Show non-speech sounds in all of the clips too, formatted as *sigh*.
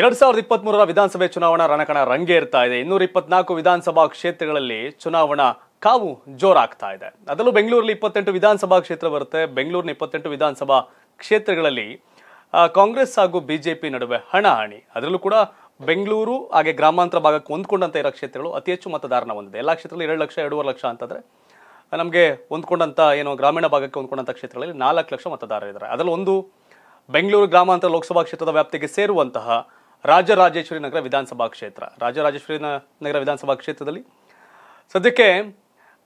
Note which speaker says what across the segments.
Speaker 1: ಎರಡ್ ಸಾವಿರದ ಇಪ್ಪತ್ತ್ ಮೂರರ ವಿಧಾನಸಭೆ ಚುನಾವಣಾ ರಣಕಣ ರಂಗೇರ್ತಾ ಇದೆ. ಇನ್ನೂರ ಇಪ್ಪತ್ನಾಲ್ಕು ವಿಧಾನಸಭಾ ಕ್ಷೇತ್ರಗಳಲ್ಲಿ ಚುನಾವಣಾ ಕಾವು ಜೋರಾಗ್ತಾ ಇದೆ. ಅದರಲ್ಲೂ ಬೆಂಗಳೂರಲ್ಲಿ ಇಪ್ಪತ್ತೆಂಟು ವಿಧಾನಸಭಾ ಕ್ಷೇತ್ರ ಬರುತ್ತೆ. ಬೆಂಗಳೂರಿನ ಇಪ್ಪತ್ತೆಂಟು ವಿಧಾನಸಭಾ ಕ್ಷೇತ್ರಗಳಲ್ಲಿ ಕಾಂಗ್ರೆಸ್ ಹಾಗೂ ಬಿಜೆಪಿ ನಡುವೆ ಹಣಾಹಣಿ. ಅದರಲ್ಲೂ ಕೂಡ ಬೆಂಗಳೂರು ಹಾಗೆ ಗ್ರಾಮಾಂತರ ಭಾಗಕ್ಕೆ ಹೊಂದ್ಕೊಂಡಂತ ಇರೋ ಕ್ಷೇತ್ರಗಳು ಅತಿ ಹೆಚ್ಚು ಮತದಾರನ ಹೊಂದಿದೆ. ಎಲ್ಲ ಕ್ಷೇತ್ರದಲ್ಲಿ ಎರಡು ಲಕ್ಷ, ಎರಡೂವರೆ ಲಕ್ಷ ಅಂತಂದ್ರೆ, ನಮಗೆ ಹೊಂದ್ಕೊಂಡಂಥ ಏನು ಗ್ರಾಮೀಣ ಭಾಗಕ್ಕೆ ಹೊಂದ್ಕೊಂಡಂಥ ಕ್ಷೇತ್ರಗಳಲ್ಲಿ ನಾಲ್ಕು ಲಕ್ಷ ಮತದಾರರಿದ್ದಾರೆ. ಅದರಲ್ಲಿ ಒಂದು ಬೆಂಗಳೂರು ಗ್ರಾಮಾಂತರ ಲೋಕಸಭಾ ಕ್ಷೇತ್ರದ ವ್ಯಾಪ್ತಿಗೆ ಸೇರುವಂತಹ ರಾಜರಾಜೇಶ್ವರಿ ನಗರ ವಿಧಾನಸಭಾ ಕ್ಷೇತ್ರ. ರಾಜರಾಜೇಶ್ವರಿ ನಗರ ವಿಧಾನಸಭಾ ಕ್ಷೇತ್ರದಲ್ಲಿ ಸದ್ಯಕ್ಕೆ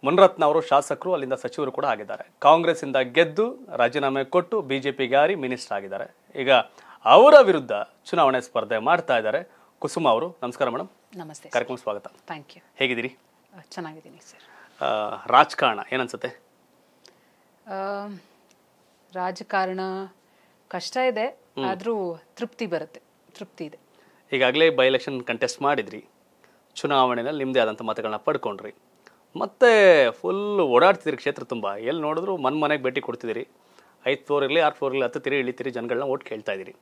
Speaker 1: ಮುನರತ್ನ ಅವರು ಶಾಸಕರು ಅಲ್ಲಿಂದ ಸಚಿವರು ಕೂಡ ಆಗಿದ್ದಾರೆ. ಕಾಂಗ್ರೆಸ್ ಇಂದ ಗೆದ್ದು ರಾಜೀನಾಮೆ ಕೊಟ್ಟು ಬಿಜೆಪಿಗೆ ಹಾರಿ ಮಿನಿಸ್ಟರ್ ಆಗಿದ್ದಾರೆ. ಈಗ ಅವರ ವಿರುದ್ಧ ಚುನಾವಣೆ ಸ್ಪರ್ಧೆ ಮಾಡ್ತಾ ಇದ್ದಾರೆ ಕುಸುಮ ಅವರು. ನಮಸ್ಕಾರ ಮೇಡಮ್
Speaker 2: ನಮಸ್ತೆ
Speaker 1: ಕಾರ್ಯಕ್ರಮ ಸ್ವಾಗತ.
Speaker 2: ಥ್ಯಾಂಕ್ ಯು
Speaker 1: ಹೇಗಿದ್ದೀರಿ?
Speaker 2: ಚೆನ್ನಾಗಿದ್ದೀನಿ ಸರ್.
Speaker 1: ರಾಜಕಾರಣ ಏನನ್ಸುತ್ತೆ?
Speaker 2: ರಾಜಕಾರಣ ಕಷ್ಟ ಇದೆ ಆದರೂ ತೃಪ್ತಿ ಬರುತ್ತೆ. ತೃಪ್ತಿ ಇದೆ.
Speaker 1: ಈಗಾಗಲೇ ಬೈ ಎಲೆಕ್ಷನ್ ಕಂಟೆಸ್ಟ್ ಮಾಡಿದ್ರಿ. ಚುನಾವಣೆಯಲ್ಲಿ ನಿಮ್ಮದೇ ಆದಂಥ ಮತಗಳನ್ನ ಪಡ್ಕೊಂಡ್ರಿ. ಮತ್ತೆ ಫುಲ್ ಓಡಾಡ್ತಿದ್ರಿ ಕ್ಷೇತ್ರ ತುಂಬ. ಎಲ್ಲಿ ನೋಡಿದ್ರು ಮನ್ ಮನೆಗೆ ಭೇಟಿ ಕೊಡ್ತಿದ್ದೀರಿ. ಐದು ಫ್ಲೋರ್ ಇರಲಿ, ಆರು ಫ್ಲೋರ್ ಇರಲಿ ಹತ್ತುತ್ತೀರಿ ಇಳಿತೀರಿ ಜನಗಳನ್ನ ಓಟ್ ಕೇಳ್ತಾ ಇದ್ದೀರಿ.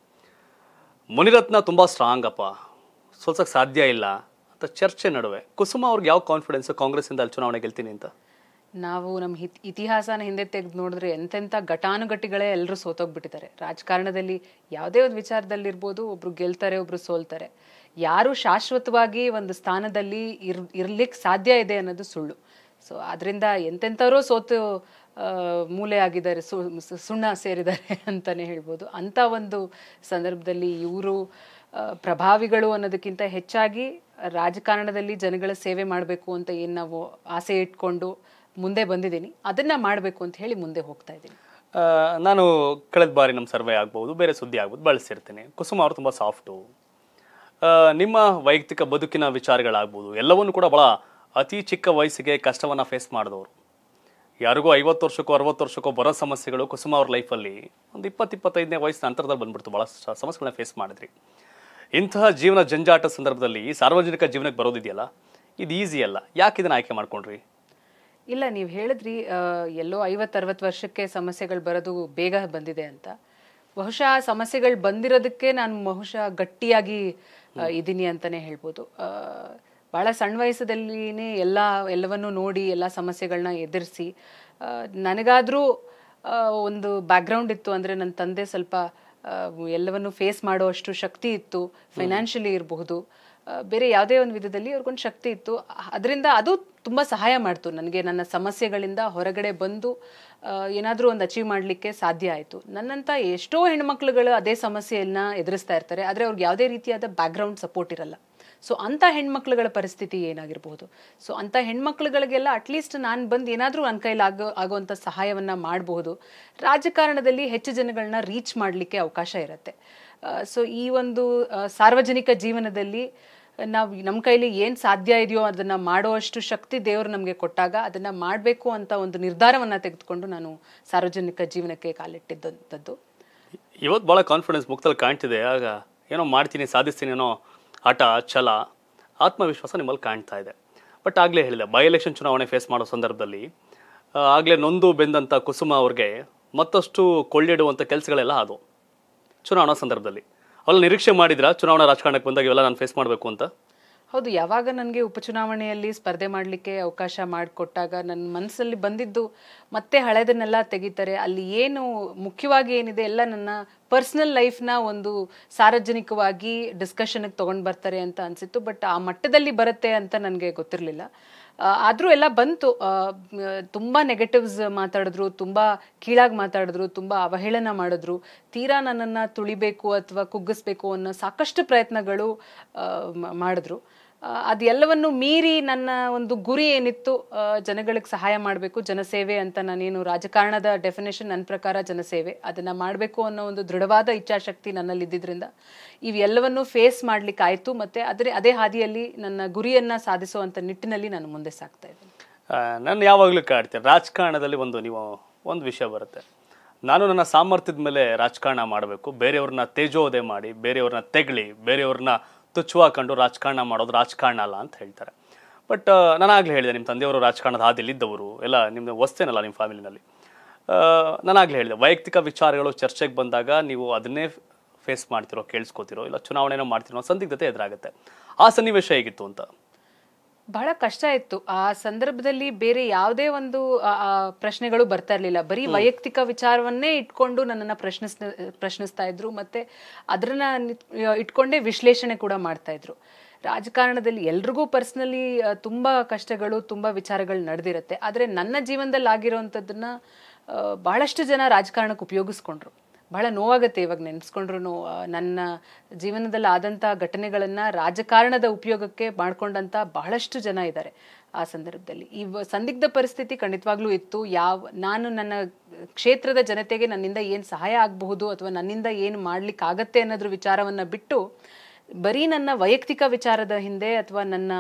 Speaker 1: ಮುನಿರತ್ನ ತುಂಬ ಸ್ಟ್ರಾಂಗ್ ಅಪ್ಪ. ಸೋಲ್ಸಕ್ಕೆ ಸಾಧ್ಯ ಇಲ್ಲ ಅಂತ ಚರ್ಚೆ ನಡುವೆ. ಕುಸುಮ ಅವ್ರಿಗೆ ಯಾವ ಕಾನ್ಫಿಡೆನ್ಸ್ ಕಾಂಗ್ರೆಸ್ಸಿಂದ ಅಲ್ಲಿ ಚುನಾವಣೆ ಗೆಲ್ತೀನಿ ಅಂತ?
Speaker 2: ನಾವು ನಮ್ಮ ಹಿತ್ ಇತಿಹಾಸನ ಹಿಂದೆ ತೆಗೆದು ನೋಡಿದ್ರೆ ಎಂತೆಂಥ ಘಟಾನುಘಟಿಗಳೇ ಎಲ್ಲರೂ ಸೋತೋಗ್ಬಿಟ್ಟಿದ್ದಾರೆ. ರಾಜಕಾರಣದಲ್ಲಿ ಯಾವುದೇ ಒಂದು ವಿಚಾರದಲ್ಲಿರ್ಬೋದು ಒಬ್ರು ಗೆಲ್ತಾರೆ, ಒಬ್ರು ಸೋಲ್ತಾರೆ. ಯಾರು ಶಾಶ್ವತವಾಗಿ ಒಂದು ಸ್ಥಾನದಲ್ಲಿ ಇರ್ ಇರ್ಲಿಕ್ಕೆ ಸಾಧ್ಯ ಇದೆ ಅನ್ನೋದು ಸುಳ್ಳು. ಸೊ ಅದರಿಂದ ಎಂತೆಂಥವ್ರು ಸೋತು ಮೂಲೆ ಆಗಿದ್ದಾರೆ ಸುಣ್ಣ ಸೇರಿದ್ದಾರೆ *laughs* ಅಂತಲೇ ಹೇಳ್ಬೋದು. ಅಂಥ ಒಂದು ಸಂದರ್ಭದಲ್ಲಿ ಇವರು ಪ್ರಭಾವಿಗಳು ಅನ್ನೋದಕ್ಕಿಂತ ಹೆಚ್ಚಾಗಿ ರಾಜಕಾರಣದಲ್ಲಿ ಜನಗಳ ಸೇವೆ ಮಾಡಬೇಕು ಅಂತ ಏನು ನಾವು ಆಸೆ ಇಟ್ಕೊಂಡು ಮುಂದೆ ಬಂದಿದ್ದೀನಿ. ಅದನ್ನ ಮಾಡಬೇಕು ಅಂತ ಹೇಳಿ ಮುಂದೆ ಹೋಗ್ತಾ ಇದ್ದೀನಿ.
Speaker 1: ನಾನು ಕಳೆದ ಬಾರಿ ನಮ್ಮ ಸರ್ವೆ ಆಗ್ಬೋದು ಬೇರೆ ಸುದ್ದಿ ಆಗ್ಬೋದು ಬಳಸಿರ್ತೀನಿ ಕುಸುಮ ಅವರು ತುಂಬ ಸಾಫ್ಟು ನಿಮ್ಮ ವೈಯಕ್ತಿಕ ಬದುಕಿನ ವಿಚಾರಗಳಾಗ್ಬೋದು ಎಲ್ಲವನ್ನು ಕೂಡ ಭಾಳ ಅತಿ ಚಿಕ್ಕ ವಯಸ್ಸಿಗೆ ಕಷ್ಟವನ್ನು ಫೇಸ್ ಮಾಡಿದವರು. ಯಾರಿಗೂ ಐವತ್ತು ವರ್ಷಕ್ಕೋ, ಅರವತ್ತು ವರ್ಷಕ್ಕೋ ಬರೋ ಸಮಸ್ಯೆಗಳು ಕುಸುಮ ಅವ್ರ ಲೈಫಲ್ಲಿ ಒಂದು ಇಪ್ಪತ್ತು ಇಪ್ಪತ್ತೈದನೇ ವಯಸ್ಸಿನ ಅಂತರದಲ್ಲಿ ಬಂದ್ಬಿಡ್ತು ಭಾಳ ಸಮಸ್ಯೆಗಳನ್ನ ಫೇಸ್ ಮಾಡಿದ್ರಿ. ಇಂತಹ ಜೀವನ ಜಂಜಾಟ ಸಂದರ್ಭದಲ್ಲಿ ಸಾರ್ವಜನಿಕ ಜೀವನಕ್ಕೆ ಬರೋದಿದೆಯಲ್ಲ? ಇದು ಈಸಿ ಅಲ್ಲ. ಯಾಕೆ ಇದನ್ನು ಆಯ್ಕೆ ಮಾಡ್ಕೊಂಡ್ರಿ?
Speaker 2: ಇಲ್ಲ ನೀವು ಹೇಳಿದ್ರಿ ಎಲ್ಲೋ ಐವತ್ತು ಅರವತ್ತು ವರ್ಷಕ್ಕೆ ಸಮಸ್ಯೆಗಳು ಬರೋದು ಬೇಗ ಬಂದಿದೆ ಅಂತ. ಬಹುಶಃ ಆ ಸಮಸ್ಯೆಗಳು ಬಂದಿರೋದಕ್ಕೆ ನಾನು ಬಹುಶಃ ಗಟ್ಟಿಯಾಗಿ ಇದ್ದೀನಿ ಅಂತಾನೆ ಹೇಳ್ಬೋದು. ಭಾಳ ಸಣ್ಣ ವಯಸ್ಸದಲ್ಲಿನೇ ಎಲ್ಲ ಎಲ್ಲವನ್ನೂ ನೋಡಿ ಎಲ್ಲ ಸಮಸ್ಯೆಗಳನ್ನ ಎದುರಿಸಿ ನನಗಾದರೂ ಒಂದು ಬ್ಯಾಕ್ಗ್ರೌಂಡ್ ಇತ್ತು ಅಂದರೆ ನನ್ನ ತಂದೆ ಸ್ವಲ್ಪ ಎಲ್ಲವನ್ನು ಫೇಸ್ ಮಾಡುವಷ್ಟು ಶಕ್ತಿ ಇತ್ತು ಫೈನಾನ್ಷಿಯಲಿ ಇರಬಹುದು. ಬೇರೆ ಯಾವುದೇ ಒಂದು ವಿಧದಲ್ಲಿ ಅವ್ರಿಗೊಂದು ಶಕ್ತಿ ಇತ್ತು. ಅದರಿಂದ ಅದು ತುಂಬ ಸಹಾಯ ಮಾಡ್ತು. ನನಗೆ ನನ್ನ ಸಮಸ್ಯೆಗಳಿಂದ ಹೊರಗಡೆ ಬಂದು ಏನಾದರೂ ಒಂದು ಅಚೀವ್ ಮಾಡಲಿಕ್ಕೆ ಸಾಧ್ಯ ಆಯಿತು. ನನ್ನಂಥ ಎಷ್ಟೋ ಹೆಣ್ಮಕ್ಳುಗಳು ಅದೇ ಸಮಸ್ಯೆಯನ್ನು ಎದುರಿಸ್ತಾ ಇರ್ತಾರೆ, ಆದರೆ ಅವ್ರಿಗೆ ಯಾವುದೇ ರೀತಿಯಾದ ಬ್ಯಾಕ್ಗ್ರೌಂಡ್ ಸಪೋರ್ಟ್ ಇರಲ್ಲ. ಸೊ ಅಂಥ ಹೆಣ್ಮಕ್ಳುಗಳ ಪರಿಸ್ಥಿತಿ ಏನಾಗಿರ್ಬೋದು ಸೊ ಅಂಥ ಹೆಣ್ಮಕ್ಳುಗಳಿಗೆಲ್ಲ ಅಟ್ಲೀಸ್ಟ್ ನಾನು ಬಂದು ಏನಾದರೂ ನನ್ನ ಕೈಲಿ ಆಗೋ ಆಗುವಂಥ ಸಹಾಯವನ್ನು ಮಾಡಬಹುದು. ರಾಜಕಾರಣದಲ್ಲಿ ಹೆಚ್ಚು ಜನಗಳನ್ನ ರೀಚ್ ಮಾಡಲಿಕ್ಕೆ ಅವಕಾಶ ಇರುತ್ತೆ. ಸೊ ಈ ಒಂದು ಸಾರ್ವಜನಿಕ ಜೀವನದಲ್ಲಿ ನಾವು ನಮ್ಮ ಕೈಲಿ ಏನು ಸಾಧ್ಯ ಇದೆಯೋ ಅದನ್ನ ಮಾಡುವಷ್ಟು ಶಕ್ತಿ ದೇವರು ನಮಗೆ ಕೊಟ್ಟಾಗ ಅದನ್ನ ಮಾಡಬೇಕು ಅಂತ ಒಂದು ನಿರ್ಧಾರವನ್ನ ತೆಗೆದುಕೊಂಡು ನಾನು ಸಾರ್ವಜನಿಕ ಜೀವನಕ್ಕೆ ಕಾಲಿಟ್ಟಿದ್ದಂಥದ್ದು.
Speaker 1: ಇವತ್ತು ಭಾಳ ಕಾನ್ಫಿಡೆನ್ಸ್ ಮುಖದಲ್ಲಿ ಕಾಣ್ತಿದೆ. ಆಗ ಏನೋ ಮಾಡ್ತೀನಿ, ಸಾಧಿಸ್ತೀನಿ ಏನೋ ಹಠ, ಛಲ, ಆತ್ಮವಿಶ್ವಾಸ ನಿಮ್ಮಲ್ಲಿ ಕಾಣ್ತಾ ಇದೆ. ಬಟ್ ಆಗಲೇ ಹೇಳಿದೆ ಬೈ ಎಲೆಕ್ಷನ್ ಚುನಾವಣೆ ಫೇಸ್ ಮಾಡೋ ಸಂದರ್ಭದಲ್ಲಿ ಆಗಲೇ ನೊಂದು ಬೆಂದಂಥ ಕುಸುಮ ಅವ್ರಿಗೆ ಮತ್ತಷ್ಟು ಕೊಳ್ಳಿಡುವಂಥ ಕೆಲಸಗಳೆಲ್ಲ ಅದು. ಚುನಾವಣಾ ಸಂದರ್ಭದಲ್ಲಿ. ಅಲ್ಲಿ ನಿರೀಕ್ಷೆ ಮಾಡಿದ್ರ? ಚುನಾವಣಾ ರಾಜಕಾರಣಕ್ಕೆ ಬಂದಾಗ ಇವೆಲ್ಲ ನಾನು ಫೇಸ್ ಮಾಡಬೇಕು ಅಂತ?
Speaker 2: ಹೌದು, ಯಾವಾಗ ನನಗೆ ಉಪಚುನಾವಣೆಯಲ್ಲಿ ಸ್ಪರ್ಧೆ ಮಾಡಲಿಕ್ಕೆ ಅವಕಾಶ ಮಾಡಿಕೊಟ್ಟಾಗ ನನ್ನ ಮನಸ್ಸಲ್ಲಿ ಬಂದಿದ್ದು ಮತ್ತೆ ಹಳೆದನ್ನೆಲ್ಲ ತೆಗಿತಾರೆ. ಅಲ್ಲಿ ಏನು ಮುಖ್ಯವಾಗಿ ಏನಿದೆ ಎಲ್ಲ ನನ್ನ ಪರ್ಸ್ನಲ್ ಲೈಫ್ನ ಒಂದು ಸಾರ್ವಜನಿಕವಾಗಿ ಡಿಸ್ಕಷನ್ಗೆ ತೊಗೊಂಡು ಬರ್ತಾರೆ ಅಂತ ಅನಿಸಿತ್ತು. ಬಟ್ ಆ ಮಟ್ಟದಲ್ಲಿ ಬರುತ್ತೆ ಅಂತ ನನಗೆ ಗೊತ್ತಿರಲಿಲ್ಲ. ಆದರೂ ಎಲ್ಲ ಬಂತು. ತುಂಬಾ ನೆಗೆಟಿವ್ಸ್ ಮಾತಾಡಿದ್ರು, ತುಂಬ ಕೀಳಾಗಿ ಮಾತಾಡಿದ್ರು, ತುಂಬ ಅವಹೇಳನ ಮಾಡಿದ್ರು. ತೀರಾ ನನ್ನನ್ನು ತುಳಿಬೇಕು ಅಥವಾ ಕುಗ್ಗಿಸ್ಬೇಕು ಅನ್ನೋ ಸಾಕಷ್ಟು ಪ್ರಯತ್ನಗಳು ಮಾಡಿದ್ರು. ಅದೆಲ್ಲವನ್ನು ಮೀರಿ ನನ್ನ ಒಂದು ಗುರಿ ಏನಿತ್ತು ಜನಗಳಿಗೆ ಸಹಾಯ ಮಾಡಬೇಕು, ಜನಸೇವೆ ಅಂತ ನಾನೇನು ರಾಜಕಾರಣದ ಡೆಫಿನೇಷನ್ ನನ್ನ ಪ್ರಕಾರ ಜನಸೇವೆ. ಅದನ್ನು ಮಾಡಬೇಕು ಅನ್ನೋ ಒಂದು ದೃಢವಾದ ಇಚ್ಛಾಶಕ್ತಿ ನನ್ನಲ್ಲಿ ಇದ್ದಿದ್ದರಿಂದ ಇವೆಲ್ಲವನ್ನು ಫೇಸ್ ಮಾಡ್ಲಿಕ್ಕೆ ಆಯ್ತು ಮತ್ತೆ ಅದ್ರ ಅದೇ ಹಾದಿಯಲ್ಲಿ ನನ್ನ ಗುರಿಯನ್ನು ಸಾಧಿಸುವಂಥ ನಿಟ್ಟಿನಲ್ಲಿ ನಾನು ಮುಂದೆ ಸಾಗ್ತಾ ಇದ್ದೀನಿ.
Speaker 1: ನಾನು ಯಾವಾಗಲೂ ಕಾಡ್ತೇನೆ ರಾಜಕಾರಣದಲ್ಲಿ ಒಂದು ನೀವು, ಒಂದು ವಿಷಯ ಬರುತ್ತೆ. ನಾನು ನನ್ನ ಸಾಮರ್ಥ್ಯದ ಮೇಲೆ ರಾಜಕಾರಣ ಮಾಡಬೇಕು, ಬೇರೆಯವ್ರನ್ನ ತೇಜೋದೆ ಮಾಡಿ, ಬೇರೆಯವ್ರನ್ನ ತೆಗಳಿ, ಬೇರೆಯವ್ರನ್ನ ತುಚ್ಛವಾಗಿ ಹಾಕೊಂಡು ರಾಜಕಾರಣ ಮಾಡೋದು ರಾಜಕಾರಣ ಅಲ್ಲ ಅಂತ ಹೇಳ್ತಾರೆ. ಬಟ್ ನಾನು ಹೇಳಿದೆ ನಿಮ್ಮ ತಂದೆಯವರು ರಾಜಕಾರಣದ ಹಾದಿಯಲ್ಲಿದ್ದವರು. ಎಲ್ಲ ನಿಮ್ಮ ವಸ್ತೇನಲ್ಲ ನಿಮ್ಮ ಫ್ಯಾಮಿಲಿನಲ್ಲಿ? ನಾನು ಹೇಳಿದೆ, ವೈಯಕ್ತಿಕ ವಿಚಾರಗಳು ಚರ್ಚೆಗೆ ಬಂದಾಗ ನೀವು ಅದನ್ನೇ ಫೇಸ್ ಮಾಡ್ತಿರೋ, ಕೇಳಿಸ್ಕೋತಿರೋ, ಇಲ್ಲ ಚುನಾವಣೆನೋ ಮಾಡ್ತಿರೋ ಸಂದಿಗ್ಧತೆ ಎದುರಾಗುತ್ತೆ. ಆ ಸನ್ನಿವೇಶ ಹೇಗಿತ್ತು ಅಂತ?
Speaker 2: ಬಹಳ ಕಷ್ಟ ಇತ್ತು. ಆ ಸಂದರ್ಭದಲ್ಲಿ ಬೇರೆ ಯಾವುದೇ ಒಂದು ಪ್ರಶ್ನೆಗಳು ಬರ್ತಾ ಇರಲಿಲ್ಲ. ಬರೀ ವೈಯಕ್ತಿಕ ವಿಚಾರವನ್ನೇ ಇಟ್ಕೊಂಡು ನನ್ನನ್ನ ಪ್ರಶ್ನಿಸ್ ಪ್ರಶ್ನಿಸ್ತಾ ಇದ್ರು ಮತ್ತೆ ಅದನ್ನ ಇಟ್ಕೊಂಡೇ ವಿಶ್ಲೇಷಣೆ ಕೂಡ ಮಾಡ್ತಾ ಇದ್ರು. ರಾಜಕಾರಣದಲ್ಲಿ ಎಲ್ರಿಗೂ ಪರ್ಸ್ನಲಿ ತುಂಬಾ ಕಷ್ಟಗಳು ತುಂಬಾ ವಿಚಾರಗಳು ನಡೆದಿರುತ್ತೆ. ಆದ್ರೆ ನನ್ನ ಜೀವನದಲ್ಲಿ ಆಗಿರೋಂಥದ್ದನ್ನ ಬಹಳಷ್ಟು ಜನ ರಾಜಕಾರಣಕ್ಕೆ ಉಪಯೋಗಿಸ್ಕೊಂಡ್ರು. ಬಹಳ ನೋವಾಗುತ್ತೆ ಇವಾಗ ನೆನೆಸ್ಕೊಂಡ್ರು ನನ್ನ ಜೀವನದಲ್ಲಿ ಆದಂಥ ಘಟನೆಗಳನ್ನು ರಾಜಕಾರಣದ ಉಪಯೋಗಕ್ಕೆ ಮಾಡ್ಕೊಂಡಂಥ ಬಹಳಷ್ಟು ಜನ ಇದ್ದಾರೆ ಆ ಸಂದರ್ಭದಲ್ಲಿ. ಈ ಸಂದಿಗ್ಧ ಪರಿಸ್ಥಿತಿ ಖಂಡಿತವಾಗ್ಲೂ ಇತ್ತು. ಯಾವ, ನಾನು ನನ್ನ ಕ್ಷೇತ್ರದ ಜನತೆಗೆ ನನ್ನಿಂದ ಏನು ಸಹಾಯ ಆಗಬಹುದು ಅಥವಾ ನನ್ನಿಂದ ಏನು ಮಾಡ್ಲಿಕ್ಕೆ ಆಗತ್ತೆ ಅನ್ನೋದ್ರ ವಿಚಾರವನ್ನ ಬಿಟ್ಟು, ಬರೀ ನನ್ನ ವೈಯಕ್ತಿಕ ವಿಚಾರದ ಹಿಂದೆ ಅಥವಾ ನನ್ನ,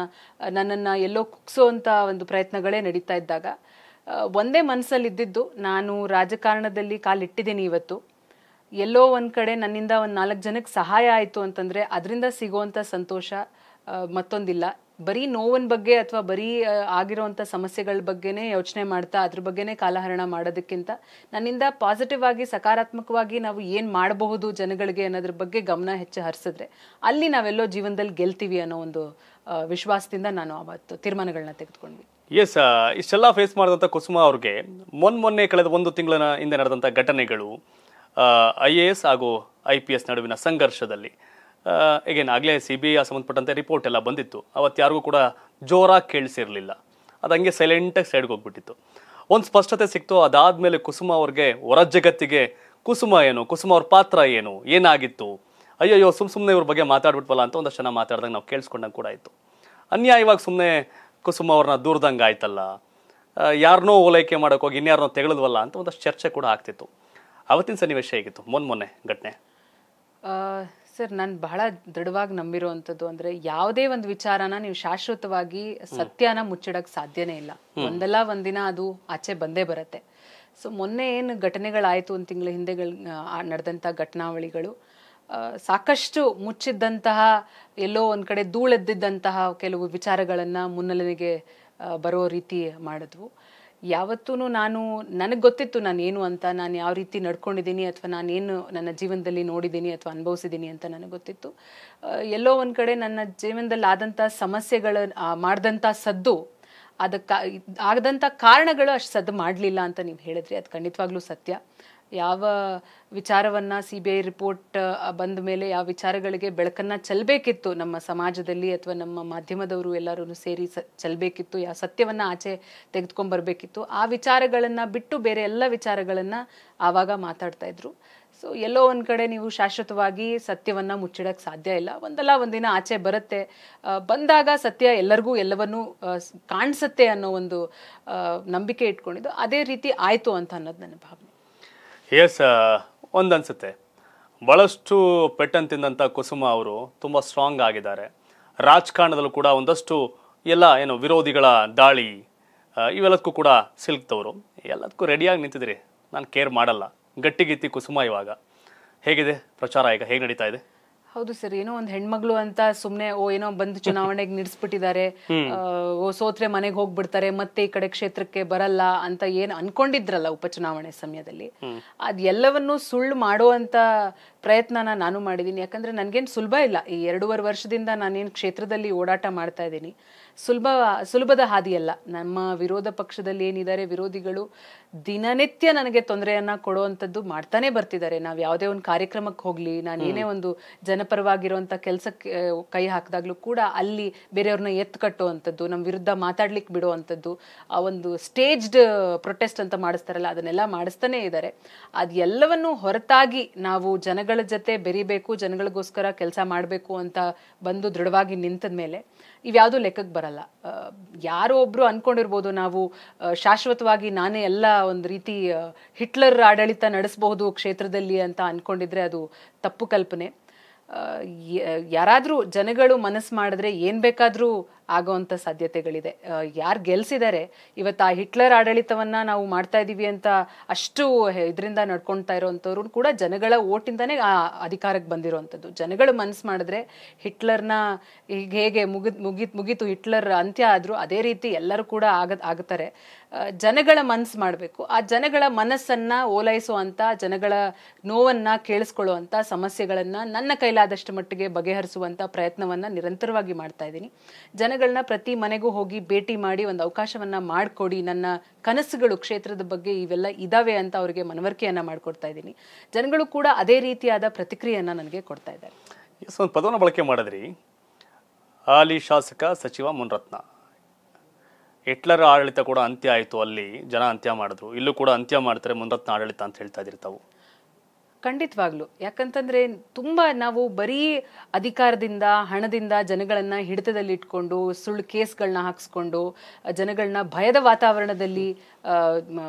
Speaker 2: ನನ್ನನ್ನ ಎಲ್ಲೋ ಕುಗ್ಸೋಂತ ಒಂದು ಪ್ರಯತ್ನಗಳೇ ನಡೀತಾ ಇದ್ದಾಗ ಒಂದೇ ಮನಸ್ಸಲ್ಲಿ ಇದ್ದಿದ್ದು ನಾನು ರಾಜಕಾರಣದಲ್ಲಿ ಕಾಲಿಟ್ಟಿದ್ದೀನಿ ಇವತ್ತು. ಎಲ್ಲೋ ಒಂದ್ ಕಡೆ ನನ್ನಿಂದ ಒಂದ್ ನಾಲ್ಕು ಜನಕ್ಕೆ ಸಹಾಯ ಆಯ್ತು ಅಂತಂದ್ರೆ ಅದರಿಂದ ಸಿಗುವಂತ ಸಂತೋಷ ಮತ್ತೊಂದಿಲ್ಲ. ಬರೀ ನೋವಿನ ಬಗ್ಗೆ ಅಥವಾ ಬರೀ ಆಗಿರೋವಂಥ ಸಮಸ್ಯೆಗಳ ಬಗ್ಗೆನೇ ಯೋಚನೆ ಮಾಡ್ತಾ, ಅದ್ರ ಬಗ್ಗೆನೇ ಕಾಲಹರಣ ಮಾಡೋದಕ್ಕಿಂತ ನನ್ನಿಂದ ಪಾಸಿಟಿವ್ ಆಗಿ, ಸಕಾರಾತ್ಮಕವಾಗಿ ನಾವು ಏನ್ ಮಾಡಬಹುದು ಜನಗಳಿಗೆ ಅನ್ನೋದ್ರ ಬಗ್ಗೆ ಗಮನ ಹೆಚ್ಚು ಹರಿಸಿದ್ರೆ ಅಲ್ಲಿ ನಾವೆಲ್ಲೋ ಜೀವನದಲ್ಲಿ ಗೆಲ್ತೀವಿ ಅನ್ನೋ ಒಂದು ವಿಶ್ವಾಸದಿಂದ ನಾನು ಅವತ್ತು ತೀರ್ಮಾನಗಳನ್ನ ತೆಗೆದುಕೊಂಡ್ವಿ.
Speaker 1: ಎಸ್ ಇಷ್ಟೆಲ್ಲ ಫೇಸ್ ಮಾಡಿದಂಥ ಕುಸುಮ ಅವ್ರಿಗೆ ಮೊನ್ ಮೊನ್ನೆ ಕಳೆದ ಒಂದು ತಿಂಗಳ ಹಿಂದೆ ನಡೆದಂಥ ಘಟನೆಗಳು ಐ ಎ ಎಸ್ ಹಾಗೂ ಐ ಪಿ ಎಸ್ ನಡುವಿನ ಸಂಘರ್ಷದಲ್ಲಿ. ಈಗೇನು ಆಗಲೇ ಸಿ ಬಿ ಐ ಸಂಬಂಧಪಟ್ಟಂತೆ ರಿಪೋರ್ಟ್ ಎಲ್ಲ ಬಂದಿತ್ತು. ಅವತ್ತು ಯಾರಿಗೂ ಕೂಡ ಜೋರಾಗಿ ಕೇಳಿಸಿರಲಿಲ್ಲ. ಅದು ಹಂಗೆ ಸೈಲೆಂಟಾಗಿ ಸೈಡ್ಗೆ ಹೋಗ್ಬಿಟ್ಟಿತ್ತು. ಒಂದು ಸ್ಪಷ್ಟತೆ ಸಿಕ್ತು, ಅದಾದ್ಮೇಲೆ ಕುಸುಮ ಅವ್ರಿಗೆ ಹೊರ ಜಗತ್ತಿಗೆ ಕುಸುಮ ಏನು, ಕುಸುಮ ಅವ್ರ ಪಾತ್ರ ಏನು, ಏನಾಗಿತ್ತು? ಅಯ್ಯಯ್ಯೋ, ಸುಮ್ ಸುಮ್ಮನೆ ಇವ್ರ ಬಗ್ಗೆ ಮಾತಾಡ್ಬಿಟ್ವಲ್ಲ ಅಂತ ಒಂದಷ್ಟು ಜನ ಮಾತಾಡ್ದಂಗೆ ನಾವು ಕೇಳಿಸ್ಕೊಂಡಂಗೆ ಕೂಡ ಆಯಿತು. ಅನ್ಯಾಯವಾಗಿ ಸುಮ್ಮನೆ ಕುಸುಮ ಅವ್ರನ್ನ ದೂರದಂಗೆ ಆಯ್ತಲ್ಲ. ಯಾರನ್ನೋ ಓಲೈಕೆ ಮಾಡೋಕೆ ಹೋಗಿ ಇನ್ಯಾರನ್ನೋ ತೆಗಳಿದ್ವಲ್ಲ ಅಂತ ಒಂದಷ್ಟು ಚರ್ಚೆ ಕೂಡ ಆಗ್ತಿತ್ತು. ಅವತ್ತಿನ ಸನ್ನಿವೇಶ ಹೇಗಿತ್ತು? ಮೊನ್ನೆ ಮೊನ್ನೆ ಘಟನೆ
Speaker 2: ಸರ್ ನಾನು ಬಹಳ ದೃಢವಾಗಿ ನಂಬಿರುವಂಥದ್ದು ಅಂದ್ರೆ ಯಾವುದೇ ಒಂದು ವಿಚಾರನ ನೀವು ಶಾಶ್ವತವಾಗಿ ಸತ್ಯನ ಮುಚ್ಚಿಡಕ್ ಸಾಧ್ಯನೇ ಇಲ್ಲ. ಒಂದಲ್ಲ ಒಂದಿನ ಅದು ಆಚೆ ಬಂದೇ ಬರುತ್ತೆ. ಸೊ ಮೊನ್ನೆ ಏನು ಘಟನೆಗಳಾಯಿತು ಒಂದು ತಿಂಗಳ ಹಿಂದೆ ನಡೆದಂಥ ಘಟನಾವಳಿಗಳು ಸಾಕಷ್ಟು ಮುಚ್ಚಿದ್ದಂತಹ ಎಲ್ಲೋ ಒಂದು ಕಡೆ ಧೂಳೆದ್ದಿದ್ದಂತಹ ಕೆಲವು ವಿಚಾರಗಳನ್ನ ಮುನ್ನೆಲೆಗೆ ಬರೋ ರೀತಿ ಮಾಡಿದ್ವು. ಯಾವತ್ತೂ ನಾನು, ನನಗೆ ಗೊತ್ತಿತ್ತು ನಾನು ಏನು ಅಂತ, ನಾನು ಯಾವ ರೀತಿ ನಡ್ಕೊಂಡಿದ್ದೀನಿ ಅಥವಾ ನಾನೇನು ನನ್ನ ಜೀವನದಲ್ಲಿ ನೋಡಿದ್ದೀನಿ ಅಥವಾ ಅನುಭವಿಸಿದ್ದೀನಿ ಅಂತ ನನಗೆ ಗೊತ್ತಿತ್ತು. ಎಲ್ಲೋ ಒಂದು ಕಡೆ ನನ್ನ ಜೀವನದಲ್ಲಿ ಆದಂಥ ಸಮಸ್ಯೆಗಳ ಮಾಡಿದಂಥ ಸದ್ದು, ಅದಕ್ಕೆ ಆಗದಂಥ ಕಾರಣಗಳು ಅಷ್ಟು ಸದ್ದು ಮಾಡಲಿಲ್ಲ ಅಂತ ನೀವು ಹೇಳಿದ್ರಿ. ಅದು ಖಂಡಿತವಾಗ್ಲೂ ಸತ್ಯ. ಯಾವ ವಿಚಾರವನ್ನ ಸಿ ಬಿ ಐ ರಿಪೋರ್ಟ್ ಬಂದ ಮೇಲೆ ಯಾವ ವಿಚಾರಗಳಿಗೆ ಬೆಳಕನ್ನ ಚೆಲ್ಲಬೇಕಿತ್ತು ನಮ್ಮ ಸಮಾಜದಲ್ಲಿ ಅಥವಾ ನಮ್ಮ ಮಾಧ್ಯಮದವರು ಎಲ್ಲರೂ ಸೇರಿ ಸ ಯಾವ ಸತ್ಯವನ್ನ ಆಚೆ ತೆಗೆದುಕೊಂಡು ಬರಬೇಕಿತ್ತು, ಆ ವಿಚಾರಗಳನ್ನ ಬಿಟ್ಟು ಬೇರೆ ಎಲ್ಲ ವಿಚಾರಗಳನ್ನ ಆವಾಗ ಮಾತಾಡ್ತಾ ಇದ್ರು. ಸೊ ಎಲ್ಲೋ ಒಂದು ಕಡೆ ನೀವು ಶಾಶ್ವತವಾಗಿ ಸತ್ಯವನ್ನ ಮುಚ್ಚಿಡಕ್ ಸಾಧ್ಯ ಇಲ್ಲ. ಒಂದಲ್ಲ ಒಂದಿನ ಆಚೆ ಬರುತ್ತೆ. ಬಂದಾಗ ಸತ್ಯ ಎಲ್ಲರಿಗೂ ಎಲ್ಲವನ್ನೂ ಕಾಣಿಸುತ್ತೆ ಅನ್ನೋ ಒಂದು ನಂಬಿಕೆ ಇಟ್ಕೊಂಡಿದ್ದು. ಅದೇ ರೀತಿ ಆಯ್ತು ಅಂತ ಅನ್ನೋದು ನನ್ನ ಭಾವನೆ.
Speaker 1: ಎಸ್ ಒಂದನ್ಸುತ್ತೆ. ಭಾಳಷ್ಟು ಪೆಟ್ಟನ್ ತಿಂದಂಥ ಕುಸುಮ ಅವರು ತುಂಬ ಸ್ಟ್ರಾಂಗ್ ಆಗಿದ್ದಾರೆ. ರಾಜಕಾರಣದಲ್ಲೂ ಕೂಡ ಒಂದಷ್ಟು ಎಲ್ಲ ಏನು ವಿರೋಧಿಗಳ ದಾಳಿ ಇವೆಲ್ಲದಕ್ಕೂ ಕೂಡ ಸಿಲ್ಕ್ತವರು. ಎಲ್ಲದಕ್ಕೂ ರೆಡಿಯಾಗಿ ನಿಂತಿದ್ರಿ ನಾನು ಕೇರ್ ಮಾಡಲ್ಲ. ಗಟ್ಟಿಗಿತ್ತಿ ಕುಸುಮ ಇವಾಗ. ಹೇಗಿದೆ? ಪ್ರಚಾರ ಈಗ ಹೇಗೆ ನಡೀತಾ ಇದೆ?
Speaker 2: ಹೌದು ಸರ್ ಏನೋ ಒಂದ್ ಹೆಣ್ಮಗ್ಳು ಅಂತ ಸುಮ್ನೆ ಓ ಏನೋ ಬಂದು ಚುನಾವಣೆಗೆ ನಿಡ್ಸ್ಬಿಟ್ಟಿದ್ದಾರೆ. ಓ ಸೋತ್ರೆ ಮನೆಗೆ ಹೋಗ್ಬಿಡ್ತಾರೆ ಮತ್ತೆ ಈ ಕಡೆ ಕ್ಷೇತ್ರಕ್ಕೆ ಬರಲ್ಲ ಅಂತ ಏನ್ ಅನ್ಕೊಂಡಿದ್ರಲ್ಲ ಉಪಚುನಾವಣೆ ಸಮಯದಲ್ಲಿ. ಅದ್ ಎಲ್ಲವನ್ನೂ ಸುಳ್ಳು ಮಾಡುವಂತ ಪ್ರಯತ್ನನ ನಾನು ಮಾಡಿದ್ದೀನಿ ಯಾಕಂದ್ರೆ ನನ್ಗೇನ್ ಸುಲಭ ಇಲ್ಲ. ಈ ಎರಡೂವರೆ ವರ್ಷದಿಂದ ನಾನೇನ್ ಕ್ಷೇತ್ರದಲ್ಲಿ ಓಡಾಟ ಮಾಡ್ತಾ ಇದ್ದೀನಿ. ಸುಲಭ ಸುಲಭದ ಹಾದಿಯಲ್ಲ. ನಮ್ಮ ವಿರೋಧ ಪಕ್ಷದಲ್ಲಿ ಏನಿದ್ದಾರೆ ವಿರೋಧಿಗಳು ದಿನನಿತ್ಯ ನನಗೆ ತೊಂದರೆಯನ್ನ ಕೊಡುವಂಥದ್ದು ಮಾಡ್ತಾನೆ ಬರ್ತಿದ್ದಾರೆ. ನಾವು ಯಾವುದೇ ಒಂದು ಕಾರ್ಯಕ್ರಮಕ್ಕೆ ಹೋಗ್ಲಿ ನಾನು ಏನೇ ಒಂದು ಜನಪರವಾಗಿರುವಂಥ ಕೆಲಸಕ್ಕೆ ಕೈ ಹಾಕಿದಾಗ್ಲೂ ಕೂಡ ಅಲ್ಲಿ ಬೇರೆಯವ್ರನ್ನ ಎತ್ತು ಕಟ್ಟುವಂಥದ್ದು ನಮ್ಮ ವಿರುದ್ಧ ಮಾತಾಡ್ಲಿಕ್ಕೆ ಬಿಡುವಂಥದ್ದು ಆ ಒಂದು ಸ್ಟೇಜ್ಡ್ ಪ್ರೊಟೆಸ್ಟ್ ಅಂತ ಮಾಡಿಸ್ತಾರಲ್ಲ ಅದನ್ನೆಲ್ಲ ಮಾಡಿಸ್ತಾನೆ ಇದ್ದಾರೆ. ಅದೆಲ್ಲವನ್ನು ಹೊರತಾಗಿ ನಾವು ಜನಗಳ ಜೊತೆ ಬೆರಿಬೇಕು ಜನಗಳಿಗೋಸ್ಕರ ಕೆಲಸ ಮಾಡಬೇಕು ಅಂತ ಬಂದು ದೃಢವಾಗಿ ನಿಂತದ ಮೇಲೆ ಇವ್ಯಾವುದೂ ಲೆಕ್ಕಕ್ಕೆ ಬರಲ್ಲ. ಯಾರೋ ಒಬ್ರು ಅಂದ್ಕೊಂಡಿರ್ಬೋದು ನಾವು ಶಾಶ್ವತವಾಗಿ ನಾನೇ ಎಲ್ಲ ಒಂದು ರೀತಿ ಹಿಟ್ಲರ್ ಆಡಳಿತ ನಡೆಸಬಹುದು ಕ್ಷೇತ್ರದಲ್ಲಿ ಅಂತ ಅನ್ಕೊಂಡಿದ್ರೆ ಅದು ತಪ್ಪು ಕಲ್ಪನೆ. ಯಾರಾದ್ರೂ ಜನಗಳು ಮನಸ್ಸು ಮಾಡಿದ್ರೆ ಏನು ಬೇಕಾದರೂ ಆಗೋವಂಥ ಸಾಧ್ಯತೆಗಳಿದೆ. ಯಾರು ಗೆಲ್ಸಿದ್ದಾರೆ ಇವತ್ತು ಆ ಹಿಟ್ಲರ್ ಆಡಳಿತವನ್ನು ನಾವು ಮಾಡ್ತಾ ಇದ್ದೀವಿ ಅಂತ ಅಷ್ಟು ಇದರಿಂದ ನಡ್ಕೊಳ್ತಾ ಇರೋವಂಥವ್ರು ಕೂಡ ಜನಗಳ ಓಟಿಂದನೇ ಆ ಅಧಿಕಾರಕ್ಕೆ ಬಂದಿರೋವಂಥದ್ದು ಜನಗಳು ಮನಸ್ಸು ಮಾಡಿದ್ರೆ ಹಿಟ್ಲರ್ನ ಈಗ ಹೇಗೆ ಮುಗಿದ್, ಮುಗಿತ್, ಮುಗೀತು ಹಿಟ್ಲರ್ ಅಂತ್ಯ ಆದರೂ ಅದೇ ರೀತಿ ಎಲ್ಲರೂ ಕೂಡ ಆಗ ಆಗ್ತಾರೆ ಜನಗಳ ಮನಸ್ಸು ಮಾಡಬೇಕು. ಆ ಜನಗಳ ಮನಸ್ಸನ್ನ ಓಲೈಸುವಂತ, ಜನಗಳ ನೋವನ್ನ ಕೇಳಿಸ್ಕೊಳ್ಳುವಂತ, ಸಮಸ್ಯೆಗಳನ್ನ ನನ್ನ ಕೈಲಾದಷ್ಟು ಮಟ್ಟಿಗೆ ಬಗೆಹರಿಸುವಂತ ಪ್ರಯತ್ನವನ್ನ ನಿರಂತರವಾಗಿ ಮಾಡ್ತಾ ಇದ್ದೀನಿ. ಜನಗಳನ್ನ ಪ್ರತಿ ಮನೆಗೂ ಹೋಗಿ ಭೇಟಿ ಮಾಡಿ ಒಂದು ಅವಕಾಶವನ್ನ ಮಾಡಿಕೊಡಿ. ನನ್ನ ಕನಸುಗಳು ಕ್ಷೇತ್ರದ ಬಗ್ಗೆ ಇವೆಲ್ಲ ಇದಾವೆ ಅಂತ ಅವರಿಗೆ ಮನವರಿಕೆಯನ್ನ ಮಾಡಿಕೊಡ್ತಾ ಇದ್ದೀನಿ. ಜನಗಳು ಕೂಡ ಅದೇ ರೀತಿಯಾದ ಪ್ರತಿಕ್ರಿಯೆಯನ್ನು ನನಗೆ ಕೊಡ್ತಾ ಇದ್ದಾರೆ.
Speaker 1: ಒಂದು ಪದವನ್ನು ಬಳಕೆ ಮಾಡಿದ್ರಿ. ಹಾಲಿ ಶಾಸಕ ಸಚಿವ ಮುನ್ರತ್ನ. ಹಿಟ್ಲರ್ ಆಡಳಿತ ಕೂಡ ಅಂತ್ಯ ಆಯಿತು ಅಲ್ಲಿ ಜನ ಅಂತ್ಯ ಮಾಡಿದ್ರು. ಇಲ್ಲೂ ಕೂಡ ಅಂತ್ಯ ಮಾಡ್ತಾರೆ, ಮುನ್ರತ್ನ ಆಡಳಿತ ಅಂತ ಹೇಳ್ತಾ ಇದ್ದಿರ್ತಾವು ತಾವು.
Speaker 2: ಖಂಡಿತವಾಗ್ಲು. ಯಾಕಂತಂದ್ರೆ ತುಂಬಾ ನಾವು ಬರೀ ಅಧಿಕಾರದಿಂದ, ಹಣದಿಂದ ಜನಗಳನ್ನ ಹಿಡಿತದಲ್ಲಿ ಇಟ್ಕೊಂಡು ಸುಳ್ಳು ಕೇಸ್ಗಳನ್ನ ಹಾಕ್ಸ್ಕೊಂಡು ಜನಗಳನ್ನ ಭಯದ ವಾತಾವರಣದಲ್ಲಿ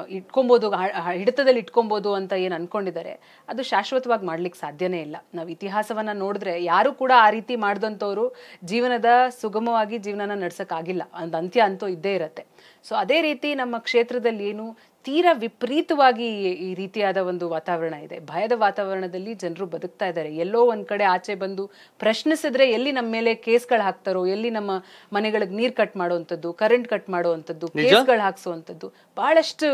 Speaker 2: ಇಟ್ಕೊಬೋದು ಹಿಡಿತದಲ್ಲಿ ಇಟ್ಕೊಬೋದು ಅಂತ ಏನು ಅನ್ಕೊಂಡಿದ್ದಾರೆ, ಅದು ಶಾಶ್ವತವಾಗಿ ಮಾಡ್ಲಿಕ್ಕೆ ಸಾಧ್ಯನೇ ಇಲ್ಲ. ನಾವು ಇತಿಹಾಸವನ್ನ ನೋಡಿದ್ರೆ ಯಾರು ಕೂಡ ಆ ರೀತಿ ಮಾಡಿದಂಥವ್ರು ಜೀವನದ ಸುಗಮವಾಗಿ ಜೀವನನ ನಡ್ಸಕ್ಕಾಗಿಲ್ಲ. ಒಂದು ಅಂತ್ಯ ಅಂತೂ ಇದ್ದೇ ಇರತ್ತೆ. ಸೊ, ಅದೇ ರೀತಿ ನಮ್ಮ ಕ್ಷೇತ್ರದಲ್ಲಿ ಏನು ತೀರಾ ವಿಪರೀತವಾಗಿ ಈ- ರೀತಿಯಾದ ಒಂದು ವಾತಾವರಣ ಇದೆ. ಭಯದ ವಾತಾವರಣದಲ್ಲಿ ಜನರು ಬದುಕ್ತಾ ಇದ್ದಾರೆ. ಎಲ್ಲೋ ಒಂದ್ ಕಡೆ ಆಚೆ ಬಂದು ಪ್ರಶ್ನಿಸಿದ್ರೆ ಎಲ್ಲಿ ನಮ್ಮ ಮೇಲೆ ಕೇಸ್ಗಳು ಹಾಕ್ತಾರೋ ಎಲ್ಲಿ ನಮ್ಮ ಮನೆಗಳಿಗೆ ನೀರ್ ಕಟ್ ಮಾಡುವಂಥದ್ದು ಕರೆಂಟ್ ಕಟ್ ಮಾಡುವಂಥದ್ದು ಕೇಸ್ಗಳು ಹಾಕ್ಸುವಂಥದ್ದು ಬಹಳಷ್ಟು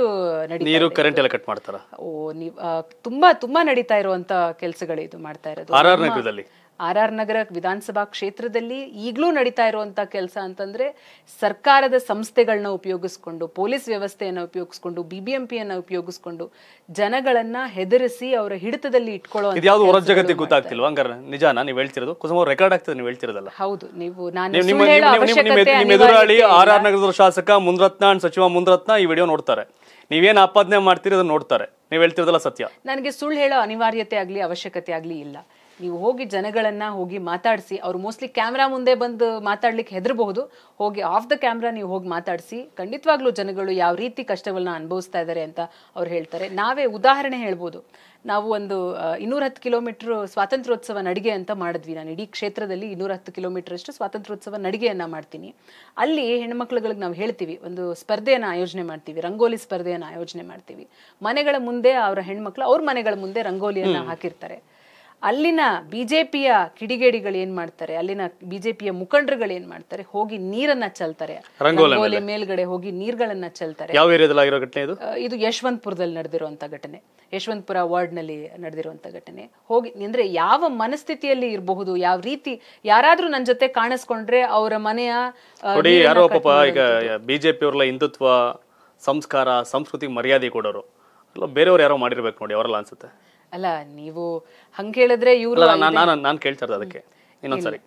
Speaker 1: ನೀರು ಕರೆಂಟ್ ಎಲ್ಲ ಕಟ್ ಮಾಡ್ತಾರ?
Speaker 2: ಓ ನೀವ್ ತುಂಬಾ ತುಂಬಾ ನಡೀತಾ ಇರುವಂತ ಕೆಲಸಗಳು ಇದು ಮಾಡ್ತಾ ಇರೋದು.
Speaker 1: ಆರ್ ಆರ್
Speaker 2: ನಗರ ವಿಧಾನಸಭಾ ಕ್ಷೇತ್ರದಲ್ಲಿ ಈಗಲೂ ನಡೀತಾ ಇರುವಂತ ಕೆಲಸ ಅಂತಂದ್ರೆ ಸರ್ಕಾರದ ಸಂಸ್ಥೆಗಳನ್ನ ಉಪಯೋಗಿಸ್ಕೊಂಡು ಪೊಲೀಸ್ ವ್ಯವಸ್ಥೆಯನ್ನ ಉಪಯೋಗಿಸ್ಕೊಂಡು ಬಿಬಿಎಂಪಿಯನ್ನ ಉಪಯೋಗಿಸ್ಕೊಂಡು ಜನಗಳನ್ನ ಹೆದರಿಸಿ ಅವರ ಹಿಡಿತದಲ್ಲಿ ಇಟ್ಕೊಳ್ಳೋ
Speaker 1: ಇದ್ಯಾವುದು ಹೊರ ಜಗತ್ತಿಗೆ ಗೊತ್ತಾಗ್ತಿಲ್ವಾ? ಹಂಗಾರೆ ನಿಜಾನ? ನೀವು ಹೇಳ್ತಿರೋದು? ಕುಸುಮ ರೆಕಾರ್ಡ್ ಆಗ್ತದೆ ನೀವು ಹೇಳ್ತಿರೋದಲ್ಲ.
Speaker 2: ಹೌದು ನೀವು ನಾನು
Speaker 1: ನಿಮ್ಮ ಎದುರಾಳಿ ಆರ್. ಆರ್ ನಗರದ ಶಾಸಕ ಮುನ್ರತ್ನ and ಸಚಿವ ಮುನ್ರತ್ನ ಈ ವಿಡಿಯೋ ನೋಡ್ತಾರೆ. ನೀವೇನು ಆಪಾದನೆ ಮಾಡ್ತೀರಿ ಅದನ್ನ ನೋಡ್ತಾರೆ. ನೀವು ಹೇಳ್ತಿರೋದಲ್ಲ ಸತ್ಯ.
Speaker 2: ನನಗೆ ಸುಳ್ಳು ಹೇಳೋ ಅನಿವಾರ್ಯತೆ ಆಗಲಿ ಅವಶ್ಯಕತೆ ಆಗಲಿ ಇಲ್ಲ. ನೀವು ಹೋಗಿ ಜನಗಳನ್ನ ಹೋಗಿ ಮಾತಾಡಿಸಿ ಅವರು ಮೋಸ್ಟ್ಲಿ ಕ್ಯಾಮ್ರಾ ಮುಂದೆ ಬಂದು ಮಾತಾಡ್ಲಿಕ್ಕೆ ಹೆದರಬಹುದು. ಹೋಗಿ ಆಫ್ ದ ಕ್ಯಾಮ್ರಾ ನೀವು ಹೋಗಿ ಮಾತಾಡಿಸಿ ಖಂಡಿತವಾಗ್ಲೂ ಜನಗಳು ಯಾವ ರೀತಿ ಕಷ್ಟಗಳನ್ನ ಅನುಭವಿಸ್ತಾ ಇದ್ದಾರೆ ಅಂತ ಅವ್ರು ಹೇಳ್ತಾರೆ. ನಾವೇ ಉದಾಹರಣೆ ಹೇಳ್ಬೋದು. ನಾವು ಒಂದು ಇನ್ನೂರ ಹತ್ತು ಕಿಲೋಮೀಟರ್ ಸ್ವಾತಂತ್ರ್ಯೋತ್ಸವ ನಡಿಗೆ ಅಂತ ಮಾಡಿದ್ವಿ. ನಾನು ಇಡೀ ಕ್ಷೇತ್ರದಲ್ಲಿ ಇನ್ನೂರ ಹತ್ತು ಕಿಲೋಮೀಟರ್ ಅಷ್ಟು ಸ್ವಾತಂತ್ರ್ಯೋತ್ಸವ ನಡಿಗೆಯನ್ನು ಮಾಡ್ತೀನಿ. ಅಲ್ಲಿ ಹೆಣ್ಮಕ್ಳುಗಳಿಗೆ ನಾವು ಹೇಳ್ತೀವಿ ಒಂದು ಸ್ಪರ್ಧೆಯನ್ನು ಆಯೋಜನೆ ಮಾಡ್ತೀವಿ ರಂಗೋಲಿ ಸ್ಪರ್ಧೆಯನ್ನು ಆಯೋಜನೆ ಮಾಡ್ತೀವಿ. ಮನೆಗಳ ಮುಂದೆ ಅವರ ಹೆಣ್ಮಕ್ಳು ಅವ್ರ ಮನೆಗಳ ಮುಂದೆ ರಂಗೋಲಿಯನ್ನ ಹಾಕಿರ್ತಾರೆ. ಅಲ್ಲಿನ ಬಿಜೆಪಿಯ ಕಿಡಿಗೇಡಿಗಳು ಏನ್ ಮಾಡ್ತಾರೆ? ಅಲ್ಲಿನ ಬಿಜೆಪಿಯ ಮುಖಂಡರುಗಳು ಏನ್ ಮಾಡ್ತಾರೆ? ಹೋಗಿ ನೀರನ್ನ ಚೆಲ್ತಾರೆ.
Speaker 1: ರಂಗೋಲಿ
Speaker 2: ಮೇಲ್ಗಡೆ ಹೋಗಿ ನೀರ್ಗಳನ್ನ ಚೆಲ್ತಾರೆ.
Speaker 1: ಯಾವ ಏರಿಯಾದಲ್ಲಿ ಆಗಿರೋ ಘಟನೆ ಇದು?
Speaker 2: ಇದು ಯಶವಂತಪುರದಲ್ಲಿ ನಡೆದಿರುವಂತ ಘಟನೆ. ಯಶವಂತಪುರ ವಾರ್ಡ್ನಲ್ಲಿ ನಡೆದಿರುವಂತ ಘಟನೆ. ಹೋಗಿ ಅಂದ್ರೆ ಯಾವ ಮನಸ್ಥಿತಿಯಲ್ಲಿ ಇರಬಹುದು? ಯಾವ ರೀತಿ ಯಾರಾದ್ರೂ ನನ್ನ ಜೊತೆ ಕಾಣಿಸ್ಕೊಂಡ್ರೆ ಅವರ ಮನೆಯ
Speaker 1: ಯಾರೋ ಪಾಪ ಈಗ ಬಿಜೆಪಿ ಅವ್ರಲ್ಲ ಹಿಂದುತ್ವ ಸಂಸ್ಕಾರ ಸಂಸ್ಕೃತಿ ಮರ್ಯಾದೆ ಕೊಡೋರು. ಅಲ್ಲ ಬೇರೆಯವ್ರು ಯಾರೋ ಮಾಡಿರ್ಬೇಕು ನೋಡಿ ಅವರೆಲ್ಲ ಅನ್ಸುತ್ತೆ.
Speaker 2: ಅಲ್ಲ ನೀವು ಹಂಗೆ ಹೇಳಿದ್ರೆ ಇವರು
Speaker 1: ನಾನು ನಾನು ನಾನು ಕೇಳ್ತಾ ಇರೋದು ಅದಕ್ಕೆ. ಇನ್ನೊಂದ್ಸರಿ.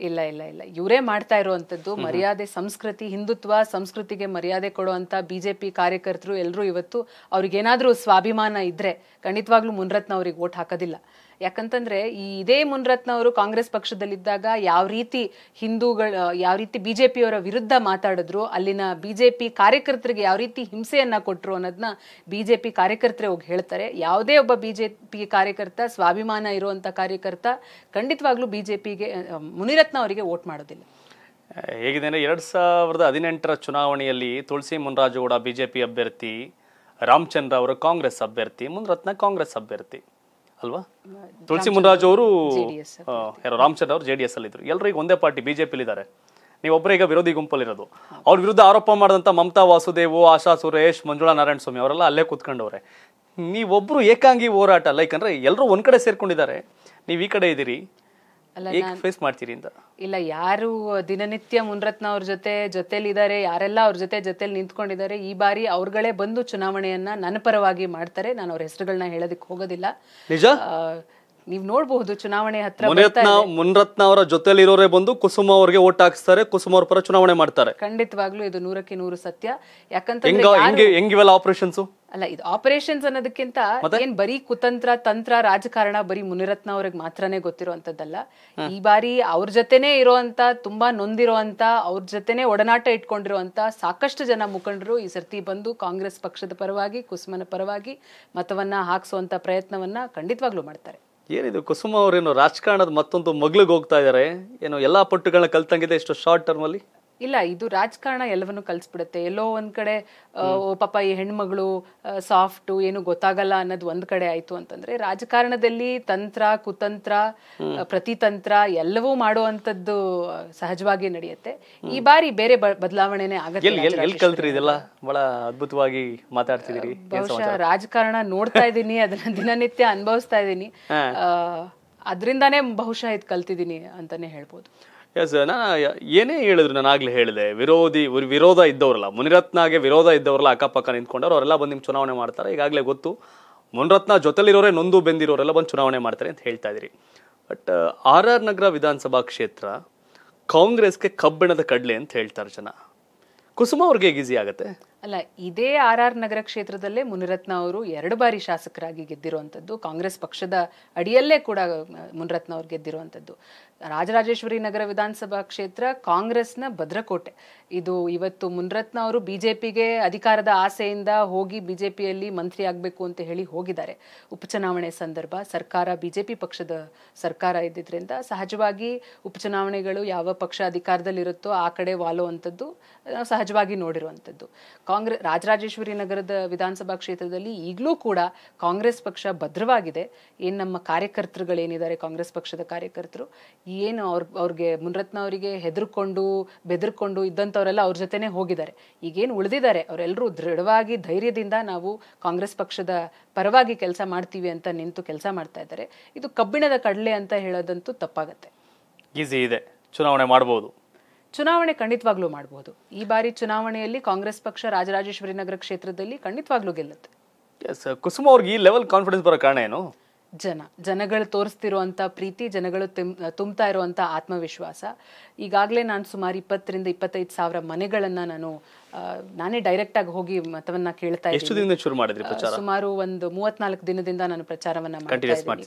Speaker 2: ಇಲ್ಲ ಇಲ್ಲ ಇಲ್ಲ ಇವರೇ ಮಾಡ್ತಾ ಇರುವಂತದ್ದು ಮರ್ಯಾದೆ ಸಂಸ್ಕೃತಿ ಹಿಂದುತ್ವ ಸಂಸ್ಕೃತಿಗೆ ಮರ್ಯಾದೆ ಕೊಡುವಂತ ಬಿಜೆಪಿ ಕಾರ್ಯಕರ್ತರು ಎಲ್ಲರೂ ಇವತ್ತು ಅವ್ರಿಗೇನಾದ್ರೂ ಸ್ವಾಭಿಮಾನ ಇದ್ರೆ ಖಂಡಿತವಾಗ್ಲೂ ಮುನ್ರತ್ನ ಅವ್ರಿಗೆ ಓಟ್ ಹಾಕೋದಿಲ್ಲ. ಯಾಕಂತಂದ್ರೆ ಈ ಇದೇ ಮುನ್ರತ್ನ ಅವರು ಕಾಂಗ್ರೆಸ್ ಪಕ್ಷದಲ್ಲಿದ್ದಾಗ ಯಾವ ರೀತಿ ಹಿಂದೂಗಳ, ಯಾವ ರೀತಿ ಬಿಜೆಪಿಯವರ ವಿರುದ್ಧ ಮಾತಾಡಿದ್ರು, ಅಲ್ಲಿನ ಬಿಜೆಪಿ ಕಾರ್ಯಕರ್ತರಿಗೆ ಯಾವ ರೀತಿ ಹಿಂಸೆಯನ್ನ ಕೊಟ್ಟರು ಅನ್ನೋದನ್ನ ಬಿಜೆಪಿ ಕಾರ್ಯಕರ್ತರೇ ಹೋಗಿ ಹೇಳ್ತಾರೆ. ಯಾವುದೇ ಒಬ್ಬ ಬಿಜೆಪಿ ಕಾರ್ಯಕರ್ತ, ಸ್ವಾಭಿಮಾನ ಇರುವಂತ ಕಾರ್ಯಕರ್ತ ಖಂಡಿತವಾಗ್ಲೂ ಬಿಜೆಪಿಗೆ ಮುನಿರತ್ನ ಅವರಿಗೆ ವೋಟ್ ಮಾಡೋದಿಲ್ಲ.
Speaker 1: ಹೇಗಿದೆ ಅಂದರೆ ಎರಡು ಸಾವಿರದ ಹದಿನೆಂಟರ ಚುನಾವಣೆಯಲ್ಲಿ ತುಳಸಿ ಮುನ್ರಾಜುಗೌಡ ಬಿಜೆಪಿ ಅಭ್ಯರ್ಥಿ, ರಾಮಚಂದ್ರ ಅವರು ಕಾಂಗ್ರೆಸ್ ಅಭ್ಯರ್ಥಿ, ಮುನ್ರತ್ನ ಕಾಂಗ್ರೆಸ್ ಅಭ್ಯರ್ಥಿ. ಅಲ್ವಾ? ತುಳಸಿ ಮುನ್ರಾಜ್ ಅವರು ಯಾರೋ ರಾಮಚಂದ್ರ ಅವರು ಜೆ ಡಿ ಎಸ್ ಅಲ್ಲಿ ಇದ್ರು. ಎಲ್ಲರೂ ಈಗ ಒಂದೇ ಪಾರ್ಟಿ ಬಿಜೆಪಿ ಇದ್ದಾರೆ. ನೀವೊಬ್ಬರೇ ಈಗ ವಿರೋಧಿ ಗುಂಪಲ್ಲಿರೋದು. ಅವ್ರ ವಿರುದ್ಧ ಆರೋಪ ಮಾಡಿದಂಥ ಮಮತಾ ವಾಸುದೇವ್ ಆಶಾ ಸುರೇಶ್ ಮಂಜುಳಾ ನಾರಾಯಣ ಸ್ವಾಮಿ ಅವರೆಲ್ಲ ಅಲ್ಲೇ ಕೂತ್ಕೊಂಡವ್ರೆ. ನೀವೊಬ್ರು ಏಕಾಂಗಿ ಹೋರಾಟ ಲೈಕ್ ಯಾಕಂದ್ರೆ ಎಲ್ಲರೂ ಒಂದ್ ಕಡೆ ಸೇರ್ಕೊಂಡಿದ್ದಾರೆ. ನೀವು ಈ ಕಡೆ ಇದ್ದೀರಿ.
Speaker 2: ಅಲ್ಲ
Speaker 1: ಫೇಸ್ ಮಾಡ್ತೀರಿ ಅಂತ?
Speaker 2: ಇಲ್ಲ ಯಾರು ದಿನನಿತ್ಯ ಮುನ್ರತ್ನ ಅವ್ರ ಜೊತೆ ಜೊತೆಲಿದ್ದಾರೆ ಯಾರೆಲ್ಲ ಅವ್ರ ಜೊತೆ ಜೊತೆಲಿ ನಿಂತ್ಕೊಂಡಿದ್ದಾರೆ ಈ ಬಾರಿ ಅವ್ರಗಳೇ ಬಂದು ಚುನಾವಣೆಯನ್ನ ನನ್ನ ಪರವಾಗಿ ಮಾಡ್ತಾರೆ. ನಾನು ಅವ್ರ ಹೆಸರುಗಳನ್ನ ಹೇಳೋದಕ್ಕೆ ಹೋಗೋದಿಲ್ಲ.
Speaker 1: ನಿಜ?
Speaker 2: ನೀವು ನೋಡ್ಬಹುದು ಚುನಾವಣೆ ಹತ್ರ
Speaker 1: ಮುನಿರತ್ನ ಮುನ್ರತ್ನ ಅವರ ಜೊತೆಲಿರೋರೇ ಬಂದು ಕುಸುಮ ಅವ್ರಿಗೆ ಓಟ್ ಹಾಕಿಸ್ತಾರೆ ಕುಸುಮ ಅವ್ರ ಪರ ಚುನಾವಣೆ ಮಾಡ್ತಾರೆ.
Speaker 2: ಖಂಡಿತವಾಗ್ಲೂ ಇದು ನೂರಕ್ಕೆ ನೂರು ಸತ್ಯ.
Speaker 1: ಯಾಕಂತ ಆಪರೇಷನ್ಸ್
Speaker 2: ಅಲ್ಲ ಇದು ಆಪರೇಷನ್ಸ್ ಅನ್ನೋದಕ್ಕಿಂತ ಏನ್ ಬರೀ ಕುತಂತ್ರ ತಂತ್ರ ರಾಜಕಾರಣ ಬರೀ ಮುನಿರತ್ನ ಅವ್ರಿಗೆ ಮಾತ್ರನೇ ಗೊತ್ತಿರುವಂತದ್ದಲ್ಲ. ಈ ಬಾರಿ ಅವ್ರ ಜೊತೆನೆ ಇರುವಂತ ತುಂಬಾ ನೊಂದಿರುವಂತ ಅವ್ರ ಜೊತೆನೆ ಒಡನಾಟ ಇಟ್ಕೊಂಡಿರುವಂತ ಸಾಕಷ್ಟು ಜನ ಮುಖಂಡರು ಈ ಸರ್ತಿ ಬಂದು ಕಾಂಗ್ರೆಸ್ ಪಕ್ಷದ ಪರವಾಗಿ ಕುಸುಮನ ಪರವಾಗಿ ಮತವನ್ನ ಹಾಕ್ಸುವಂತ ಪ್ರಯತ್ನವನ್ನ ಖಂಡಿತವಾಗ್ಲೂ ಮಾಡ್ತಾರೆ.
Speaker 1: ಏನಿದು ಕುಸುಮ ಅವ್ರೇನು ರಾಜಕಾರಣದ ಮತ್ತೊಂದು ಮಗ್ಲಿಗೆ ಹೋಗ್ತಾ ಇದಾರೆ. ಏನು ಎಲ್ಲಾ ಪಟ್ಟುಗಳನ್ನ ಕಲ್ತಂಗಿದೆ ಇಷ್ಟು ಶಾರ್ಟ್ ಟರ್ಮ್ ಅಲ್ಲಿ?
Speaker 2: ಇಲ್ಲ ಇದು ರಾಜಕಾರಣ ಎಲ್ಲವನ್ನೂ ಕಲ್ಸ್ಬಿಡುತ್ತೆ. ಎಲ್ಲೋ ಒಂದ್ ಕಡೆ ಪಾಪ ಈ ಹೆಣ್ಮಗಳು ಸಾಫ್ಟ್ ಏನು ಗೊತ್ತಾಗಲ್ಲ ಅನ್ನೋದು ಒಂದ್ ಕಡೆ ಆಯ್ತು ಅಂತಂದ್ರೆ ರಾಜಕಾರಣದಲ್ಲಿ ತಂತ್ರ ಕುತಂತ್ರ ಪ್ರತಿತಂತ್ರ ಎಲ್ಲವೂ ಮಾಡುವಂತದ್ದು ಸಹಜವಾಗಿ ನಡೆಯುತ್ತೆ. ಈ ಬಾರಿ ಬೇರೆ ಬದಲಾವಣೆನೇ ಆಗತ್ತೆ
Speaker 1: ಇದೆಲ್ಲ? ಬಹಳ ಅದ್ಭುತವಾಗಿ ಮಾತಾಡ್ತಿದ್ದೀರಿ.
Speaker 2: ಬಹುಶಃ ರಾಜಕಾರಣ ನೋಡ್ತಾ ಇದ್ದೀನಿ ಅದನ್ನ ದಿನನಿತ್ಯ ಅನುಭವಿಸ್ತಾ ಇದ್ದೀನಿ. ಅದರಿಂದಾನೇ ಬಹುಶಃ ಇದು ಕಲ್ತಿದ್ದೀನಿ ಅಂತಾನೆ ಹೇಳ್ಬೋದು.
Speaker 1: ಎಸ್ ನಾನು ಏನೇ ಹೇಳಿದ್ರು ನಾನು ಆಗಲೇ ಹೇಳಿದೆ. ವಿರೋಧಿ, ವಿರ್- ವಿರೋಧ ಇದ್ದವರಲ್ಲ. ಮುನಿರತ್ನಾಗೆ ವಿರೋಧ ಇದ್ದವರಲ್ಲ ಅಕ್ಕಪಕ್ಕ ನಿಂತ್ಕೊಂಡವ್ರು, ಅವರೆಲ್ಲ ಬಂದು ನಿಮ್ಮ ಚುನಾವಣೆ ಮಾಡ್ತಾರೆ. ಈಗಾಗಲೇ ಗೊತ್ತು, ಮುನಿರತ್ನ ಜೊತೆಲಿರೋರೇ ನೊಂದು ಬೆಂದಿರೋರೆಲ್ಲ ಬಂದು ಚುನಾವಣೆ ಮಾಡ್ತಾರೆ ಅಂತ ಹೇಳ್ತಾ ಇದ್ದೀರಿ. ಬಟ್ ಆರ್ ಆರ್ ನಗರ ವಿಧಾನಸಭಾ ಕ್ಷೇತ್ರ ಕಾಂಗ್ರೆಸ್ಗೆ ಕಬ್ಬಿಣದ ಕಡಲೆ ಅಂತ ಹೇಳ್ತಾರೆ ಜನ. ಕುಸುಮ ಅವ್ರಿಗೆ ಈಸಿ ಆಗುತ್ತೆ?
Speaker 2: ಅಲ್ಲ, ಇದೇ ಆರ್ ಆರ್ ನಗರ ಕ್ಷೇತ್ರದಲ್ಲೇ ಮುನಿರತ್ನ ಅವರು ಎರಡು ಬಾರಿ ಶಾಸಕರಾಗಿ ಗೆದ್ದಿರುವಂಥದ್ದು. ಕಾಂಗ್ರೆಸ್ ಪಕ್ಷದ ಅಡಿಯಲ್ಲೇ ಕೂಡ ಮುನಿರತ್ನ ಅವರು ಗೆದ್ದಿರುವಂಥದ್ದು. ರಾಜರಾಜೇಶ್ವರಿ ನಗರ ವಿಧಾನಸಭಾ ಕ್ಷೇತ್ರ ಕಾಂಗ್ರೆಸ್ನ ಭದ್ರಕೋಟೆ. ಇದು ಇವತ್ತು ಮುನ್ರತ್ನ ಅವರು ಬಿಜೆಪಿಗೆ ಅಧಿಕಾರದ ಆಸೆಯಿಂದ ಹೋಗಿ ಬಿಜೆಪಿಯಲ್ಲಿ ಮಂತ್ರಿ ಆಗಬೇಕು ಅಂತ ಹೇಳಿ ಹೋಗಿದ್ದಾರೆ. ಉಪಚುನಾವಣೆ ಸಂದರ್ಭ ಸರ್ಕಾರ ಬಿಜೆಪಿ ಪಕ್ಷದ ಸರ್ಕಾರ ಇದ್ದಿದ್ದರಿಂದ ಸಹಜವಾಗಿ ಉಪಚುನಾವಣೆಗಳು ಯಾವ ಪಕ್ಷ ಅಧಿಕಾರದಲ್ಲಿರುತ್ತೋ ಆ ಕಡೆ ವಾಲುವಂಥದ್ದು ನಾವು ಸಹಜವಾಗಿ ನೋಡಿರುವಂಥದ್ದು ಕಾಂಗ್ರೆಸ್ ರಾಜರಾಜೇಶ್ವರಿ ನಗರದ ವಿಧಾನಸಭಾ ಕ್ಷೇತ್ರದಲ್ಲಿ ಈಗಲೂ ಕೂಡ ಕಾಂಗ್ರೆಸ್ ಪಕ್ಷ ಭದ್ರವಾಗಿದೆ. ಏನು ನಮ್ಮ ಕಾರ್ಯಕರ್ತರುಗಳೇನಿದ್ದಾರೆ ಕಾಂಗ್ರೆಸ್ ಪಕ್ಷದ ಕಾರ್ಯಕರ್ತರು? ಏನು ಅವ್ರ ಅವ್ರಿಗೆ ಮುನ್ರತ್ನ ಅವರಿಗೆ ಹೆದರ್ಕೊಂಡು ಬೆದರ್ಕೊಂಡು ಇದ್ದಂಥವರೆಲ್ಲ ಅವ್ರ ಜೊತೆನೆ ಹೋಗಿದ್ದಾರೆ. ಈಗೇನು ಉಳಿದಿದ್ದಾರೆ ಅವರೆಲ್ಲರೂ ದೃಢವಾಗಿ ಧೈರ್ಯದಿಂದ ನಾವು ಕಾಂಗ್ರೆಸ್ ಪಕ್ಷದ ಪರವಾಗಿ ಕೆಲಸ ಮಾಡ್ತೀವಿ ಅಂತ ನಿಂತು ಕೆಲಸ ಮಾಡ್ತಾ ಇದ್ದಾರೆ. ಇದು ಕಬ್ಬಿಣದ ಕಡಲೆ ಅಂತ ಹೇಳೋದಂತೂ ತಪ್ಪಾಗತ್ತೆ.
Speaker 1: ಈಸಿ ಇದೆ. ಚುನಾವಣೆ ಮಾಡ್ಬೋದು.
Speaker 2: ಚುನಾವಣೆ ಖಂಡಿತವಾಗ್ಲೂ ಮಾಡಬಹುದು ಈ ಬಾರಿ ಚುನಾವಣೆಯಲ್ಲಿ ಕಾಂಗ್ರೆಸ್ ಪಕ್ಷ ರಾಜರಾಜೇಶ್ವರಿ ನಗರ ಕ್ಷೇತ್ರದಲ್ಲಿ ಖಂಡಿತವಾಗ್ಲೂ ಗೆಲ್ಲುತ್ತೆ.
Speaker 1: ಎಸ್ ಕುಸುಮ ಅವ್ರಿಗೆ ಈ ಲೆವೆಲ್ ಕಾನ್ಫಿಡೆನ್ಸ್ ಬರೋ ಕಾರಣ ಏನು?
Speaker 2: ಜನ, ಜನಗಳು ತೋರಿಸ್ತಿರುವಂಥ ಪ್ರೀತಿ, ಜನಗಳು ತುಮ್ ತುಂಬ್ತಾ ಇರುವಂಥ ಆತ್ಮವಿಶ್ವಾಸ. ಈಗಾಗಲೇ ನಾನು ಸುಮಾರು ಇಪ್ಪತ್ತರಿಂದ ಇಪ್ಪತ್ತೈದು ಸಾವಿರ ಮನೆಗಳನ್ನು ನಾನು ಆ, ಡೈರೆಕ್ಟ್ ಆಗಿ ಹೋಗಿ ಮತವನ್ನ ಕೇಳ್ತಾ ಇದ್ದೀನಿ.
Speaker 1: ಶುರು ಮಾಡಿದ್ರಿ ಪ್ರಚಾರ?
Speaker 2: ಸುಮಾರು ಒಂದು ಮೂವತ್ನಾಲ್ಕು ದಿನದಿಂದ ನಾನು ಪ್ರಚಾರವನ್ನ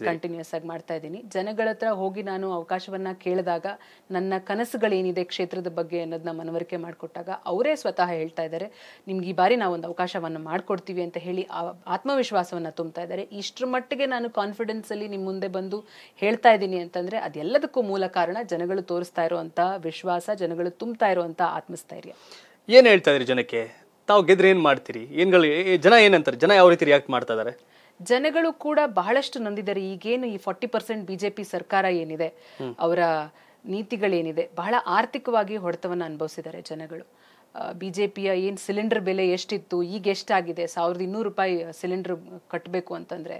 Speaker 2: ಕಂಟಿನ್ಯೂಸ್ ಆಗಿ ಮಾಡ್ತಾ ಇದ್ದೀನಿ. ಜನಗಳ ಹತ್ರ ಹೋಗಿ ನಾನು ಅವಕಾಶವನ್ನ ಕೇಳಿದಾಗ ನನ್ನ ಕನಸುಗಳೇನಿದೆ ಕ್ಷೇತ್ರದ ಬಗ್ಗೆ ಅನ್ನೋದನ್ನ ಮನವರಿಕೆ ಮಾಡಿಕೊಟ್ಟಾಗ ಅವರೇ ಸ್ವತಃ ಹೇಳ್ತಾ ಇದ್ದಾರೆ ನಿಮ್ಗೆ ಈ ಬಾರಿ ನಾವು ಒಂದು ಅವಕಾಶವನ್ನ ಮಾಡ್ಕೊಡ್ತೀವಿ ಅಂತ ಹೇಳಿ ಆ ಆತ್ಮವಿಶ್ವಾಸವನ್ನ ತುಂಬ್ತಾ ಇದ್ದಾರೆ. ಇಷ್ಟರ ಮಟ್ಟಿಗೆ ನಾನು ಕಾನ್ಫಿಡೆನ್ಸ್ ಅಲ್ಲಿ ನಿಮ್ಮ ಮುಂದೆ ಬಂದು ಹೇಳ್ತಾ ಇದ್ದೀನಿ ಅಂತಂದ್ರೆ ಅದೆಲ್ಲದಕ್ಕೂ ಮೂಲ ಕಾರಣ ಜನಗಳು ತೋರಿಸ್ತಾ ಇರುವಂತಹ ವಿಶ್ವಾಸ ಜನಗಳು ತುಂಬ್ತಾ ಇರುವಂತಹ ಆತ್ಮಸ್ಥೈರ್ಯ.
Speaker 1: ಏನ್ ಹೇಳ್ತಾ ಇದ್ರಿ ಜನಕ್ಕೆ? ತಾವು ಗೆದ್ರೆ ಏನು ಮಾಡ್ತೀರಿ? ಏನ್ಗಳು ಜನ ಏನಂತಾರೆ? ಜನ ಯಾವ ರೀತಿ ರಿಯಾಕ್ಟ್ ಮಾಡ್ತಾ ಇದಾರೆ?
Speaker 2: ಜನಗಳು ಕೂಡ ಬಹಳಷ್ಟು ನಂದಿದ್ದಾರೆ. ಈಗೇನು ಈ ಫಾರ್ಟಿ ಪರ್ಸೆಂಟ್ ಬಿಜೆಪಿ ಸರ್ಕಾರ ಏನಿದೆ ಅವರ ನೀತಿಗಳೇನಿದೆ ಬಹಳ ಆರ್ಥಿಕವಾಗಿ ಹೊಡೆತವನ್ನು ಅನುಭವಿಸಿದ್ದಾರೆ ಜನಗಳು. ಬಿಜೆಪಿಯ ಏನು ಸಿಲಿಂಡರ್ ಬೆಲೆ ಎಷ್ಟಿತ್ತು, ಈಗ ಎಷ್ಟಾಗಿದೆ? ಸಾವಿರದ ಇನ್ನೂರು ರೂಪಾಯಿ ಸಿಲಿಂಡರ್ ಕಟ್ಟಬೇಕು ಅಂತಂದರೆ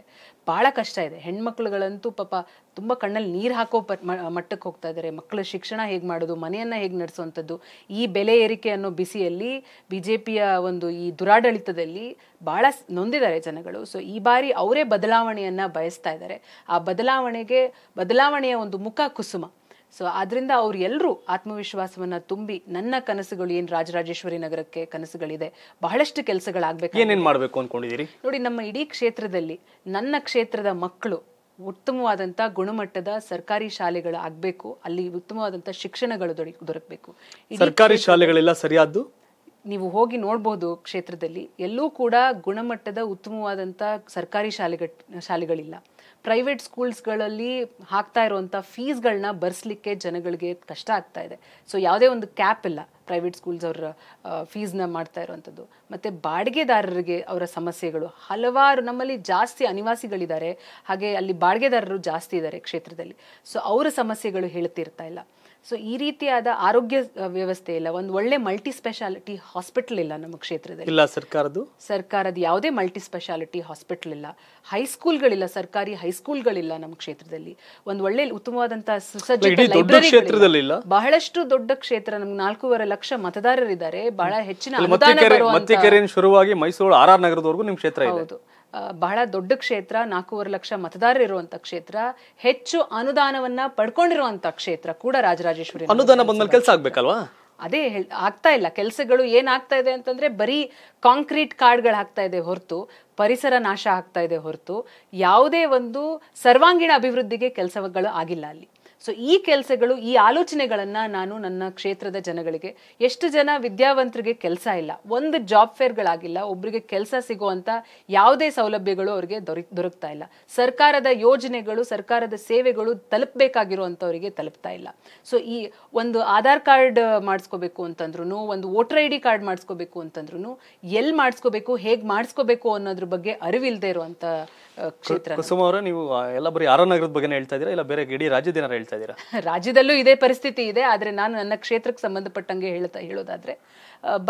Speaker 2: ಭಾಳ ಕಷ್ಟ ಇದೆ. ಹೆಣ್ಮಕ್ಳುಗಳಂತೂ ಪಾಪ ತುಂಬ ಕಣ್ಣಲ್ಲಿ ನೀರು ಹಾಕೋ ಪ ಮಟ್ಟಕ್ಕೆ ಹೋಗ್ತಾ ಇದ್ದಾರೆ ಮಕ್ಕಳ ಶಿಕ್ಷಣ ಹೇಗೆ ಮಾಡೋದು, ಮನೆಯನ್ನ ಹೇಗೆ ನಡೆಸುವಂಥದ್ದು ಈ ಬೆಲೆ ಏರಿಕೆ ಅನ್ನೋ ಬಿಸಿಯಲ್ಲಿ ಬಿ ಜೆ ಪಿಯ ಒಂದು ಈ ದುರಾಡಳಿತದಲ್ಲಿ ಭಾಳ ನೊಂದಿದ್ದಾರೆ ಜನಗಳು. ಸೊ ಈ ಬಾರಿ ಅವರೇ ಬದಲಾವಣೆಯನ್ನ ಬಯಸ್ತಾ ಇದ್ದಾರೆ ಆ ಬದಲಾವಣೆಗೆ, ಬದಲಾವಣೆಯ ಒಂದು ಮುಖ ಕುಸುಮ. ಸೊ ಆದ್ರಿಂದ ಅವ್ರು ಎಲ್ಲರೂ ಆತ್ಮವಿಶ್ವಾಸವನ್ನ ತುಂಬಿ ನನ್ನ ಕನಸುಗಳು ಏನ್ ರಾಜರಾಜೇಶ್ವರಿ ನಗರಕ್ಕೆ ಕನಸುಗಳಿದೆ ಬಹಳಷ್ಟು ಕೆಲಸಗಳಾಗಬೇಕು
Speaker 1: ಏನೇನ್ ಮಾಡಬೇಕು ಅನ್ಕೊಂಡಿದೀರಿ?
Speaker 2: ನೋಡಿ ನಮ್ಮ ಇಡೀ ಕ್ಷೇತ್ರದಲ್ಲಿ ನನ್ನ ಕ್ಷೇತ್ರದ ಮಕ್ಕಳು ಉತ್ತಮವಾದಂಥ ಗುಣಮಟ್ಟದ ಸರ್ಕಾರಿ ಶಾಲೆಗಳು ಆಗಬೇಕು ಅಲ್ಲಿ ಉತ್ತಮವಾದಂಥ ಶಿಕ್ಷಣಗಳು ದೊರಕಬೇಕು.
Speaker 1: ಸರ್ಕಾರಿ ಶಾಲೆಗಳೆಲ್ಲ ಸರಿಯಾದ್ದು?
Speaker 2: ನೀವು ಹೋಗಿ ನೋಡಬಹುದು ಕ್ಷೇತ್ರದಲ್ಲಿ ಎಲ್ಲೂ ಕೂಡ ಗುಣಮಟ್ಟದ ಉತ್ತಮವಾದಂಥ ಸರ್ಕಾರಿ ಶಾಲೆಗಳ ಶಾಲೆಗಳಿಲ್ಲ. ಪ್ರೈವೇಟ್ ಸ್ಕೂಲ್ಸ್ಗಳಲ್ಲಿ ಹಾಕ್ತಾ ಇರುವಂಥ ಫೀಸ್ಗಳನ್ನ ಭರಿಸ್ಲಿಕ್ಕೆ ಜನಗಳಿಗೆ ಕಷ್ಟ ಆಗ್ತಾ ಇದೆ. ಸೊ ಯಾವುದೇ ಒಂದು ಕ್ಯಾಪ್ ಇಲ್ಲ ಪ್ರೈವೇಟ್ ಸ್ಕೂಲ್ಸ್ ಅವರ ಫೀಸ್ನ ಮಾಡ್ತಾ ಇರುವಂಥದ್ದು. ಮತ್ತು ಬಾಡಿಗೆದಾರರಿಗೆ ಅವರ ಸಮಸ್ಯೆಗಳು. ಹಲವಾರು ನಮ್ಮಲ್ಲಿ ಜಾಸ್ತಿ ಅನಿವಾಸಿಗಳಿದ್ದಾರೆ. ಹಾಗೆ ಅಲ್ಲಿ ಬಾಡಿಗೆದಾರರು ಜಾಸ್ತಿ ಇದ್ದಾರೆ ಕ್ಷೇತ್ರದಲ್ಲಿ. ಸೊ ಅವರ ಸಮಸ್ಯೆಗಳು ಹೇಳ್ತಿರ್ತಾ ಇಲ್ಲ. ಸೊ ಈ ರೀತಿಯಾದ ಆರೋಗ್ಯ ವ್ಯವಸ್ಥೆ ಇಲ್ಲ. ಒಂದು ಒಳ್ಳೆ ಮಲ್ಟಿ ಸ್ಪೆಷಾಲಿಟಿ ಹಾಸ್ಪಿಟಲ್ ಇಲ್ಲ ನಮ್ಮ ಕ್ಷೇತ್ರದಲ್ಲಿ.
Speaker 1: ಇಲ್ಲ ಸರ್ಕಾರದ್ದು?
Speaker 2: ಸರ್ಕಾರದ ಯಾವುದೇ ಮಲ್ಟಿ ಸ್ಪೆಷಾಲಿಟಿ ಹಾಸ್ಪಿಟಲ್ ಇಲ್ಲ ಹೈಸ್ಕೂಲ್ಗಳಿಲ್ಲ ಸರ್ಕಾರಿ ಹೈಸ್ಕೂಲ್ಗಳಿಲ್ಲ ನಮ್ಮ ಕ್ಷೇತ್ರದಲ್ಲಿ. ಒಂದು ಒಳ್ಳೆ ಉತ್ತಮವಾದಂತಹ ಸುಸಜ್ಜಿತ? ಬಹಳಷ್ಟು ದೊಡ್ಡ ಕ್ಷೇತ್ರ ನಮ್ಗೆ ನಾಲ್ಕೂವರೆ ಲಕ್ಷ ಮತದಾರರಿದ್ದಾರೆ. ಬಹಳ ಹೆಚ್ಚಿನ
Speaker 1: ಶುರುವಾಗಿ ಮೈಸೂರು ಆರ್ ಆರ್ ನಗರದವರೆಗೂ ನಿಮ್ ಕ್ಷೇತ್ರ
Speaker 2: ಹೌದು. ಬಹಳ ದೊಡ್ಡ ಕ್ಷೇತ್ರ ನಾಲ್ಕೂವರೆ ಲಕ್ಷ ಮತದಾರರು ಇರುವಂತ ಕ್ಷೇತ್ರ ಹೆಚ್ಚು ಅನುದಾನವನ್ನ ಪಡ್ಕೊಂಡಿರುವಂತ ಕ್ಷೇತ್ರ ಕೂಡ ರಾಜರಾಜೇಶ್ವರಿ
Speaker 1: ಅನುದಾನ ಬಂದ್ಮೇಲೆ ಕೆಲಸ ಆಗ್ಬೇಕಲ್ವಾ?
Speaker 2: ಅದೇ ಹೇಳ್- ಆಗ್ತಾ ಇಲ್ಲ. ಕೆಲಸಗಳು ಏನಾಗ್ತಾ ಇದೆ ಅಂತಂದ್ರೆ ಬರೀ ಕಾಂಕ್ರೀಟ್ ಕಾರ್ಡ್ಗಳು ಆಗ್ತಾ ಇದೆ ಹೊರತು ಪರಿಸರ ನಾಶ ಆಗ್ತಾ ಇದೆ ಹೊರತು ಯಾವುದೇ ಒಂದು ಸರ್ವಾಂಗೀಣ ಅಭಿವೃದ್ಧಿಗೆ ಕೆಲಸಗಳು ಆಗಿಲ್ಲ ಅಲ್ಲಿ. ಸೊ ಈ ಕೆಲಸಗಳು ಈ ಆಲೋಚನೆಗಳನ್ನು ನಾನು ನನ್ನ ಕ್ಷೇತ್ರದ ಜನಗಳಿಗೆ ಎಷ್ಟು ಜನ ವಿದ್ಯಾವಂತರಿಗೆ ಕೆಲಸ ಇಲ್ಲ ಒಂದು ಜಾಬ್ ಫೇರ್ಗಳಾಗಿಲ್ಲ ಒಬ್ಬರಿಗೆ ಕೆಲಸ ಸಿಗುವಂಥ ಯಾವುದೇ ಸೌಲಭ್ಯಗಳು ಅವರಿಗೆ ದೊರಿ ದೊರಕ್ತಾ ಇಲ್ಲ. ಸರ್ಕಾರದ ಯೋಜನೆಗಳು ಸರ್ಕಾರದ ಸೇವೆಗಳು ತಲುಪಬೇಕಾಗಿರುವಂಥವರಿಗೆ ತಲುಪ್ತಾ ಇಲ್ಲ. ಸೊ ಈ ಒಂದು ಆಧಾರ್ ಕಾರ್ಡ್ ಮಾಡಿಸ್ಕೋಬೇಕು ಅಂತಂದ್ರೂ ಒಂದು ವೋಟರ್ ಐ ಡಿ ಕಾರ್ಡ್ ಮಾಡಿಸ್ಕೋಬೇಕು ಅಂತಂದ್ರೂ ಎಲ್ಲಿ ಮಾಡಿಸ್ಕೋಬೇಕು ಹೇಗೆ ಮಾಡಿಸ್ಕೋಬೇಕು ಅನ್ನೋದ್ರ ಬಗ್ಗೆ ಅರಿವಿಲ್ಲದೆ ಇರುವಂತ ಆ, ಕ್ಷೇತ್ರ
Speaker 1: ಕುಸುಮ ಅವರೇ ನೀವು ಎಲ್ಲ ಬರೀ ಆರ ನಗರದ ಬಗ್ಗೆ ಹೇಳ್ತಾ ಇದ್ದೀರಾ? ಇಲ್ಲ ಬೇರೆ ಇಡೀ ರಾಜ್ಯದ ಏನಾರು ಹೇಳ್ತಾ ಇದ್ದೀರಾ? *laughs*
Speaker 2: ರಾಜ್ಯದಲ್ಲೂ ಇದೇ ಪರಿಸ್ಥಿತಿ ಇದೆ ಆದ್ರೆ ನಾನು ನನ್ನ ಕ್ಷೇತ್ರಕ್ಕೆ ಸಂಬಂಧಪಟ್ಟಂಗೆ ಹೇಳ್ತಾ ಹೇಳೋದಾದ್ರೆ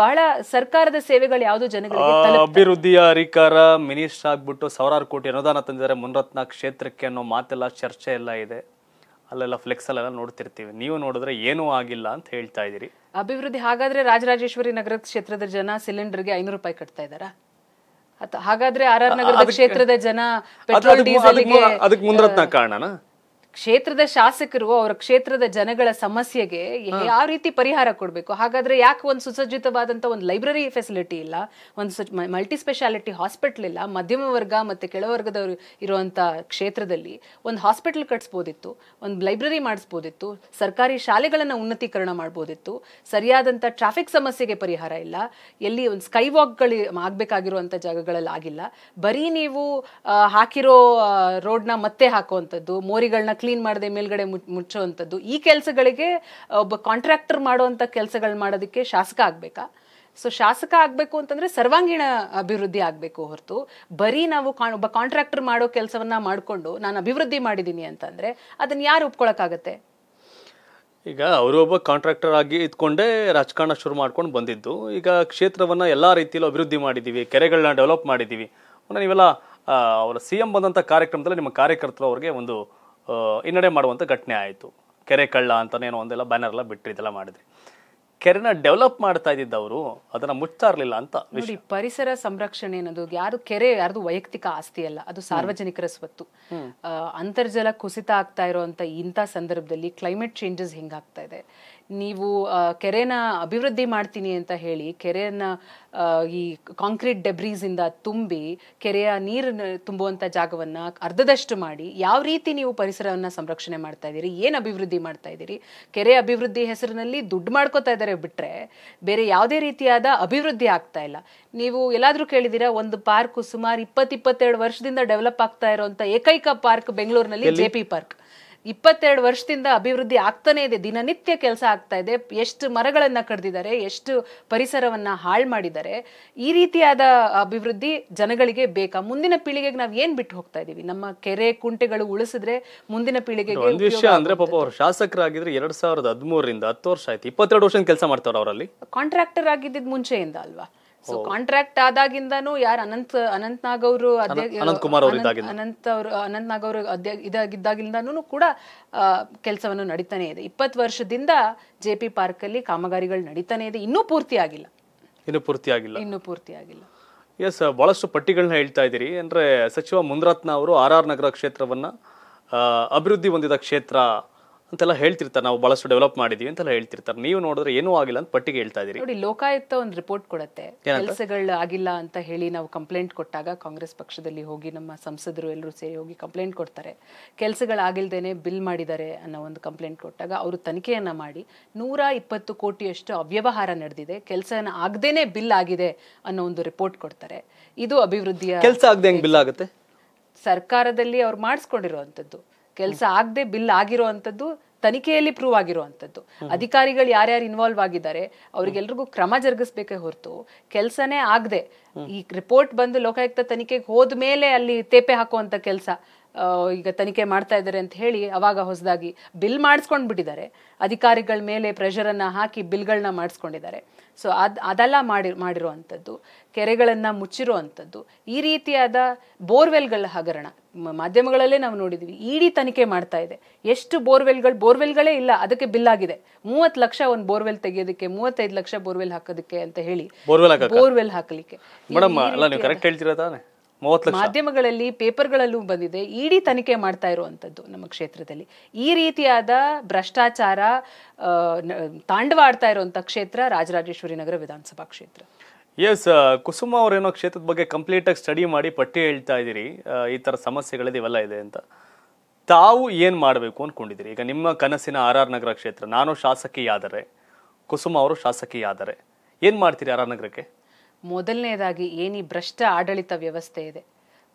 Speaker 2: ಬಹಳ ಸರ್ಕಾರದ ಸೇವೆಗಳು ಯಾವುದು ಜನಗಳಿಗೆ
Speaker 1: ಅಭಿವೃದ್ಧಿ ಅಭಿವೃದ್ಧಿಯ ಅಧಿಕಾರ ಮಿನಿಸ್ಟರ್ ಆಗ್ಬಿಟ್ಟು ಸಾವಿರಾರು ಕೋಟಿ ಅನುದಾನ ತಂದಿದ್ದಾರೆ ಮುನ್ರತ್ನ ಕ್ಷೇತ್ರಕ್ಕೆ ಅನ್ನೋ ಮಾತೆಲ್ಲ ಚರ್ಚೆ ಎಲ್ಲ ಇದೆ. ಅಲ್ಲೆಲ್ಲ ಫ್ಲೆಕ್ಸ್ ಅಲ್ಲೆಲ್ಲ ನೋಡ್ತಿರ್ತೀವಿ. ನೀವು ನೋಡಿದ್ರೆ ಏನೂ ಆಗಿಲ್ಲ ಅಂತ ಹೇಳ್ತಾ ಇದ್ದೀರಿ.
Speaker 2: ಅಭಿವೃದ್ಧಿ ಹಾಗಾದ್ರೆ ರಾಜರಾಜೇಶ್ವರಿ ನಗರ ಕ್ಷೇತ್ರದ ಜನ ಸಿಲಿಂಡರ್ಗೆ ಐನೂರು ರೂಪಾಯಿ ಕಟ್ತಾ ಇದ್ದಾರಾ? ಹಾಗಾದ್ರೆ ಆರ್ ಆರ್ ನಗರದ ಕ್ಷೇತ್ರದ ಜನ
Speaker 1: ಅದಕ್ಕೆ ಮು- ಅದಕ್ಕೆ
Speaker 2: ಡೀಸೆಲ್ಗೆ
Speaker 1: ಅದಕ್ಕೆ ಮುನ್ರತ್ನ ಕಾರಣನಾ?
Speaker 2: ಕ್ಷೇತ್ರದ ಶಾಸಕರು ಅವರ ಕ್ಷೇತ್ರದ ಜನಗಳ ಸಮಸ್ಯೆಗೆ ಯಾವ ರೀತಿ ಪರಿಹಾರ ಕೊಡಬೇಕು? ಹಾಗಾದ್ರೆ ಯಾಕೆ ಒಂದು ಸುಸಜ್ಜಿತವಾದಂತ ಒಂದು ಲೈಬ್ರರಿ ಫೆಸಿಲಿಟಿ ಇಲ್ಲ? ಒಂದು ಮಲ್ಟಿ ಸ್ಪೆಷಾಲಿಟಿ ಹಾಸ್ಪಿಟಲ್ ಇಲ್ಲ? ಮಧ್ಯಮ ವರ್ಗ ಮತ್ತೆ ಕೆಳವರ್ಗದವರು ಇರುವಂತ ಕ್ಷೇತ್ರದಲ್ಲಿ ಒಂದು ಹಾಸ್ಪಿಟಲ್ ಕಟ್ಸ್ಬೋದಿತ್ತು ಒಂದು ಲೈಬ್ರರಿ ಮಾಡಿಸ್ಬೋದಿತ್ತು ಸರ್ಕಾರಿ ಶಾಲೆಗಳನ್ನ ಉನ್ನತೀಕರಣ ಮಾಡ್ಬೋದಿತ್ತು ಸರಿಯಾದಂತ ಟ್ರಾಫಿಕ್ ಸಮಸ್ಯೆಗೆ ಪರಿಹಾರ ಇಲ್ಲ ಎಲ್ಲಿ ಒಂದು ಸ್ಕೈ ವಾಕ್ಗಳು ಆಗ್ಬೇಕಾಗಿರುವಂತ ಜಾಗಗಳಲ್ಲಿ ಆಗಿಲ್ಲ. ಬರೀ ನೀವು ಹಾಕಿರೋ ರೋಡ್ನ ಮತ್ತೆ ಹಾಕುವಂಥದ್ದು ಮೋರಿಗಳನ್ನ ಕ್ಲೀನ್ ಮಾಡದೆ ಮೇಲ್ಗಡೆ ಮುಚ್- ಮುಚ್ಚುವಂಥದ್ದು ಈ ಕೆಲಸಗಳಿಗೆ ಒಬ್ಬ ಕಾಂಟ್ರಾಕ್ಟರ್ ಮಾಡುವಂಥ ಕೆಲಸಗಳು ಮಾಡೋದಕ್ಕೆ ಶಾಸಕ ಆಗಬೇಕಾ? ಸೊ ಶಾಸಕ ಆಗಬೇಕು ಅಂತಂದ್ರೆ ಸರ್ವಾಂಗೀಣ ಅಭಿವೃದ್ಧಿ ಆಗಬೇಕು ಹೊರತು. ಬರೀ ನಾವು ಕಾ- ಒಬ್ಬ ಕಾಂಟ್ರಾಕ್ಟರ್ ಮಾಡೋ ಕೆಲಸವನ್ನ ಮಾಡಿಕೊಂಡು ನಾನು ಅಭಿವೃದ್ಧಿ ಮಾಡಿದ್ದೀನಿ ಅಂತಂದ್ರೆ ಅದನ್ನ ಯಾರು ಒಪ್ಕೊಳಕ್ಕಾಗತ್ತೆ?
Speaker 1: ಈಗ ಅವರು ಒಬ್ಬ ಕಾಂಟ್ರಾಕ್ಟರ್ ಆಗಿ ಇದ್ಕೊಂಡೇ ರಾಜಕಾರಣ ಶುರು ಮಾಡ್ಕೊಂಡು ಬಂದಿದ್ದು. ಈಗ ಕ್ಷೇತ್ರವನ್ನ ಎಲ್ಲಾ ರೀತಿಯಲ್ಲೂ ಅಭಿವೃದ್ಧಿ ಮಾಡಿದ್ದೀವಿ ಕೆರೆಗಳನ್ನ ಡೆವಲಪ್ ಮಾಡಿದ್ದೀವಿ ನೀವೆಲ್ಲ ಅವರ ಸಿ ಎಂ ಬಂದಂಥ ಕಾರ್ಯಕ್ರಮದಲ್ಲಿ ನಿಮ್ಮ ಕಾರ್ಯಕರ್ತರು ಅವ್ರಿಗೆ ಒಂದು ಹಿನ್ನಡೆ ಮಾಡುವಂಥ ಘಟನೆ ಆಯಿತು. ಕೆರೆ ಕಳ್ಳ ಅಂತಾನೇನೋ ಒಂದೆಲ್ಲ ಬ್ಯಾನರ್ ಎಲ್ಲ ಬಿಟ್ಟರೆ ಇದೆಲ್ಲ ಮಾಡಿದ್ರಿ. ಕೆರೆನ ಡೆವಲಪ್ ಮಾಡ್ತಾ ಇದ್ದಿದ್ದವರು ಅದನ್ನ ಮುಚ್ತಾ ಇರಲಿಲ್ಲ ಅಂತ
Speaker 2: ನೋಡಿ ಪರಿಸರ ಸಂರಕ್ಷಣೆ ಅನ್ನೋದು ಯಾರು ಕೆರೆ ಯಾರ್ದು ವೈಯಕ್ತಿಕ ಆಸ್ತಿ ಅಲ್ಲ ಅದು ಸಾರ್ವಜನಿಕರ ಸ್ವತ್ತು. ಅಂತರ್ಜಲ ಕುಸಿತ ಆಗ್ತಾ ಇರುವಂತ ಇಂಥ ಸಂದರ್ಭದಲ್ಲಿ ಕ್ಲೈಮೇಟ್ ಚೇಂಜಸ್ ಹೆಂಗಾಗ್ತಾ ಇದೆ? ನೀವು ಕೆರೆನ ಅಭಿವೃದ್ಧಿ ಮಾಡ್ತೀನಿ ಅಂತ ಹೇಳಿ ಕೆರೆಯನ್ನ ಈ ಕಾಂಕ್ರೀಟ್ ಡೆಬ್ರೀಸಿಂದ ತುಂಬಿ ಕೆರೆಯ ನೀರು ತುಂಬುವಂತ ಜಾಗವನ್ನ ಅರ್ಧದಷ್ಟು ಮಾಡಿ ಯಾವ ರೀತಿ ನೀವು ಪರಿಸರವನ್ನ ಸಂರಕ್ಷಣೆ ಮಾಡ್ತಾ ಇದ್ದೀರಿ ಏನ್ ಅಭಿವೃದ್ಧಿ ಮಾಡ್ತಾ ಇದ್ದೀರಿ ಕೆರೆ ಅಭಿವೃದ್ಧಿ ಹೆಸರಿನಲ್ಲಿ ದುಡ್ಡು ಮಾಡ್ಕೋತಾ ಇದ್ದಾರೆ ಬಿಟ್ರೆ ಬೇರೆ ಯಾವುದೇ ರೀತಿಯಾದ ಅಭಿವೃದ್ಧಿ ಆಗ್ತಾ ಇಲ್ಲ. ನೀವು ಎಲ್ಲಾದ್ರೂ ಕೇಳಿದ್ದೀರಾ ಒಂದು ಪಾರ್ಕ್ ಸುಮಾರು ಇಪ್ಪತ್ ಇಪ್ಪತ್ತೆರಡು ವರ್ಷದಿಂದ ಡೆವಲಪ್ ಆಗ್ತಾ ಇರುವಂತ ಏಕೈಕ ಪಾರ್ಕ್ ಬೆಂಗಳೂರಿನಲ್ಲಿ ಜೆ ಪಿ ಪಾರ್ಕ್. ಇಪ್ಪತ್ತೆರಡು ವರ್ಷದಿಂದ ಅಭಿವೃದ್ಧಿ ಆಗ್ತಾನೆ ಇದೆ. ದಿನನಿತ್ಯ ಕೆಲಸ ಆಗ್ತಾ ಇದೆ. ಎಷ್ಟು ಮರಗಳನ್ನು ಕಡ್ದಿದ್ದಾರೆ ಎಷ್ಟು ಪರಿಸರವನ್ನ ಹಾಳು ಮಾಡಿದ್ದಾರೆ. ಈ ರೀತಿಯಾದ ಅಭಿವೃದ್ಧಿ ಜನಗಳಿಗೆ ಬೇಕಾ? ಮುಂದಿನ ಪೀಳಿಗೆಗೆ ನಾವು ಏನು ಬಿಟ್ಟು ಹೋಗ್ತಾ ಇದ್ದೀವಿ ನಮ್ಮ ಕೆರೆ ಕುಂಟೆಗಳು ಉಳಿಸಿದ್ರೆ ಮುಂದಿನ ಪೀಳಿಗೆಗೆ
Speaker 1: ಒಂದು ವಿಷಯ ಅಂದ್ರೆ ಪಾಪ ಅವರು ಶಾಸಕರಾಗಿದ್ರೆ ಎರಡ್ ಸಾವಿರದ ಹದಿಮೂರರಿಂದ ಹತ್ತು ವರ್ಷ ಆಯ್ತು. ಇಪ್ಪತ್ತೆರಡು ವರ್ಷ ಕೆಲಸ ಮಾಡ್ತಾರೆ ಅವರಲ್ಲಿ.
Speaker 2: ಕಾಂಟ್ರಾಕ್ಟರ್ ಆಗಿದ್ದಿದ್ ಮುಂಚೆಯಿಂದ ಅಲ್ವಾ? ಸೊ ಕಾಂಟ್ರಾಕ್ಟ್ ಆದಾಗಿಂದಾನು ಯಾರು ಅನಂತ್ ಅನಂತ್ ನಾಗ್ ಅವರು
Speaker 1: ಅನಂತ್ ಕುಮಾರ್.
Speaker 2: ಅನಂತ್ ಅವರು ಅನಂತ್ ನಾಗ್ ಅವರು ಇದಾಗಿದ್ದಾಗಿಂದಾನು ಕೂಡ ಕೆಲಸವನ್ನು ನಡೀತಾನೆ ಇದೆ. ಇಪ್ಪತ್ತು ವರ್ಷದಿಂದ ಜೆ ಪಿ ಪಾರ್ಕ್ ಅಲ್ಲಿ ಕಾಮಗಾರಿಗಳು ನಡೀತಾನೆ ಇದೆ. ಇನ್ನೂ ಪೂರ್ತಿ ಆಗಿಲ್ಲ.
Speaker 1: ಇನ್ನು ಪೂರ್ತಿ ಆಗಿಲ್ಲ.
Speaker 2: ಇನ್ನೂ ಪೂರ್ತಿ ಆಗಿಲ್ಲ.
Speaker 1: ಎಸ್ ಬಹಳಷ್ಟು ಪಟ್ಟಿಗಳನ್ನ ಹೇಳ್ತಾ ಇದ್ದೀರಿ. ಅಂದ್ರೆ ಸಚಿವ ಮುಂದ್ರತ್ನ ಅವರು ಆರ್ ಆರ್ ನಗರ ಕ್ಷೇತ್ರವನ್ನ ಅಭಿವೃದ್ಧಿ ಹೊಂದಿದ ಕ್ಷೇತ್ರ ಅಂತೆಲ್ಲ ಹೇಳ್ತಿರ್ತಾರೆ. ನಾವು ಬಹಳಷ್ಟು ಡೆವಲಪ್ ಮಾಡಿದೀವಿ ಅಂತೆಲ್ಲ ಹೇಳ್ತಿರ್ತಾರೆ. ನೀವು ನೋಡಿದ್ರೆ ಏನೂ ಆಗಿಲ್ಲ ಅಂತ ಪಟ್ಟಿಗೆ ಹೇಳ್ತಾ ಇದೀರಿ
Speaker 2: ನೋಡಿ ಲೋಕಾಯುಕ್ತ ಒಂದು ರಿಪೋರ್ಟ್ ಕೊಡುತ್ತೆ. ಕೆಲಸಗಳು ಆಗಿಲ್ಲ ಅಂತ ಹೇಳಿ ನಾವು ಕಂಪ್ಲೇಂಟ್ ಕೊಟ್ಟಾಗ ಕಾಂಗ್ರೆಸ್ ಪಕ್ಷದಲ್ಲಿ ಹೋಗಿ ನಮ್ಮ ಸಂಸದರು ಎಲ್ಲರೂ ಸೇರಿ ಹೋಗಿ ಕಂಪ್ಲೇಂಟ್ ಕೊಡ್ತಾರೆ. ಕೆಲಸಗಳಾಗಿಲ್ದೇನೆ ಬಿಲ್ ಮಾಡಿದ್ದಾರೆ ಅನ್ನೋ ಒಂದು ಕಂಪ್ಲೇಂಟ್ ಕೊಟ್ಟಾಗ ಅವರು ತನಿಖೆಯನ್ನ ಮಾಡಿ ನೂರ ಇಪ್ಪತ್ತು ಕೋಟಿಯಷ್ಟು ಅವ್ಯವಹಾರ ನಡೆದಿದೆ. ಕೆಲಸನ ಆಗದೇನೆ ಬಿಲ್ ಆಗಿದೆ ಅನ್ನೋ ಒಂದು ರಿಪೋರ್ಟ್ ಕೊಡ್ತಾರೆ. ಇದು ಅಭಿವೃದ್ಧಿಯ
Speaker 1: ಕೆಲಸ ಆಗದೆ ಬಿಲ್ ಆಗುತ್ತೆ?
Speaker 2: ಸರ್ಕಾರದಲ್ಲಿ ಅವ್ರು ಮಾಡಿಸ್ಕೊಂಡಿರುವಂಥದ್ದು ಕೆಲಸ ಆಗದೆ ಬಿಲ್ ಆಗಿರುವಂಥದ್ದು ತನಿಖೆಯಲ್ಲಿ ಪ್ರೂವ್ ಆಗಿರುವಂಥದ್ದು ಅಧಿಕಾರಿಗಳು ಯಾರ್ಯಾರು ಇನ್ವಾಲ್ವ್ ಆಗಿದ್ದಾರೆ ಅವ್ರಿಗೆಲ್ರಿಗೂ ಕ್ರಮ ಜರುಗಿಸ್ಬೇಕೇ ಹೊರತು ಕೆಲಸನೇ ಆಗದೆ ಈ ರಿಪೋರ್ಟ್ ಬಂದು ಲೋಕಾಯುಕ್ತ ತನಿಖೆಗೆ ಹೋದ ಮೇಲೆ ಅಲ್ಲಿ ತೇಪೆ ಹಾಕುವಂತ ಕೆಲಸ ಈಗ ತನಿಖೆ ಮಾಡ್ತಾ ಇದ್ದಾರೆ ಅಂತ ಹೇಳಿ ಅವಾಗ ಹೊಸದಾಗಿ ಬಿಲ್ ಮಾಡಿಸ್ಕೊಂಡ್ಬಿಟ್ಟಿದ್ದಾರೆ. ಅಧಿಕಾರಿಗಳ ಮೇಲೆ ಪ್ರೆಷರ್ ಅನ್ನ ಹಾಕಿ ಬಿಲ್ಗಳನ್ನ ಮಾಡಿಸ್ಕೊಂಡಿದ್ದಾರೆ. ಸೊ ಅದ್ ಅದೆಲ್ಲ ಮಾಡಿ ಮಾಡಿರುವಂಥದ್ದು ಕೆರೆಗಳನ್ನು ಮುಚ್ಚಿರುವಂಥದ್ದು ಈ ರೀತಿಯಾದ ಬೋರ್ವೆಲ್ಗಳ ಹಗರಣ ಮಾಧ್ಯಮಗಳಲ್ಲೇ ನಾವು ನೋಡಿದ್ದೀವಿ ಇಡಿ ತನಿಖೆ ಮಾಡ್ತಾ ಇದೆ. ಎಷ್ಟು ಬೋರ್ವೆಲ್ಗಳು ಬೋರ್ವೆಲ್ಗಳೇ ಇಲ್ಲ ಅದಕ್ಕೆ ಬಿಲ್ ಆಗಿದೆ ಮೂವತ್ತು ಲಕ್ಷ ಒಂದು ಬೋರ್ವೆಲ್ ತೆಗೆಯೋದಕ್ಕೆ ಮೂವತ್ತೈದು ಲಕ್ಷ ಬೋರ್ವೆಲ್ ಹಾಕೋದಕ್ಕೆ ಅಂತ ಹೇಳಿ
Speaker 1: ಬೋರ್ವೆಲ್
Speaker 2: ಹಾಕಲಿಕ್ಕೆ.
Speaker 1: ಮೇಡಮ್ ಅಲ್ಲ ನೀವು ಕರೆಕ್ಟ್ ಹೇಳ್ತೀರಾ ತಾನೆ?
Speaker 2: ಮಾಧ್ಯಮಗಳಲ್ಲಿ ಪೇಪರ್ಗಳಲ್ಲೂ ಬಂದಿದೆ ಇಡಿ ತನಿಖೆ ಮಾಡ್ತಾ ಇರುವಂತದ್ದು ನಮ್ಮ ಕ್ಷೇತ್ರದಲ್ಲಿ. ಈ ರೀತಿಯಾದ ಭ್ರಷ್ಟಾಚಾರ ತಾಂಡವ ಆಡ್ತಾ ಇರುವಂತ ಕ್ಷೇತ್ರ ರಾಜರಾಜೇಶ್ವರಿ ನಗರ ವಿಧಾನಸಭಾ ಕ್ಷೇತ್ರ.
Speaker 1: ಎಸ್ ಕುಸುಮ ಅವರೇನೋ ಕ್ಷೇತ್ರದ ಬಗ್ಗೆ ಕಂಪ್ಲೀಟ್ ಆಗಿ ಸ್ಟಡಿ ಮಾಡಿ ಪಟ್ಟಿ ಹೇಳ್ತಾ ಇದ್ದೀರಿ. ಈ ತರ ಸಮಸ್ಯೆಗಳಿದೆ ಇವೆಲ್ಲ ಇದೆ ಅಂತ. ತಾವು ಏನ್ ಮಾಡಬೇಕು ಅನ್ಕೊಂಡಿದ್ರಿ ಈಗ ನಿಮ್ಮ ಕನಸಿನ ಆರ್ ಆರ್ ನಗರ ಕ್ಷೇತ್ರ ನಾನು ಶಾಸಕಿಯಾದರೆ ಕುಸುಮ ಅವರು ಶಾಸಕಿಯಾದರೆ ಏನ್ ಮಾಡ್ತೀರಿ ಆರ್ ಆರ್ ನಗರಕ್ಕೆ?
Speaker 2: ಮೊದಲನೇದಾಗಿ ಏನೀ ಭ್ರಷ್ಟ ಆಡಳಿತ ವ್ಯವಸ್ಥೆ ಇದೆ,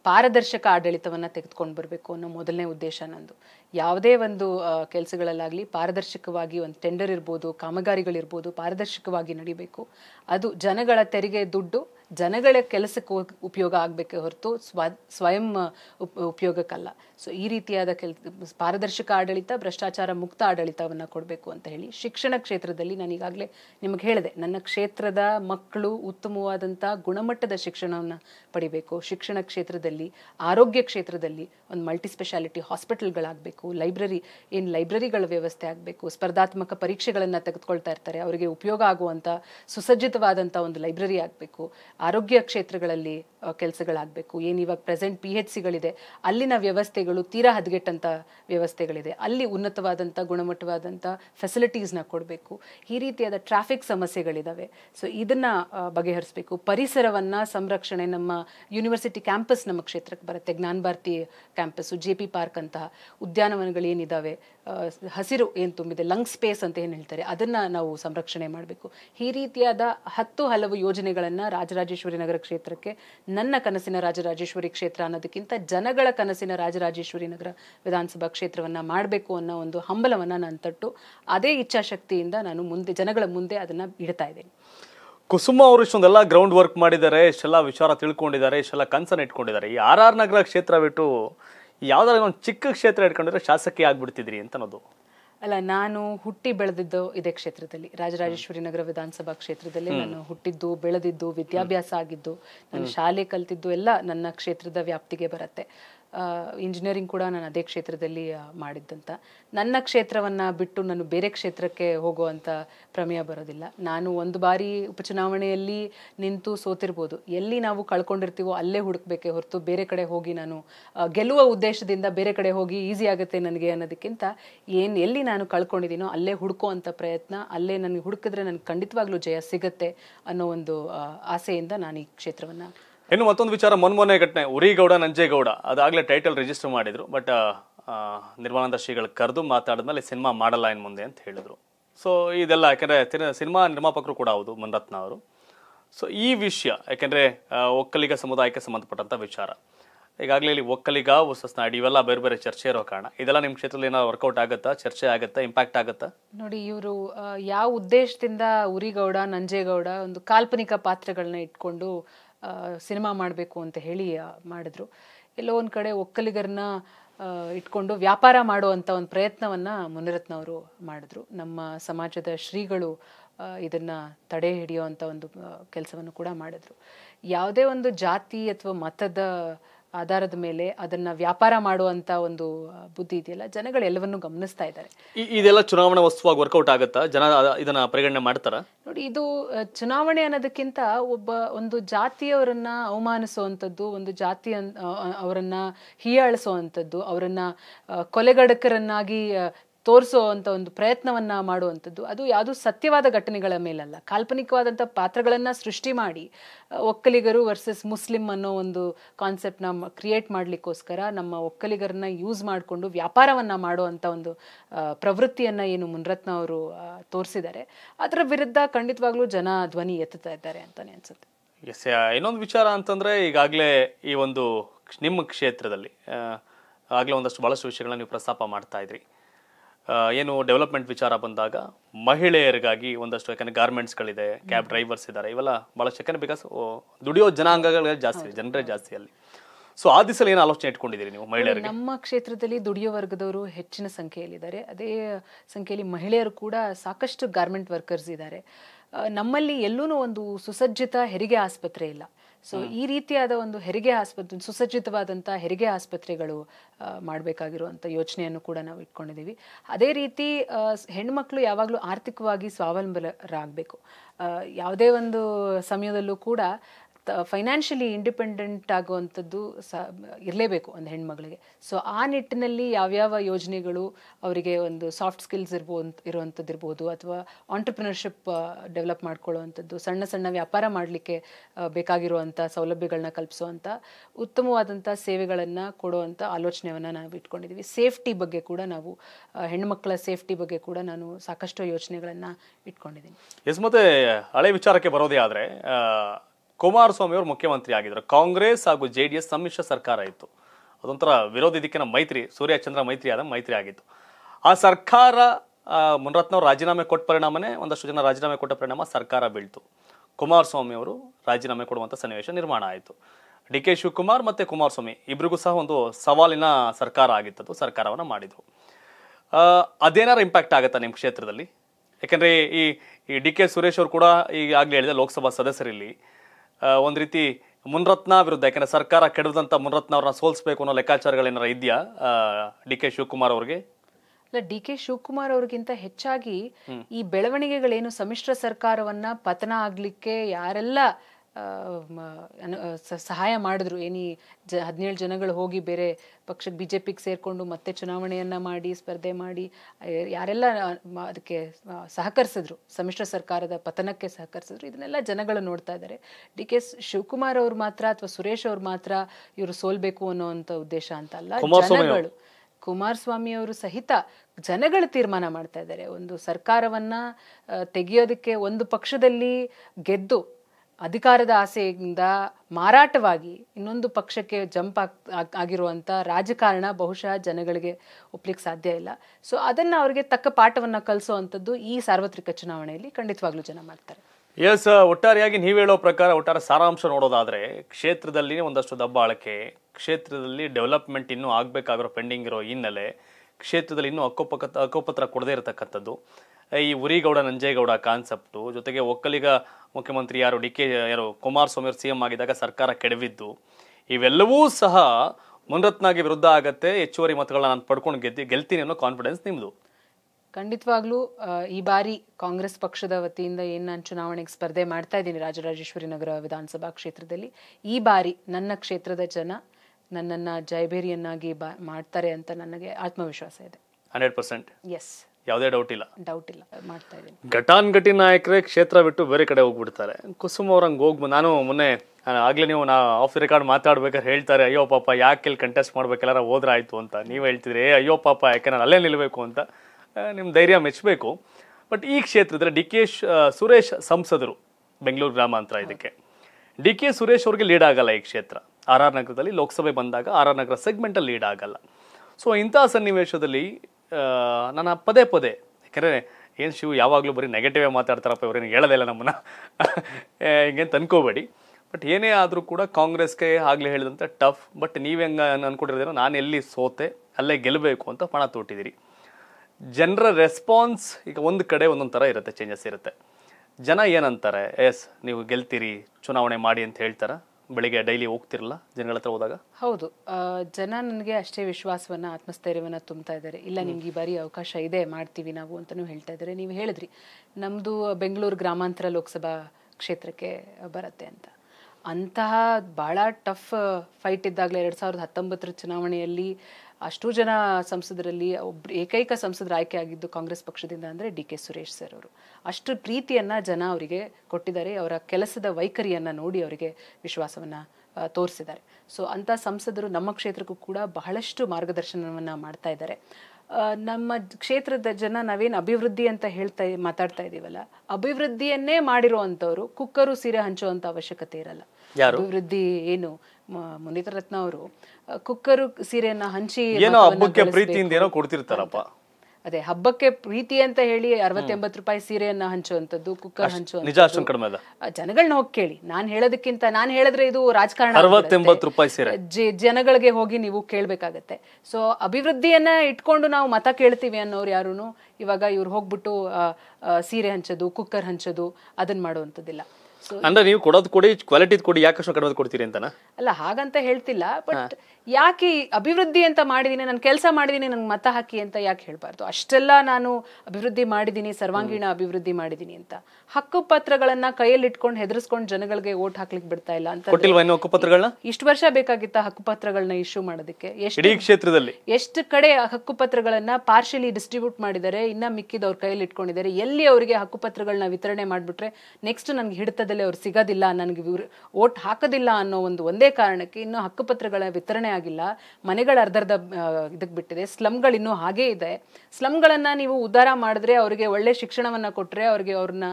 Speaker 2: ಪಾರದರ್ಶಕ ಆಡಳಿತವನ್ನ ತೆಗೆದುಕೊಂಡು ಬರಬೇಕು ಅನ್ನೋ ಮೊದಲನೇ ಉದ್ದೇಶ ನಂದು. ಯಾವುದೇ ಒಂದು ಕೆಲಸಗಳಲ್ಲಾಗಲಿ ಪಾರದರ್ಶಕವಾಗಿ ಒಂದು ಟೆಂಡರ್ ಇರ್ಬೋದು, ಕಾಮಗಾರಿಗಳಿರ್ಬೋದು, ಪಾರದರ್ಶಕವಾಗಿ ನಡಿಬೇಕು. ಅದು ಜನಗಳ ತೆರಿಗೆ ದುಡ್ಡು, ಜನಗಳ ಕೆಲಸಕ್ಕೆ ಉಪಯೋಗ ಆಗಬೇಕೆ ಹೊರತು ಸ್ವ, ಸ್ವಯಂ ಉಪ್- ಉಪಯೋಗಕ್ಕಲ್ಲ. ಸೊ ಈ ರೀತಿಯಾದ ಕೆಲ್, ಪಾರದರ್ಶಕ ಆಡಳಿತ, ಭ್ರಷ್ಟಾಚಾರ ಮುಕ್ತ ಆಡಳಿತವನ್ನು ಕೊಡಬೇಕು ಅಂತ ಹೇಳಿ ಶಿಕ್ಷಣ ಕ್ಷೇತ್ರದಲ್ಲಿ ನಾನು ಈಗಾಗಲೇ ನಿಮಗೆ ಹೇಳಿದೆ, ನನ್ನ ಕ್ಷೇತ್ರದ ಮಕ್ಕಳು ಉತ್ತಮವಾದಂಥ ಗುಣಮಟ್ಟದ ಶಿಕ್ಷಣವನ್ನು ಪಡಿಬೇಕು. ಶಿಕ್ಷಣ ಕ್ಷೇತ್ರದಲ್ಲಿ, ಆರೋಗ್ಯ ಕ್ಷೇತ್ರದಲ್ಲಿ ಒಂದು ಮಲ್ಟಿ ಸ್ಪೆಷಾಲಿಟಿ ಹಾಸ್ಪಿಟಲ್ಗಳಾಗಬೇಕು, ಲೈಬ್ರರಿ, ಏನು ಲೈಬ್ರರಿಗಳ ವ್ಯವಸ್ಥೆ ಆಗಬೇಕು, ಸ್ಪರ್ಧಾತ್ಮಕ ಪರೀಕ್ಷೆಗಳನ್ನು ತೆಗೆದುಕೊಳ್ತಾ ಇರ್ತಾರೆ, ಅವರಿಗೆ ಉಪಯೋಗ ಆಗುವಂಥ ಸುಸಜ್ಜಿತವಾದಂಥ ಒಂದು ಲೈಬ್ರರಿ ಆಗಬೇಕು. ಆರೋಗ್ಯ ಕ್ಷೇತ್ರಗಳಲ್ಲಿ ಕೆಲಸಗಳಾಗಬೇಕು. ಏನು ಇವಾಗ ಪ್ರೆಸೆಂಟ್ ಪಿ ಎಚ್ ಸಿಗಳಿದೆ ಅಲ್ಲಿನ ವ್ಯವಸ್ಥೆಗಳು ತೀರಾ ಹದಗೆಟ್ಟಂಥ ವ್ಯವಸ್ಥೆಗಳಿದೆ. ಅಲ್ಲಿ ಉನ್ನತವಾದಂಥ ಗುಣಮಟ್ಟವಾದಂಥ ಫೆಸಿಲಿಟೀಸ್ನ ಕೊಡಬೇಕು. ಈ ರೀತಿಯಾದ ಟ್ರಾಫಿಕ್ ಸಮಸ್ಯೆಗಳಿದ್ದಾವೆ ಸೊ ಇದನ್ನು ಬಗೆಹರಿಸಬೇಕು. ಪರಿಸರವನ್ನ ಸಂರಕ್ಷಣೆ ನಮ್ಮ ಯೂನಿವರ್ಸಿಟಿ ಕ್ಯಾಂಪಸ್ ನಮ್ಮ ಕ್ಷೇತ್ರಕ್ಕೆ ಬರುತ್ತೆ. Jnana Bharathi campus J P park ಅಂತಹ ಉದ್ಯಾನವನಗಳೇನಿದ್ದಾವೆ ಹಸಿರು ಏನು ತುಂಬಿದೆ ಲಂಗ್ ಸ್ಪೇಸ್ ಅಂತ ಏನು ಹೇಳ್ತಾರೆ, ಅದನ್ನು ನಾವು ಸಂರಕ್ಷಣೆ ಮಾಡಬೇಕು. ಈ ರೀತಿಯಾದ ಹತ್ತು ಹಲವು ಯೋಜನೆಗಳನ್ನು ರಾಜರಾಜೇಶ್ವರಿ ನಗರ ಕ್ಷೇತ್ರಕ್ಕೆ, ನನ್ನ ಕನಸಿನ ರಾಜರಾಜೇಶ್ವರಿ ಕ್ಷೇತ್ರ ಅನ್ನೋದಕ್ಕಿಂತ ಜನಗಳ ಕನಸಿನ ರಾಜರಾಜೇಶ್ವರಿ ನಗರ ವಿಧಾನಸಭಾ ಕ್ಷೇತ್ರವನ್ನು ಮಾಡಬೇಕು ಅನ್ನೋ ಒಂದು ಹಂಬಲವನ್ನು ನಾನು ತಟ್ಟು, ಅದೇ ಇಚ್ಛಾಶಕ್ತಿಯಿಂದ ನಾನು ಮುಂದೆ, ಜನಗಳ ಮುಂದೆ ಅದನ್ನು ಇಡ್ತಾ ಇದ್ದೇನೆ.
Speaker 1: ಕುಸುಮ ಅವರು ಇಷ್ಟೊಂದೆಲ್ಲ ಗ್ರೌಂಡ್ ವರ್ಕ್ ಮಾಡಿದ್ದಾರೆ, ಇಷ್ಟೆಲ್ಲ ವಿಚಾರ ತಿಳ್ಕೊಂಡಿದ್ದಾರೆ, ಇಷ್ಟೆಲ್ಲ ಕನ್ಸರ್ನ್ ಇಟ್ಕೊಂಡಿದ್ದಾರೆ. ಈ ಆರ್ ಆರ್ ನಗರ ಕ್ಷೇತ್ರ ಬಿಟ್ಟು ಯಾವ್ದಾದ್ರು ಒಂದು ಚಿಕ್ಕ ಕ್ಷೇತ್ರ ಇಟ್ಕೊಂಡಿದ್ರೆ ಶಾಸಕಿ ಆಗ್ಬಿಡ್ತಿದ್ರಿ ಅಂತ ಅನ್ನೋದು
Speaker 2: ಅಲ್ಲ ನಾನು ಹುಟ್ಟಿ ಬೆಳೆದಿದ್ದು ಇದೇ ಕ್ಷೇತ್ರದಲ್ಲಿ ರಾಜರಾಜೇಶ್ವರಿ ನಗರ ವಿಧಾನಸಭಾ ಕ್ಷೇತ್ರದಲ್ಲಿ ನಾನು ಹುಟ್ಟಿದ್ದು ಬೆಳೆದಿದ್ದು ವಿದ್ಯಾಭ್ಯಾಸ ಆಗಿದ್ದು ನಾನು ಶಾಲೆ ಕಲ್ತಿದ್ದು ಎಲ್ಲ ನನ್ನ ಕ್ಷೇತ್ರದ ವ್ಯಾಪ್ತಿಗೆ ಬರುತ್ತೆ. ಇಂಜಿನಿಯರಿಂಗ್ ಕೂಡ ನಾನು ಅದೇ ಕ್ಷೇತ್ರದಲ್ಲಿ ಮಾಡಿದ್ದಂತ. ನನ್ನ ಕ್ಷೇತ್ರವನ್ನು ಬಿಟ್ಟು ನಾನು ಬೇರೆ ಕ್ಷೇತ್ರಕ್ಕೆ ಹೋಗುವಂಥ ಪ್ರಮೇಯ ಬರೋದಿಲ್ಲ. ನಾನು ಒಂದು ಬಾರಿ ಉಪಚುನಾವಣೆಯಲ್ಲಿ ನಿಂತು ಸೋತಿರ್ಬೋದು. ಎಲ್ಲಿ ನಾವು ಕಳ್ಕೊಂಡಿರ್ತೀವೋ ಅಲ್ಲೇ ಹುಡುಕ್ಬೇಕೆ ಹೊರತು ಬೇರೆ ಕಡೆ ಹೋಗಿ ನಾನು ಗೆಲ್ಲುವ ಉದ್ದೇಶದಿಂದ ಬೇರೆ ಕಡೆ ಹೋಗಿ ಈಸಿ ಆಗುತ್ತೆ ನನಗೆ ಅನ್ನೋದಕ್ಕಿಂತ ಏನು ಎಲ್ಲಿ ನಾನು ಕಳ್ಕೊಂಡಿದ್ದೀನೋ ಅಲ್ಲೇ ಹುಡುಕುವಂಥ ಪ್ರಯತ್ನ, ಅಲ್ಲೇ ನನಗೆ ಹುಡುಕಿದ್ರೆ ನನಗೆ ಖಂಡಿತವಾಗ್ಲೂ ಜಯ ಸಿಗುತ್ತೆ ಅನ್ನೋ ಒಂದು ಆಸೆಯಿಂದ ನಾನು ಈ ಕ್ಷೇತ್ರವನ್ನ
Speaker 1: ಇನ್ನು ಮತ್ತೊಂದು ವಿಚಾರ ಮೊನ್ಮೊನ್ನೆ ಘಟನೆ ಉರಿಗೌಡ, ನಂಜೇಗೌಡ, ಅದಾಗಲೇ ಟೈಟಲ್ ರಿಜಿಸ್ಟರ್ ಮಾಡಿದ್ರು ಬಟ್ ನಿರ್ಮಾನಂದ ಶ್ರೀಗಳು ಕರೆದು ಮಾತಾಡಿದ್ಮೇಲೆ ಸಿನಿಮಾ ಮಾಡಲ್ಲ ಇನ್ನು ಮುಂದೆ ಅಂತ ಹೇಳಿದರು. ಸೊ ಇದೆಲ್ಲ, ಯಾಕೆಂದರೆ ಸಿನಿಮಾ ನಿರ್ಮಾಪಕರು ಕೂಡ ಹೌದು, ಮುನ್ರತ್ನ ಅವರು. ಸೊ ಈ ವಿಷಯ, ಯಾಕೆಂದರೆ ಒಕ್ಕಲಿಗ ಸಮುದಾಯಕ್ಕೆ ಸಂಬಂಧಪಟ್ಟಂಥ ವಿಚಾರ. ಈಗಾಗಲೇ ಇಲ್ಲಿ ಒಕ್ಕಲಿಗ ವರ್ಸಸ್ ನಾಡಿ, ಇವೆಲ್ಲ ಬೇರೆ ಬೇರೆ ಚರ್ಚೆ ಇರೋ ಕಾರಣ. ಇದೆಲ್ಲ ನಿಮ್ಮ ಕ್ಷೇತ್ರದಲ್ಲಿ ಏನಾದ್ರು ವರ್ಕೌಟ್ ಆಗುತ್ತಾ, ಚರ್ಚೆ ಆಗುತ್ತಾ ಇಂಪ್ಯಾಕ್ಟ್ ಆಗುತ್ತಾ?
Speaker 2: ನೋಡಿ, ಇವರು ಯಾವ ಉದ್ದೇಶದಿಂದ ಉರಿಗೌಡ, ನಂಜೇಗೌಡ ಒಂದು ಕಾಲ್ಪನಿಕ ಪಾತ್ರಗಳನ್ನ ಇಟ್ಕೊಂಡು ಸಿನಿಮಾ ಮಾಡಬೇಕು ಅಂತ ಹೇಳಿ ಮಾಡಿದ್ರು. ಎಲ್ಲೋ ಒಂದು ಕಡೆ ಒಕ್ಕಲಿಗರನ್ನ ಇಟ್ಕೊಂಡು ವ್ಯಾಪಾರ ಮಾಡುವಂಥ ಒಂದು ಪ್ರಯತ್ನವನ್ನ ಮುನಿರತ್ನವರು ಮಾಡಿದ್ರು. ನಮ್ಮ ಸಮಾಜದ ಶ್ರೀಗಳು ಇದನ್ನ ತಡೆ ಹಿಡಿಯುವಂಥ ಒಂದು ಕೆಲಸವನ್ನು ಕೂಡ ಮಾಡಿದ್ರು. ಯಾವುದೇ ಒಂದು ಜಾತಿ ಅಥವಾ ಮತದ ಆಧಾರದ ಮೇಲೆ ಅದನ್ನ ವ್ಯಾಪಾರ ಮಾಡುವಂತ ಒಂದು ಬುದ್ಧಿ ಇದೆಯಲ್ಲ ಜನಗಳು ಎಲ್ಲವನ್ನೂ ಗಮನಿಸ್ತಾ ಇದ್ದಾರೆ.
Speaker 1: ಇದೆಲ್ಲ ಚುನಾವಣಾ ವಸ್ತುವಾಗಿ ವರ್ಕೌಟ್ ಆಗುತ್ತಾ? ಜನ ಇದನ್ನ ಪರಿಗಣನೆ ಮಾಡ್ತಾರ?
Speaker 2: ನೋಡಿ ಇದು ಚುನಾವಣೆ ಅನ್ನೋದಕ್ಕಿಂತ ಒಬ್ಬ ಒಂದು ಜಾತಿಯವರನ್ನ ಅವಮಾನಿಸುವಂಥದ್ದು ಒಂದು ಜಾತಿ ಅವರನ್ನ ಹೀಯಾಳಿಸುವಂಥದ್ದು ಅವರನ್ನ ಕೊಲೆಗಡಕರನ್ನಾಗಿ ಆ, ಅಂತ ಒಂದು ಪ್ರಯತ್ನವನ್ನ ಮಾಡುವಂಥದ್ದು. ಅದು ಯಾವುದು ಸತ್ಯವಾದ ಘಟನೆಗಳ ಮೇಲಲ್ಲ. ಕಾಲ್ಪನಿಕವಾದಂಥ ಪಾತ್ರಗಳನ್ನ ಸೃಷ್ಟಿ ಮಾಡಿ ಒಕ್ಕಲಿಗರು ವರ್ಸಸ್ ಮುಸ್ಲಿಂ ಅನ್ನೋ ಒಂದು ಕಾನ್ಸೆಪ್ಟ್ನ ಕ್ರಿಯೇಟ್ ಮಾಡಲಿಕ್ಕೋಸ್ಕರ ನಮ್ಮ ಒಕ್ಕಲಿಗರನ್ನ ಯೂಸ್ ಮಾಡಿಕೊಂಡು ವ್ಯಾಪಾರವನ್ನ ಮಾಡುವಂತ ಒಂದು ಪ್ರವೃತ್ತಿಯನ್ನ ಏನು ಮುನ್ರತ್ನ ಅವರು ತೋರಿಸಿದ್ದಾರೆ. ಅದರ ವಿರುದ್ಧ ಖಂಡಿತವಾಗ್ಲೂ ಜನ ಧ್ವನಿ ಎತ್ತುತ್ತಾ ಇದ್ದಾರೆ ಅಂತಾನೆ ಅನ್ಸುತ್ತೆ.
Speaker 1: ಎಸ್ ಇನ್ನೊಂದು ವಿಚಾರ ಅಂತಂದ್ರೆ ಈಗಾಗಲೇ ಈ ಒಂದು ನಿಮ್ಮ ಕ್ಷೇತ್ರದಲ್ಲಿ ಆಗಲೇ ಒಂದಷ್ಟು ಬಹಳಷ್ಟು ವಿಷಯಗಳನ್ನ ನೀವು ಪ್ರಸ್ತಾಪ ಮಾಡ್ತಾ ಇದ್ರಿ. ಏನು ಡೆವಲಪ್ಮೆಂಟ್ ವಿಚಾರ ಬಂದಾಗ ಮಹಿಳೆಯರಿಗಾಗಿ ಒಂದಷ್ಟು, ಯಾಕಂದ್ರೆ ಗಾರ್ಮೆಂಟ್ಸ್ಗಳಿದೆ ಕ್ಯಾಬ್ ಡ್ರೈವರ್ಸ್ ಇದ್ದಾರೆ, ಇವೆಲ್ಲ ಬಹಳಷ್ಟು ಯಾಕಂದ್ರೆ ಬಿಕಾಸ್ ದುಡಿಯೋ ಜನಾಂಗಗಳೇ ಜಾಸ್ತಿ, ಜನರೇ ಜಾಸ್ತಿ ಅಲ್ಲಿ. ಸೊ ಆ ದಿಸಲ್ಲಿ ಏನು ಆಲೋಚನೆ ಇಟ್ಕೊಂಡಿದ್ದೀರಿ ನೀವು ಮಹಿಳೆಯರಿಗೆ?
Speaker 2: ನಮ್ಮ ಕ್ಷೇತ್ರದಲ್ಲಿ ದುಡಿಯೋ ವರ್ಗದವರು ಹೆಚ್ಚಿನ ಸಂಖ್ಯೆಯಲ್ಲಿದ್ದಾರೆ. ಅದೇ ಸಂಖ್ಯೆಯಲ್ಲಿ ಮಹಿಳೆಯರು ಕೂಡ ಸಾಕಷ್ಟು ಗಾರ್ಮೆಂಟ್ ವರ್ಕರ್ಸ್ ಇದ್ದಾರೆ. ನಮ್ಮಲ್ಲಿ ಎಲ್ಲೂ ಒಂದು ಸುಸಜ್ಜಿತ ಹೆರಿಗೆ ಆಸ್ಪತ್ರೆ ಇಲ್ಲ. ಸೊ ಈ ರೀತಿಯಾದ ಒಂದು ಹೆರಿಗೆ ಆಸ್ಪತ್ರೆ ಸುಸಜ್ಜಿತವಾದಂಥ ಹೆರಿಗೆ ಆಸ್ಪತ್ರೆಗಳು ಮಾಡಬೇಕಾಗಿರುವಂಥ ಯೋಚನೆಯನ್ನು ಕೂಡ ನಾವು ಇಟ್ಕೊಂಡಿದ್ದೀವಿ. ಅದೇ ರೀತಿ ಹೆಣ್ಮಕ್ಳು ಯಾವಾಗಲೂ ಆರ್ಥಿಕವಾಗಿ ಸ್ವಾವಲಂಬರಾಗಬೇಕು ಯಾವುದೇ ಒಂದು ಸಮಯದಲ್ಲೂ ಕೂಡ ಫೈನಾನ್ಷಿಯಲಿ ಇಂಡಿಪೆಂಡೆಂಟ್ ಆಗುವಂಥದ್ದು ಸ, ಇರಲೇಬೇಕು ಒಂದು ಹೆಣ್ಮಗಳಿಗೆ. ಸೊ ಆ ನಿಟ್ಟಿನಲ್ಲಿ ಯಾವ್ಯಾವ ಯೋಜನೆಗಳು ಅವರಿಗೆ ಒಂದು ಸಾಫ್ಟ್ ಸ್ಕಿಲ್ಸ್ ಇರ್ಬೋ ಇರುವಂಥದ್ದು ಇರ್ಬೋದು ಅಥವಾ ಆಂಟ್ರಪ್ರಿನರ್ಶಿಪ್ ಡೆವಲಪ್ ಮಾಡ್ಕೊಳ್ಳುವಂಥದ್ದು, ಸಣ್ಣ ಸಣ್ಣ ವ್ಯಾಪಾರ ಮಾಡಲಿಕ್ಕೆ ಬೇಕಾಗಿರುವಂಥ ಸೌಲಭ್ಯಗಳನ್ನ ಕಲ್ಪಿಸುವಂಥ ಉತ್ತಮವಾದಂಥ ಸೇವೆಗಳನ್ನು ಕೊಡುವಂಥ ಆಲೋಚನೆಯನ್ನು ನಾವು ಇಟ್ಕೊಂಡಿದ್ದೀವಿ ಸೇಫ್ಟಿ ಬಗ್ಗೆ ಕೂಡ ನಾವು ಹೆಣ್ಮಕ್ಳ ಸೇಫ್ಟಿ ಬಗ್ಗೆ ಕೂಡ ನಾನು ಸಾಕಷ್ಟು ಯೋಚನೆಗಳನ್ನು ಇಟ್ಕೊಂಡಿದ್ದೀನಿ
Speaker 1: ಎಸ್ ಮತ್ತೆ ಹಳೆ ವಿಚಾರಕ್ಕೆ ಬರೋದೇ ಆದ್ರೆ ಕುಮಾರಸ್ವಾಮಿ ಅವರು ಮುಖ್ಯಮಂತ್ರಿ ಆಗಿದ್ರು ಕಾಂಗ್ರೆಸ್ ಹಾಗೂ ಜೆ ಡಿ ಎಸ್ ಸಮ್ಮಿಶ್ರ ಸರ್ಕಾರ ಇತ್ತು. ಅದೊಂಥರ ವಿರೋಧಿ ದಿಕ್ಕಿನ ಮೈತ್ರಿ ಸೂರ್ಯಚಂದ್ರ ಮೈತ್ರಿ ಆದ ಮೈತ್ರಿ ಆಗಿತ್ತು. ಆ ಸರ್ಕಾರ ಆ, ಮುನರತ್ನ ಅವರು ರಾಜೀನಾಮೆ ಕೊಟ್ಟ ಪರಿಣಾಮನೇ ಒಂದಷ್ಟು ಜನ ರಾಜೀನಾಮೆ ಕೊಟ್ಟ ಪರಿಣಾಮ ಸರ್ಕಾರ ಬೀಳ್ತು. ಕುಮಾರಸ್ವಾಮಿ ಅವರು ರಾಜೀನಾಮೆ ಕೊಡುವಂಥ ಸನ್ನಿವೇಶ ನಿರ್ಮಾಣ ಆಯಿತು. ಡಿ ಕೆ ಶಿವಕುಮಾರ್ ಮತ್ತು ಕುಮಾರಸ್ವಾಮಿ ಇಬ್ಬರಿಗೂ ಸಹ ಒಂದು ಸವಾಲಿನ ಸರ್ಕಾರ ಆಗಿತ್ತದು ಸರ್ಕಾರವನ್ನು ಮಾಡಿದ್ರು. ಅದೇನಾರು ಇಂಪ್ಯಾಕ್ಟ್ ಆಗುತ್ತಾ ನಿಮ್ಮ ಕ್ಷೇತ್ರದಲ್ಲಿ? ಯಾಕೆಂದರೆ ಈ ಡಿ ಕೆ ಸುರೇಶ್ ಅವರು ಕೂಡ ಈಗಾಗಲೇ ಹೇಳಿದೆ ಲೋಕಸಭಾ ಸದಸ್ಯರಲ್ಲಿ ಒಂದ್ ರೀತಿ ಮುನ್ರತ್ನ ವಿರುದ್ಧ ಯಾಕಂದ್ರೆ ಸರ್ಕಾರ ಕೆಡದಂತ ಮುನ್ರತ್ನ ಅವ್ರನ್ನ ಸೋಲಿಸಬೇಕು ಅನ್ನೋ ಲೆಕ್ಕಾಚಾರಗಳೇನಾರ ಇದೆಯಾ ಡಿ ಕೆ ಶಿವಕುಮಾರ್ ಅವ್ರಿಗೆ?
Speaker 2: ಅಲ್ಲ ಡಿ ಕೆ ಶಿವಕುಮಾರ್ ಅವ್ರಿಗಿಂತ ಹೆಚ್ಚಾಗಿ ಈ ಬೆಳವಣಿಗೆಗಳೇನು ಸಮ್ಮಿಶ್ರ ಸರ್ಕಾರವನ್ನ ಪತನ ಆಗ್ಲಿಕ್ಕೆ ಯಾರೆಲ್ಲ ಸಹಾಯ ಮಾಡಿದ್ರು. ಏನಿ ಜ ಹದಿನೇಳು ಜನಗಳು ಹೋಗಿ ಬೇರೆ ಪಕ್ಷಕ್ಕೆ ಬಿಜೆಪಿಗೆ ಸೇರ್ಕೊಂಡು ಮತ್ತೆ ಚುನಾವಣೆಯನ್ನ ಮಾಡಿ ಸ್ಪರ್ಧೆ ಮಾಡಿ ಯಾರೆಲ್ಲ ಅದಕ್ಕೆ ಸಹಕರಿಸಿದ್ರು ಸಮ್ಮಿಶ್ರ ಸರ್ಕಾರದ ಪತನಕ್ಕೆ ಸಹಕರಿಸಿದ್ರು ಇದನ್ನೆಲ್ಲ ಜನಗಳು ನೋಡ್ತಾ ಇದ್ದಾರೆ ಡಿ ಕೆ ಶಿವಕುಮಾರ್ ಅವ್ರು ಮಾತ್ರ ಅಥವಾ ಸುರೇಶ್ ಅವ್ರು ಮಾತ್ರ ಇವರು ಸೋಲ್ಬೇಕು ಅನ್ನೋವಂಥ ಉದ್ದೇಶ ಅಂತ ಅಲ್ಲ. ಜನಗಳು. ಕುಮಾರಸ್ವಾಮಿ ಅವರು ಸಹಿತ ಜನಗಳು ತೀರ್ಮಾನ ಮಾಡ್ತಾ ಇದ್ದಾರೆ ಒಂದು ಸರ್ಕಾರವನ್ನ ತೆಗೆಯೋದಕ್ಕೆ ಒಂದು ಪಕ್ಷದಲ್ಲಿ ಗೆದ್ದು ಅಧಿಕಾರದ ಆಸೆಯಿಂದ ಮಾರಾಟವಾಗಿ ಇನ್ನೊಂದು ಪಕ್ಷಕ್ಕೆ ಜಂಪ್ ಆಗ್ ಆಗಿರುವಂಥ ರಾಜಕಾರಣ ಬಹುಶಃ ಜನಗಳಿಗೆ ಒಪ್ಲಿಕ್ಕೆ ಸಾಧ್ಯ ಇಲ್ಲ. ಸೊ ಅದನ್ನ ಅವರಿಗೆ ತಕ್ಕ ಪಾಠವನ್ನ ಕಲಿಸುವಂಥದ್ದು ಈ ಸಾರ್ವತ್ರಿಕ ಚುನಾವಣೆಯಲ್ಲಿ ಖಂಡಿತವಾಗ್ಲೂ ಜನ ಮಾಡ್ತಾರೆ.
Speaker 1: ಎಸ್ ಒಟ್ಟಾರೆಯಾಗಿ ನೀವು ಹೇಳೋ ಪ್ರಕಾರ ಒಟ್ಟಾರೆ ಸಾರಾಂಶ ನೋಡೋದಾದ್ರೆ ಕ್ಷೇತ್ರದಲ್ಲಿ ಒಂದಷ್ಟು ದಬ್ಬಾಳಕೆ, ಕ್ಷೇತ್ರದಲ್ಲಿ ಡೆವಲಪ್ಮೆಂಟ್ ಇನ್ನೂ ಆಗಬೇಕಾಗಿರೋ ಪೆಂಡಿಂಗ್ ಇರೋ ಹಿನ್ನೆಲೆ ಕ್ಷೇತ್ರದಲ್ಲಿ ಇನ್ನೂ ಅಕ್ಕೋಪಕ ಅಕ್ಕೋಪತ್ರ ಕೊಡದೇ ಇರತಕ್ಕಂಥದ್ದು. ಈ ಉರಿಗೌಡ ನಂಜೇಗೌಡ ಕಾನ್ಸೆಪ್ಟು ಜೊತೆಗೆ ಒಕ್ಕಲಿಗ ಮುಖ್ಯಮಂತ್ರಿ ಯಾರು ಡಿ ಕೆ ಯಾರು ಕುಮಾರಸ್ವಾಮಿ ಅವರು ಸಿ ಎಂ ಆಗಿದ್ದಾಗ ಸರ್ಕಾರ ಕೆಡವಿದ್ದು. ಇವೆಲ್ಲವೂ ಸಹ ಮುನ್ರತ್ನಾಗೆ ವಿರುದ್ಧ ಆಗತ್ತೆ. ಹೆಚ್ಚುವರಿ ಮತಗಳನ್ನ ನಾನು ಪಡ್ಕೊಂಡು ಗೆದ್ದು ಗೆಲ್ತೀನಿ ಅನ್ನೋ ಕಾನ್ಫಿಡೆನ್ಸ್ ನಿಮ್ಮದು
Speaker 2: ಖಂಡಿತವಾಗ್ಲೂ ಈ ಬಾರಿ ಕಾಂಗ್ರೆಸ್ ಪಕ್ಷದ ವತಿಯಿಂದ ಏನು ನಾನು ಚುನಾವಣೆಗೆ ಸ್ಪರ್ಧೆ ಮಾಡ್ತಾ ಇದ್ದೀನಿ ರಾಜರಾಜೇಶ್ವರಿ ನಗರ ವಿಧಾನಸಭಾ ಕ್ಷೇತ್ರದಲ್ಲಿ. ಈ ಬಾರಿ ನನ್ನ ಕ್ಷೇತ್ರದ ಜನ ನನ್ನನ್ನು ಜೈಬೇರಿಯನ್ನಾಗಿ ಬಾ ಮಾಡ್ತಾರೆ ಅಂತ ನನಗೆ ಆತ್ಮವಿಶ್ವಾಸ ಇದೆ.
Speaker 1: Hundred percent.
Speaker 2: ಎಸ್
Speaker 1: ಯಾವುದೇ ಡೌಟ್ ಇಲ್ಲ.
Speaker 2: ಡೌಟ್ ಇಲ್ಲ. ಮಾಡ್ತಾ ಇದ್ದೀನಿ.
Speaker 1: ಘಟಾನ್ಘಟಿ ನಾಯಕರೇ ಕ್ಷೇತ್ರ ಬಿಟ್ಟು ಬೇರೆ ಕಡೆ ಹೋಗ್ಬಿಡ್ತಾರೆ. ಕುಸುಮ್ ಅವ್ರ ಹಂಗೆ ಹೋಗ್ಬ ನಾನು ಮೊನ್ನೆ ಆಗ್ಲೇ ನೀವು ನಾ ಆಫ್ ರೆಕಾರ್ಡ್ ಮಾತಾಡ್ಬೇಕಾದ್ರೆ ಹೇಳ್ತಾರೆ ಅಯ್ಯೋ ಪಾಪ ಯಾಕೆ ಇಲ್ಲಿ ಕಂಟೆಸ್ಟ್ ಮಾಡ್ಬೇಕೆಲ್ಲಾರ ಹೋದ್ರೆ ಆಯ್ತು ಅಂತ. ನೀವು ಹೇಳ್ತಿದ್ರಿ "ಏ, ಅಯ್ಯೋ ಪಾಪ ಯಾಕೆ ನಾನು ಅಲ್ಲೇ ನಿಲ್ಬೇಕು ಅಂತ. ನಿಮ್ಮ ನಿಮ್ ಧೈರ್ಯ ಮೆಚ್ಚಬೇಕು ಬಟ್ ಈ ಕ್ಷೇತ್ರದಲ್ಲಿ ಡಿ ಕೆ ಸುರೇಶ್ ಸಂಸದರು ಬೆಂಗಳೂರು ಗ್ರಾಮಾಂತರ ಇದಕ್ಕೆ. ಡಿ ಕೆ ಸುರೇಶ್ ಅವ್ರಿಗೆ ಲೀಡ್ ಆಗಲ್ಲ ಈ ಕ್ಷೇತ್ರ. ಆರ್ ಆರ್ ನಗರದಲ್ಲಿ ಲೋಕಸಭೆ ಬಂದಾಗ ಆರ್ ಆರ್ ನಗರ ಸೆಗ್ಮೆಂಟಲ್ಲಿ ಲೀಡ್ ಆಗಲ್ಲ. ಸೊ ಇಂಥ ಸನ್ನಿವೇಶದಲ್ಲಿ ನಾನು ಪದೇ ಪದೇ, ಯಾಕಂದರೆ ಏನು ಶಿವು, ಯಾವಾಗಲೂ ಬರೀ ನೆಗೆಟಿವೇ ಮಾತಾಡ್ತಾರಪ್ಪ ಇವ್ರೇನು ಹೇಳೋದೇ ಇಲ್ಲ ನಮ್ಮನ್ನು. ಹಿಂಗೇನು ಅನ್ಕೋಬೇಡಿ ಬಟ್ ಏನೇ ಆದರೂ ಕೂಡ ಕಾಂಗ್ರೆಸ್ಗೆ ಆಗಲೇ ಹೇಳಿದಂತೆ ಟಫ್ ಬಟ್ ನೀವು ಹೆಂಗೆ ಅಂದ್ಕೊಂಡಿರೋದೇನೋ ನಾನು ಎಲ್ಲಿ ಸೋತೆ, ಅಲ್ಲೇ ಗೆಲ್ಲಬೇಕು ಅಂತ ಪಣ ತೊಟ್ಟಿದ್ದೀರಿ ಜನರ ರೆಸ್ಪಾನ್ಸ್ ಈಗ ಒಂದು ಕಡೆ ಒಂದೊಂದು ಥರ ಇರುತ್ತೆ ಚೇಂಜಸ್ ಇರುತ್ತೆ. ಜನ ಏನಂತಾರೆ, ಎಸ್, ನೀವು ಗೆಲ್ತೀರಿ, ಚುನಾವಣೆ ಮಾಡಿ ಅಂತ ಹೇಳ್ತಾರ? ಬೆಳಿಗ್ಗೆ ಡೈಲಿ ಹೋಗ್ತಿರಲ್ಲ ಜನಗಳ ಹತ್ರ ಹೋದಾಗ?
Speaker 2: ಹೌದು. ಜನ ನನಗೆ ಅಷ್ಟೇ ವಿಶ್ವಾಸವನ್ನ ಆತ್ಮಸ್ಥೈರ್ಯವನ್ನ ತುಂಬ್ತಾ ಇದ್ದಾರೆ. ಇಲ್ಲ ನಿಮ್ಗೆ ಈ ಬಾರಿ ಅವಕಾಶ ಇದೆ ಮಾಡ್ತೀವಿ ನಾವು ಅಂತಲೂ ಹೇಳ್ತಾ ಇದ್ದಾರೆ. ನೀವು ಹೇಳಿದ್ರಿ ನಮ್ಮದು ಬೆಂಗಳೂರು ಗ್ರಾಮಾಂತರ ಲೋಕಸಭಾ ಕ್ಷೇತ್ರಕ್ಕೆ ಬರುತ್ತೆ ಅಂತ. ಅಂತಹ ಭಾಳ ಟಫ್ ಫೈಟ್ ಇದ್ದಾಗಲೇ ಎರಡು ಸಾವಿರದ ಹತ್ತೊಂಬತ್ತರ ಚುನಾವಣೆಯಲ್ಲಿ ಅಷ್ಟು ಜನ ಸಂಸದರಲ್ಲಿ ಒಬ್ರು ಏಕೈಕ ಸಂಸದರ ಆಯ್ಕೆ ಆಗಿದ್ದು ಕಾಂಗ್ರೆಸ್ ಪಕ್ಷದಿಂದ ಅಂದರೆ ಡಿ ಕೆ ಸುರೇಶ್ ಸರ್ ಅವರು. ಅಷ್ಟು ಪ್ರೀತಿಯನ್ನ ಜನ ಅವರಿಗೆ ಕೊಟ್ಟಿದ್ದಾರೆ ಅವರ ಕೆಲಸದ ವೈಖರಿಯನ್ನ ನೋಡಿ ಅವರಿಗೆ ವಿಶ್ವಾಸವನ್ನ ತೋರಿಸಿದ್ದಾರೆ. ಸೊ ಅಂಥ ಸಂಸದರು ನಮ್ಮ ಕ್ಷೇತ್ರಕ್ಕೂ ಕೂಡ ಬಹಳಷ್ಟು ಮಾರ್ಗದರ್ಶನವನ್ನ ಮಾಡ್ತಾ ಇದ್ದಾರೆ. ನಮ್ಮ ಕ್ಷೇತ್ರದ ಜನ ನಾವೇನು ಅಭಿವೃದ್ಧಿ ಅಂತ ಹೇಳ್ತಾ ಮಾತಾಡ್ತಾ ಇದ್ದೀವಲ್ಲ ಅಭಿವೃದ್ಧಿಯನ್ನೇ ಮಾಡಿರುವಂಥವ್ರು ಕುಕ್ಕರು ಸೀರೆ ಹಂಚುವಂಥ ಅವಶ್ಯಕತೆ ಇರಲ್ಲ. ಅಭಿವೃದ್ಧಿ ಏನು? ಮುನಿತ ರತ್ನ ಅವರು ಕುಕ್ಕರು ಸೀರೆಯನ್ನ ಹಂಚಿ
Speaker 1: ಏನೋ ಹಬ್ಬಕ್ಕೆ ಪ್ರೀತಿಯಿಂದ ಏನೋ ಕೊಡ್ತಿರ್ತಾರಪ್ಪ.
Speaker 2: ಅದೇ ಹಬ್ಬಕ್ಕೆ ಪ್ರೀತಿ ಅಂತ ಹೇಳಿ ಅರವತ್ತೆಂಬತ್ತು ರೂಪಾಯಿ ಸೀರೆಯನ್ನ ಹಂಚುವಂತದ್ದು ಕುಕ್ಕರ್ ಹಂಚುವಂತ
Speaker 1: ನಿಜ ಅಷ್ಟೊಂದು ಕಡಿಮೆ ಅದ.
Speaker 2: ಜನಗಳನ್ನ ಹೋಗಿ ಕೇಳಿ. ನಾನು ಹೇಳೋದಕ್ಕಿಂತ ನಾನು ಹೇಳಿದ್ರೆ ಇದು ರಾಜಕಾರಣ
Speaker 1: ಅರವತ್ತೆಂಬತ್ತು ರೂಪಾಯಿ ಸೀರೆ.
Speaker 2: ಜನಗಳಿಗೆ ಹೋಗಿ ನೀವು ಕೇಳಬೇಕಾಗತ್ತೆ. ಸೊ ಅಭಿವೃದ್ಧಿಯನ್ನ ಇಟ್ಕೊಂಡು ನಾವು ಮತ ಕೇಳ್ತೀವಿ ಅನ್ನೋರು ಯಾರು ಇವಾಗ ಇವ್ರು ಹೋಗ್ಬಿಟ್ಟು ಸೀರೆ ಹಂಚೋದು ಕುಕ್ಕರ್ ಹಂಚೋದು ಅದನ್ನ ಮಾಡುವಂಥದ್ದಿಲ್ಲ.
Speaker 1: ಅಂದ್ರೆ ನೀವು ಕೊಡೋದು ಕೊಡಿ ಕ್ವಾಲಿಟಿ ಕೊಡಿ ಯಾಕಷ್ಟು ಕಡಿಮೆ ಕೊಡ್ತೀರಿ ಅಂತನಾ?
Speaker 2: ಅಲ್ಲ ಹಾಗಂತ ಹೇಳ್ತಿಲ್ಲ ಬಟ್ ಯಾಕೆ ಅಭಿವೃದ್ಧಿ ಅಂತ ಮಾಡಿದ್ದೀನಿ ನಾನು ಕೆಲಸ ಮಾಡಿದ್ದೀನಿ ನನಗೆ ಮತ ಹಾಕಿ ಅಂತ ಯಾಕೆ ಹೇಳಬಾರ್ದು? ಅಷ್ಟೆಲ್ಲ ನಾನು ಅಭಿವೃದ್ಧಿ ಮಾಡಿದ್ದೀನಿ ಸರ್ವಾಂಗೀಣ ಅಭಿವೃದ್ಧಿ ಮಾಡಿದ್ದೀನಿ ಅಂತ. ಹಕ್ಕುಪತ್ರಗಳನ್ನ ಕೈಯಲ್ಲಿ ಇಟ್ಕೊಂಡು ಹೆದರ್ಸ್ಕೊಂಡು ಜನಗಳಿಗೆ ಓಟ್ ಹಾಕ್ಲಿಕ್ಕೆ ಬಿಡ್ತಾ ಇಲ್ಲ ಅಂತ
Speaker 1: ಹಕ್ಕುಪತ್ರಗಳನ್ನ
Speaker 2: ಇಷ್ಟು ವರ್ಷ ಬೇಕಾಗಿತ್ತ ಹಕ್ಕುಪತ್ರಗಳನ್ನ ಇಶ್ಯೂ ಮಾಡೋದಕ್ಕೆ. ಎಷ್ಟು
Speaker 1: ಕ್ಷೇತ್ರದಲ್ಲಿ?
Speaker 2: ಎಷ್ಟು ಕಡೆ ಹಕ್ಕು ಪತ್ರಗಳನ್ನ ಪಾರ್ಶಿಯಲಿ ಡಿಸ್ಟ್ರಿಬ್ಯೂಟ್ ಮಾಡಿದ್ದಾರೆ ಇನ್ನ ಮಿಕ್ಕಿದ ಅವ್ರ ಕೈಯಲ್ಲಿ ಇಟ್ಕೊಂಡಿದ್ದಾರೆ ಎಲ್ಲಿ ಅವರಿಗೆ ಹಕ್ಕು ಪತ್ರಗಳನ್ನ ವಿತರಣೆ ಮಾಡಿಬಿಟ್ರೆ ನೆಕ್ಸ್ಟ್ ನನಗೆ ಹಿಡಿತದಲ್ಲಿ ಅವ್ರು ಸಿಗೋದಿಲ್ಲ ನನಗೆ ಓಟ್ ಹಾಕೋದಿಲ್ಲ ಅನ್ನೋ ಒಂದು ಒಂದೇ ಕಾರಣಕ್ಕೆ ಇನ್ನು ಹಕ್ಕುಪತ್ರಗಳ ವಿತರಣೆ ಆಗಿಲ್ಲ. ಮನೆಗಳ ಅರ್ಧರ್ಧ ಇದಕ್ಕೆ ಬಿಟ್ಟಿದೆ. ಸ್ಲಮ್ಗಳು ಇನ್ನೂ ಹಾಗೇ ಇದೆ. ಸ್ಲಮ್ಗಳನ್ನು ನೀವು ಉದ್ಧಾರ ಮಾಡಿದ್ರೆ ಅವರಿಗೆ ಒಳ್ಳೆ ಶಿಕ್ಷಣವನ್ನ ಕೊಟ್ರೆ, ಅವ್ರಿಗೆ ಅವ್ರನ್ನ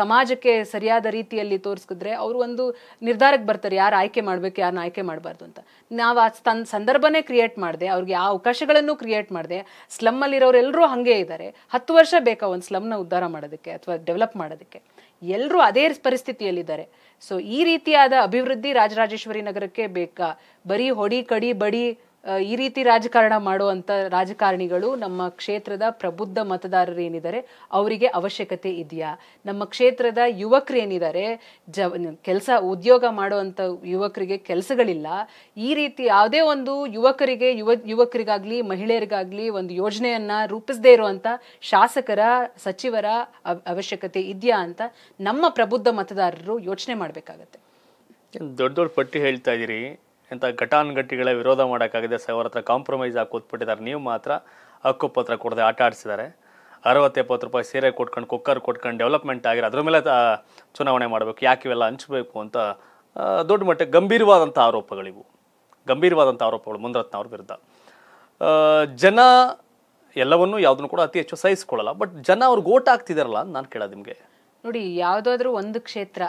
Speaker 2: ಸಮಾಜಕ್ಕೆ ಸರಿಯಾದ ರೀತಿಯಲ್ಲಿ ತೋರಿಸಿದ್ರೆ ಅವರು ಒಂದು ನಿರ್ಧಾರಕ್ಕೆ ಬರ್ತಾರೆ. ಯಾರು ಆಯ್ಕೆ ಮಾಡಬೇಕು ಯಾರನ್ನ ಆಯ್ಕೆ ಮಾಡಬಾರ್ದು ಅಂತ. ನಾವು ಆ ತನ್ನ ಸಂದರ್ಭನೇ ಕ್ರಿಯೇಟ್ ಮಾಡಿದೆ. ಅವ್ರಿಗೆ ಆ ಅವಕಾಶಗಳನ್ನು ಕ್ರಿಯೇಟ್ ಮಾಡಿದೆ. ಸ್ಲಮ್ಮಲ್ಲಿರೋರು ಎಲ್ಲರೂ ಹಾಗೆ ಇದ್ದಾರೆ ಹತ್ತು ವರ್ಷ ಬೇಕಾ ಒಂದು ಸ್ಲಮ್ನ ಉದ್ಧಾರ ಮಾಡೋದಕ್ಕೆ ಅಥವಾ ಡೆವಲಪ್ ಮಾಡೋದಕ್ಕೆ? ಎಲ್ಲರೂ ಅದೇ ಪರಿಸ್ಥಿತಿಯಲ್ಲಿದ್ದಾರೆ. ಸೊ ಈ ರೀತಿಯಾದ ಅಭಿವೃದ್ಧಿ ರಾಜರಾಜೇಶ್ವರಿ ನಗರಕ್ಕೆ ಬೇಕಾ? ಬರೀ ಹೊಡಿ ಕಡಿ ಬಡಿ ಈ ರೀತಿ ರಾಜಕಾರಣ ಮಾಡುವಂತ ರಾಜಕಾರಣಿಗಳು ನಮ್ಮ ಕ್ಷೇತ್ರದ ಪ್ರಬುದ್ಧ ಮತದಾರರು ಏನಿದ್ದಾರೆ ಅವರಿಗೆ ಅವಶ್ಯಕತೆ ಇದೆಯಾ? ನಮ್ಮ ಕ್ಷೇತ್ರದ ಯುವಕರು ಏನಿದ್ದಾರೆ ಜ ಕೆಲಸ, ಉದ್ಯೋಗ ಮಾಡುವಂತ ಯುವಕರಿಗೆ ಕೆಲಸಗಳಿಲ್ಲ. ಈ ರೀತಿ ಯಾವುದೇ ಒಂದು ಯುವಕರಿಗೆ, ಯುವ, ಯುವಕರಿಗಾಗ್ಲಿ, ಮಹಿಳೆಯರಿಗಾಗ್ಲಿ ಒಂದು ಯೋಜನೆಯನ್ನ ರೂಪಿಸದೇ ಇರುವಂಥ ಶಾಸಕರ, ಸಚಿವರ ಅವ್- ಅವಶ್ಯಕತೆ ಇದೆಯಾ ಅಂತ ನಮ್ಮ ಪ್ರಬುದ್ಧ ಮತದಾರರು ಯೋಚನೆ ಮಾಡಬೇಕಾಗತ್ತೆ.
Speaker 1: ದೊಡ್ಡ ದೊಡ್ಡ ಪಟ್ಟಿ ಹೇಳ್ತಾ ಇದ್ದೀರಿ. ಎಂತ ಘಟಾನುಘಟಿಗಳ ವಿರೋಧ ಮಾಡೋಕ್ಕಾಗದೆ ಅವ್ರ ಹತ್ರ ಕಾಂಪ್ರಮೈಸ್ ಆಗಿ ಕೂತ್ಬಿಟ್ಟಿದ್ದಾರೆ. ನೀವು ಮಾತ್ರ ಹಕ್ಕುಪತ್ರ ಕೊಡದೆ ಆಟ ಆಡಿಸಿದ್ದಾರೆ. ಅರವತ್ತು ಎಪ್ಪತ್ತು ರೂಪಾಯಿ ಸೀರೆ ಕೊಟ್ಕೊಂಡು ಕುಕ್ಕರ್ ಕೊಟ್ಕೊಂಡು ಡೆವಲಪ್ಮೆಂಟ್ ಆಗಿರೋ ಅದ್ರ ಮೇಲೆ ಚುನಾವಣೆ ಮಾಡಬೇಕು. ಯಾಕೆ ಇವೆಲ್ಲ ಹಂಚಬೇಕು ಅಂತ ದೊಡ್ಡ ಮಟ್ಟಕ್ಕೆ ಗಂಭೀರವಾದಂಥ ಆರೋಪಗಳಿವು. ಗಂಭೀರವಾದಂಥ ಆರೋಪಗಳು ಮುನ್ರತ್ನ ಅವ್ರ ವಿರುದ್ಧ. ಜನ ಎಲ್ಲವನ್ನೂ ಯಾವುದನ್ನು ಕೂಡ ಅತಿ ಹೆಚ್ಚು ಸಹಿಸ್ಕೊಳ್ಳಲ್ಲ. ಬಟ್ ಜನ ಅವ್ರಿಗೆ ಓಟ್ ಹಾಕ್ತಿದಾರಲ್ಲ ಅಂತ ನಾನು ಕೇಳೋದು ನಿಮಗೆ.
Speaker 2: ನೋಡಿ, ಯಾವುದಾದ್ರೂ ಒಂದು ಕ್ಷೇತ್ರ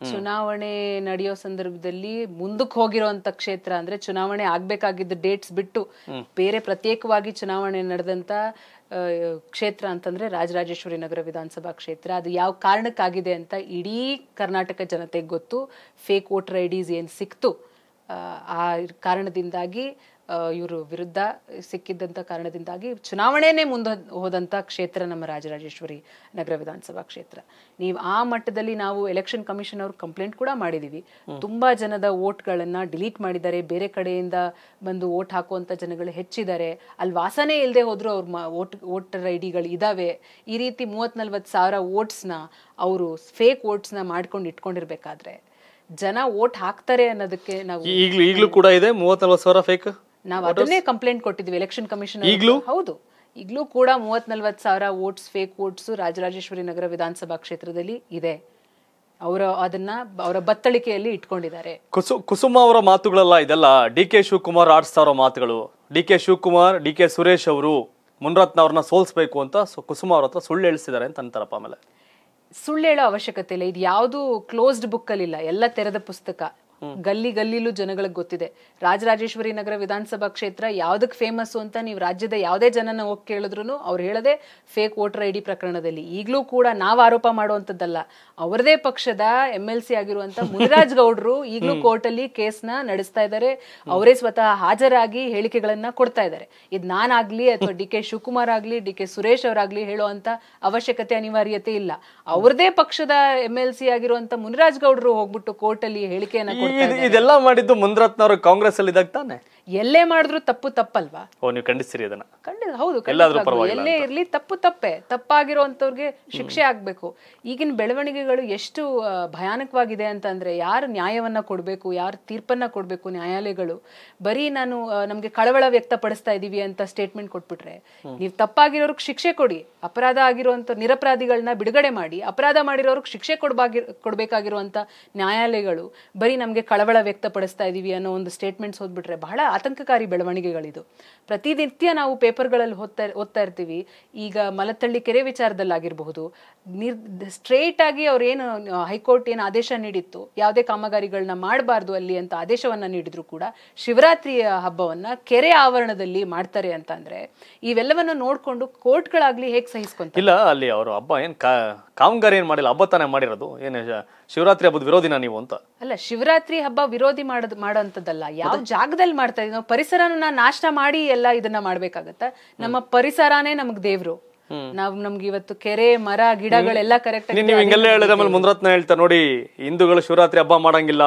Speaker 2: ಚುನಾವಣೆ ನಡೆಯೋ ಸಂದರ್ಭದಲ್ಲಿ ಮುಂದಕ್ಕೆ ಹೋಗಿರುವಂತ ಕ್ಷೇತ್ರ ಅಂದ್ರೆ ಚುನಾವಣೆ ಆಗ್ಬೇಕಾಗಿದ್ದ ಡೇಟ್ಸ್ ಬಿಟ್ಟು ಬೇರೆ ಪ್ರತ್ಯೇಕವಾಗಿ ಚುನಾವಣೆ ನಡೆದಂತ ಕ್ಷೇತ್ರ ಅಂತಂದ್ರೆ ರಾಜರಾಜೇಶ್ವರಿ ನಗರ ವಿಧಾನಸಭಾ ಕ್ಷೇತ್ರ. ಅದು ಯಾವ ಕಾರಣಕ್ಕಾಗಿದೆ ಅಂತ ಇಡೀ ಕರ್ನಾಟಕ ಜನತೆಗೆ ಗೊತ್ತು. ಫೇಕ್ ವೋಟರ್ ಐ ಡಿಸ್ ಏನ್ ಸಿಕ್ತು ಆ ಕಾರಣದಿಂದಾಗಿ ಇವರು ವಿರುದ್ಧ ಸಿಕ್ಕಿದ್ದಂಥ ಕಾರಣದಿಂದಾಗಿ ಚುನಾವಣೆನೇ ಮುಂದೆ ಹೋದಂಥ ಕ್ಷೇತ್ರ ನಮ್ಮ ರಾಜರಾಜೇಶ್ವರಿ ನಗರ ವಿಧಾನಸಭಾ ಕ್ಷೇತ್ರ. ನೀವು ಆ ಮಟ್ಟದಲ್ಲಿ ನಾವು ಎಲೆಕ್ಷನ್ ಕಮಿಷನ್ ಅವ್ರ ಕಂಪ್ಲೇಂಟ್ ಕೂಡ ಮಾಡಿದೀವಿ. ತುಂಬಾ ಜನದ ವೋಟ್ಗಳನ್ನು ಡಿಲೀಟ್ ಮಾಡಿದ್ದಾರೆ. ಬೇರೆ ಕಡೆಯಿಂದ ಬಂದು ವೋಟ್ ಹಾಕುವಂಥ ಜನಗಳು ಹೆಚ್ಚಿದ್ದಾರೆ. ಅಲ್ಲಿ ವಾಸನೇ ಇಲ್ಲದೆ ಹೋದರೂ ಅವ್ರ ವೋಟ್ ವೋಟರ್ ಐ ಡಿಗಳು ಇದಾವೆ. ಈ ರೀತಿ ಮೂವತ್ತ್ ನಲ್ವತ್ತು ಸಾವಿರ ಓಟ್ಸ್ನ ಅವರು ಫೇಕ್ ಓಟ್ಸ್ನ ಮಾಡ್ಕೊಂಡು ಇಟ್ಕೊಂಡಿರ್ಬೇಕಾದ್ರೆ ಜನ ವೋಟ್ ಹಾಕ್ತಾರೆ ಅನ್ನೋದಕ್ಕೆ ನಾವು
Speaker 1: ಈಗಲೂ ಈಗಲೂ ಕೂಡ ಇದೆ. ಮೂವತ್ತ್ ನಲ್ವತ್ತು ಸಾವಿರ ಫೇಕ್
Speaker 2: ನಾವು ಅದನ್ನೇ ಕಂಪ್ಲೇಂಟ್ ಕೊಟ್ಟಿದ್ವಿ ಎಲೆಕ್ಷನ್ ಕಮಿಷನ್
Speaker 1: ಈಗಲೂ?
Speaker 2: ಹೌದು. ಈಗಲೂ ಕೂಡ ಮೂವತ್ ನಲ್ವತ್ ಸಾವಿರ votes fake votes Rajarajeshwari Nagar ವಿಧಾನಸಭಾ ಕ್ಷೇತ್ರದಲ್ಲಿ ಇದೆ. ಅವರ ಅದನ್ನ ಅವರ ಬತ್ತಳಿಕೆಯಲ್ಲಿ ಇಟ್ಕೊಂಡಿದ್ದಾರೆ.
Speaker 1: ಕುಸು ಕುಸುಮ ಅವರ ಮಾತುಗಳೆಲ್ಲ ಇದೆಲ್ಲ ಡಿ ಕೆ ಶಿವಕುಮಾರ್ ಆಡಿಸ್ತಾ ಇರೋ ಮಾತುಗಳು. D K Shivakumar D K Suresh ಅವರು ಮುನ್ರತ್ನ ಅವ್ರನ್ನ ಸೋಲ್ಸ್ಬೇಕು ಅಂತ ಕುಸುಮ ಅವ್ರ ಹತ್ರ ಸುಳ್ಳು ಹೇಳಿಸಿದ್ದಾರೆ ಅಂತ ಅಂತಾರಪ್ಪ ಆಮೇಲೆ.
Speaker 2: ಸುಳ್ಳು ಹೇಳೋ ಅವಶ್ಯಕತೆ ಇಲ್ಲ. ಇದು ಯಾವುದು ಕ್ಲೋಸ್ಡ್ ಬುಕ್ಕಲ್ಲಿಲ್ಲ ಎಲ್ಲ ತೆರೆದ ಪುಸ್ತಕ. ಗಲ್ಲಿ ಗಲ್ಲಿಲೂ ಜನಗಳಿಗೆ ಗೊತ್ತಿದೆ. ರಾಜರಾಜೇಶ್ವರಿ ನಗರ ವಿಧಾನಸಭಾ ಕ್ಷೇತ್ರ ಯಾವ್ದಕ್ ಫೇಮಸ್ ಅಂತ ನೀವು ರಾಜ್ಯದ ಯಾವುದೇ ಜನನ ಹೋಗಿ ಕೇಳಿದ್ರು ಅವ್ರು ಹೇಳದೆ ಫೇಕ್ ವೋಟರ್ ಐ ಡಿ ಪ್ರಕರಣದಲ್ಲಿ. ಈಗಲೂ ಕೂಡ ನಾವು ಆರೋಪ ಮಾಡುವಂತದ್ದಲ್ಲ ಅವರದೇ ಪಕ್ಷದ ಎಂ ಎಲ್ ಸಿ ಆಗಿರುವಂತ ಮುನಿರಾಜ್ ಗೌಡ್ರು ಈಗಲೂ ಕೋರ್ಟ್ ಅಲ್ಲಿ ಕೇಸ್ನ ನಡೆಸ್ತಾ ಇದ್ದಾರೆ ಅವರೇ ಸ್ವತಃ ಹಾಜರಾಗಿ ಹೇಳಿಕೆಗಳನ್ನ ಕೊಡ್ತಾ ಇದ್ದಾರೆ ಇದು ನಾನಾಗ್ಲಿ ಅಥವಾ ಡಿ ಕೆ ಶಿವಕುಮಾರ್ ಆಗ್ಲಿ ಡಿ ಕೆ ಸುರೇಶ್ ಅವರಾಗ್ಲಿ ಹೇಳುವಂತ ಅವಶ್ಯಕತೆ ಅನಿವಾರ್ಯತೆ ಇಲ್ಲ. ಅವ್ರದೇ ಪಕ್ಷದ ಎಂ ಎಲ್ ಸಿ ಆಗಿರುವಂತ ಮುನಿರಾಜ್ ಗೌಡ್ರು ಹೋಗ್ಬಿಟ್ಟು ಕೋರ್ಟ್ ಅಲ್ಲಿ ಹೇಳಿಕೆಯನ್ನ
Speaker 1: ಇದೆಲ್ಲ ಮಾಡಿದ್ದು ಮುನ್ರತ್ನ ಅವರು ಕಾಂಗ್ರೆಸ್ ಅಲ್ಲಿ ಇದ್ದಾಗ ತಾನೆ?
Speaker 2: ಎಲ್ಲೇ ಮಾಡಿದ್ರು ತಪ್ಪು ತಪ್ಪಲ್ವಾ?
Speaker 1: ಓ ನೀವು ಖಂಡಿಸ್ತೀರಿ ಅದನ್ನ.
Speaker 2: ಖಂಡಿತ ಹೌದು
Speaker 1: ಎಲ್ಲಾದ್ರೂ
Speaker 2: ಎಲ್ಲೇ ಇರ್ಲಿ ತಪ್ಪು ತಪ್ಪೆ. ತಪ್ಪಾಗಿರುವಂತವ್ರಿಗೆ ಶಿಕ್ಷೆ ಆಗ್ಬೇಕು. ಈಗಿನ ಬೆಳವಣಿಗೆಗಳು ಎಷ್ಟು ಭಯಾನಕವಾಗಿದೆ ಅಂತಂದ್ರೆ ಯಾರು ನ್ಯಾಯವನ್ನ ಕೊಡ್ಬೇಕು ಯಾರು ತೀರ್ಪನ್ನ ಕೊಡ್ಬೇಕು ನ್ಯಾಯಾಲಯಗಳು? ಬರೀ ನಾನು ನಮಗೆ ಕಳವಳ ವ್ಯಕ್ತಪಡಿಸ್ತಾ ಇದೀವಿ ಅಂತ ಸ್ಟೇಟ್ಮೆಂಟ್ ಕೊಟ್ಬಿಟ್ರೆ ನೀವು ತಪ್ಪಾಗಿರೋರ್ಗೆ ಶಿಕ್ಷೆ ಕೊಡಿ. ಅಪರಾಧ ಆಗಿರುವಂತ ನಿರಪರಾಧಿಗಳನ್ನ ಬಿಡುಗಡೆ ಮಾಡಿ. ಅಪರಾಧ ಮಾಡಿರೋರ್ಗೆ ಶಿಕ್ಷೆ ಕೊಡಬಾಗಿ ಕೊಡ್ಬೇಕಾಗಿರುವಂತ ನ್ಯಾಯಾಲಯಗಳು. ಬರೀ ನಮ್ಗೆ ಕಳವಳ ವ್ಯಕ್ತಪಡಿಸ್ತಾ ಇದೀವಿ ಅನ್ನೋ ಒಂದು ಸ್ಟೇಟ್ಮೆಂಟ್ಸ್ ಓದ್ಬಿಟ್ರೆ ಬಹಳ ಆತಂಕಕಾರಿ ಬೆಳವಣಿಗೆಗಳಿದು. ಪ್ರತಿನಿತ್ಯ ನಾವು ಪೇಪರ್ಗಳಲ್ಲಿ ಓದ್ತಾ ಓದ್ತಾ ಇರ್ತೀವಿ. ಈಗ ಮಲತಳ್ಳಿ ಕೆರೆ ವಿಚಾರದಲ್ಲಾಗಿರಬಹುದು. ನಿರ್ ಸ್ಟ್ರೇಟ್ ಆಗಿ ಅವ್ರೇನು ಹೈಕೋರ್ಟ್ ಏನು ಆದೇಶ ನೀಡಿತ್ತು ಯಾವುದೇ ಕಾಮಗಾರಿಗಳನ್ನ ಮಾಡಬಾರ್ದು ಅಲ್ಲಿ ಅಂತ ಆದೇಶವನ್ನ ನೀಡಿದ್ರು ಕೂಡ ಶಿವರಾತ್ರಿಯ ಹಬ್ಬವನ್ನ ಕೆರೆ ಆವರಣದಲ್ಲಿ ಮಾಡ್ತಾರೆ ಅಂತ ಅಂದ್ರೆ ಇವೆಲ್ಲವನ್ನ ನೋಡ್ಕೊಂಡು ಕೋರ್ಟ್ಗಳಾಗ್ಲಿ ಹೇಗೆ ಸಹಿಸ್ಕೊಂತಾರೆ?
Speaker 1: ಇಲ್ಲ ಅಲ್ಲಿ ಅವರು ಹಬ್ಬ ಏನು ಕಾಮಗಾರಿ ಏನು ಮಾಡಿಲ್ಲ ಹಬ್ಬ ತಾನೇ ಮಾಡಿರೋದು. ಏನು ಶಿವರಾತ್ರಿ ಹಬ್ಬದ ವಿರೋಧಿನ ನೀವು ಅಂತ?
Speaker 2: ಅಲ್ಲ ಶಿವರಾತ್ರಿ ಹಬ್ಬ ವಿರೋಧಿ ಮಾಡೋದು ಮಾಡೋಂಥದ್ದಲ್ಲ. ಯಾವ ಜಾಗದಲ್ಲಿ ಮಾಡ್ತಾ ಇದೀವಿ ನಾವು ಪರಿಸರನ ನಾಶ ಮಾಡಿ ಎಲ್ಲ ಇದನ್ನ ಮಾಡ್ಬೇಕಾಗತ್ತ. ನಮ್ಮ ಪರಿಸರನೇ ನಮಗ್ ದೇವ್ರು. ನಾವ್ ನಮ್ಗೆ ಇವತ್ತು ಕೆರೆ ಮರ ಗಿಡಗಳೆಲ್ಲ ಕರೆಕ್ಟ್
Speaker 1: ನೀವು ಹಿಂಗೆಲ್ಲ ಹೇಳಿದ್ರೆ ಮುಂದ್ರತ್ನ ಹೇಳ್ತಾರೆ ನೋಡಿ ಹಿಂದೂಗಳು ಶಿವರಾತ್ರಿ ಹಬ್ಬ ಮಾಡಂಗಿಲ್ಲ.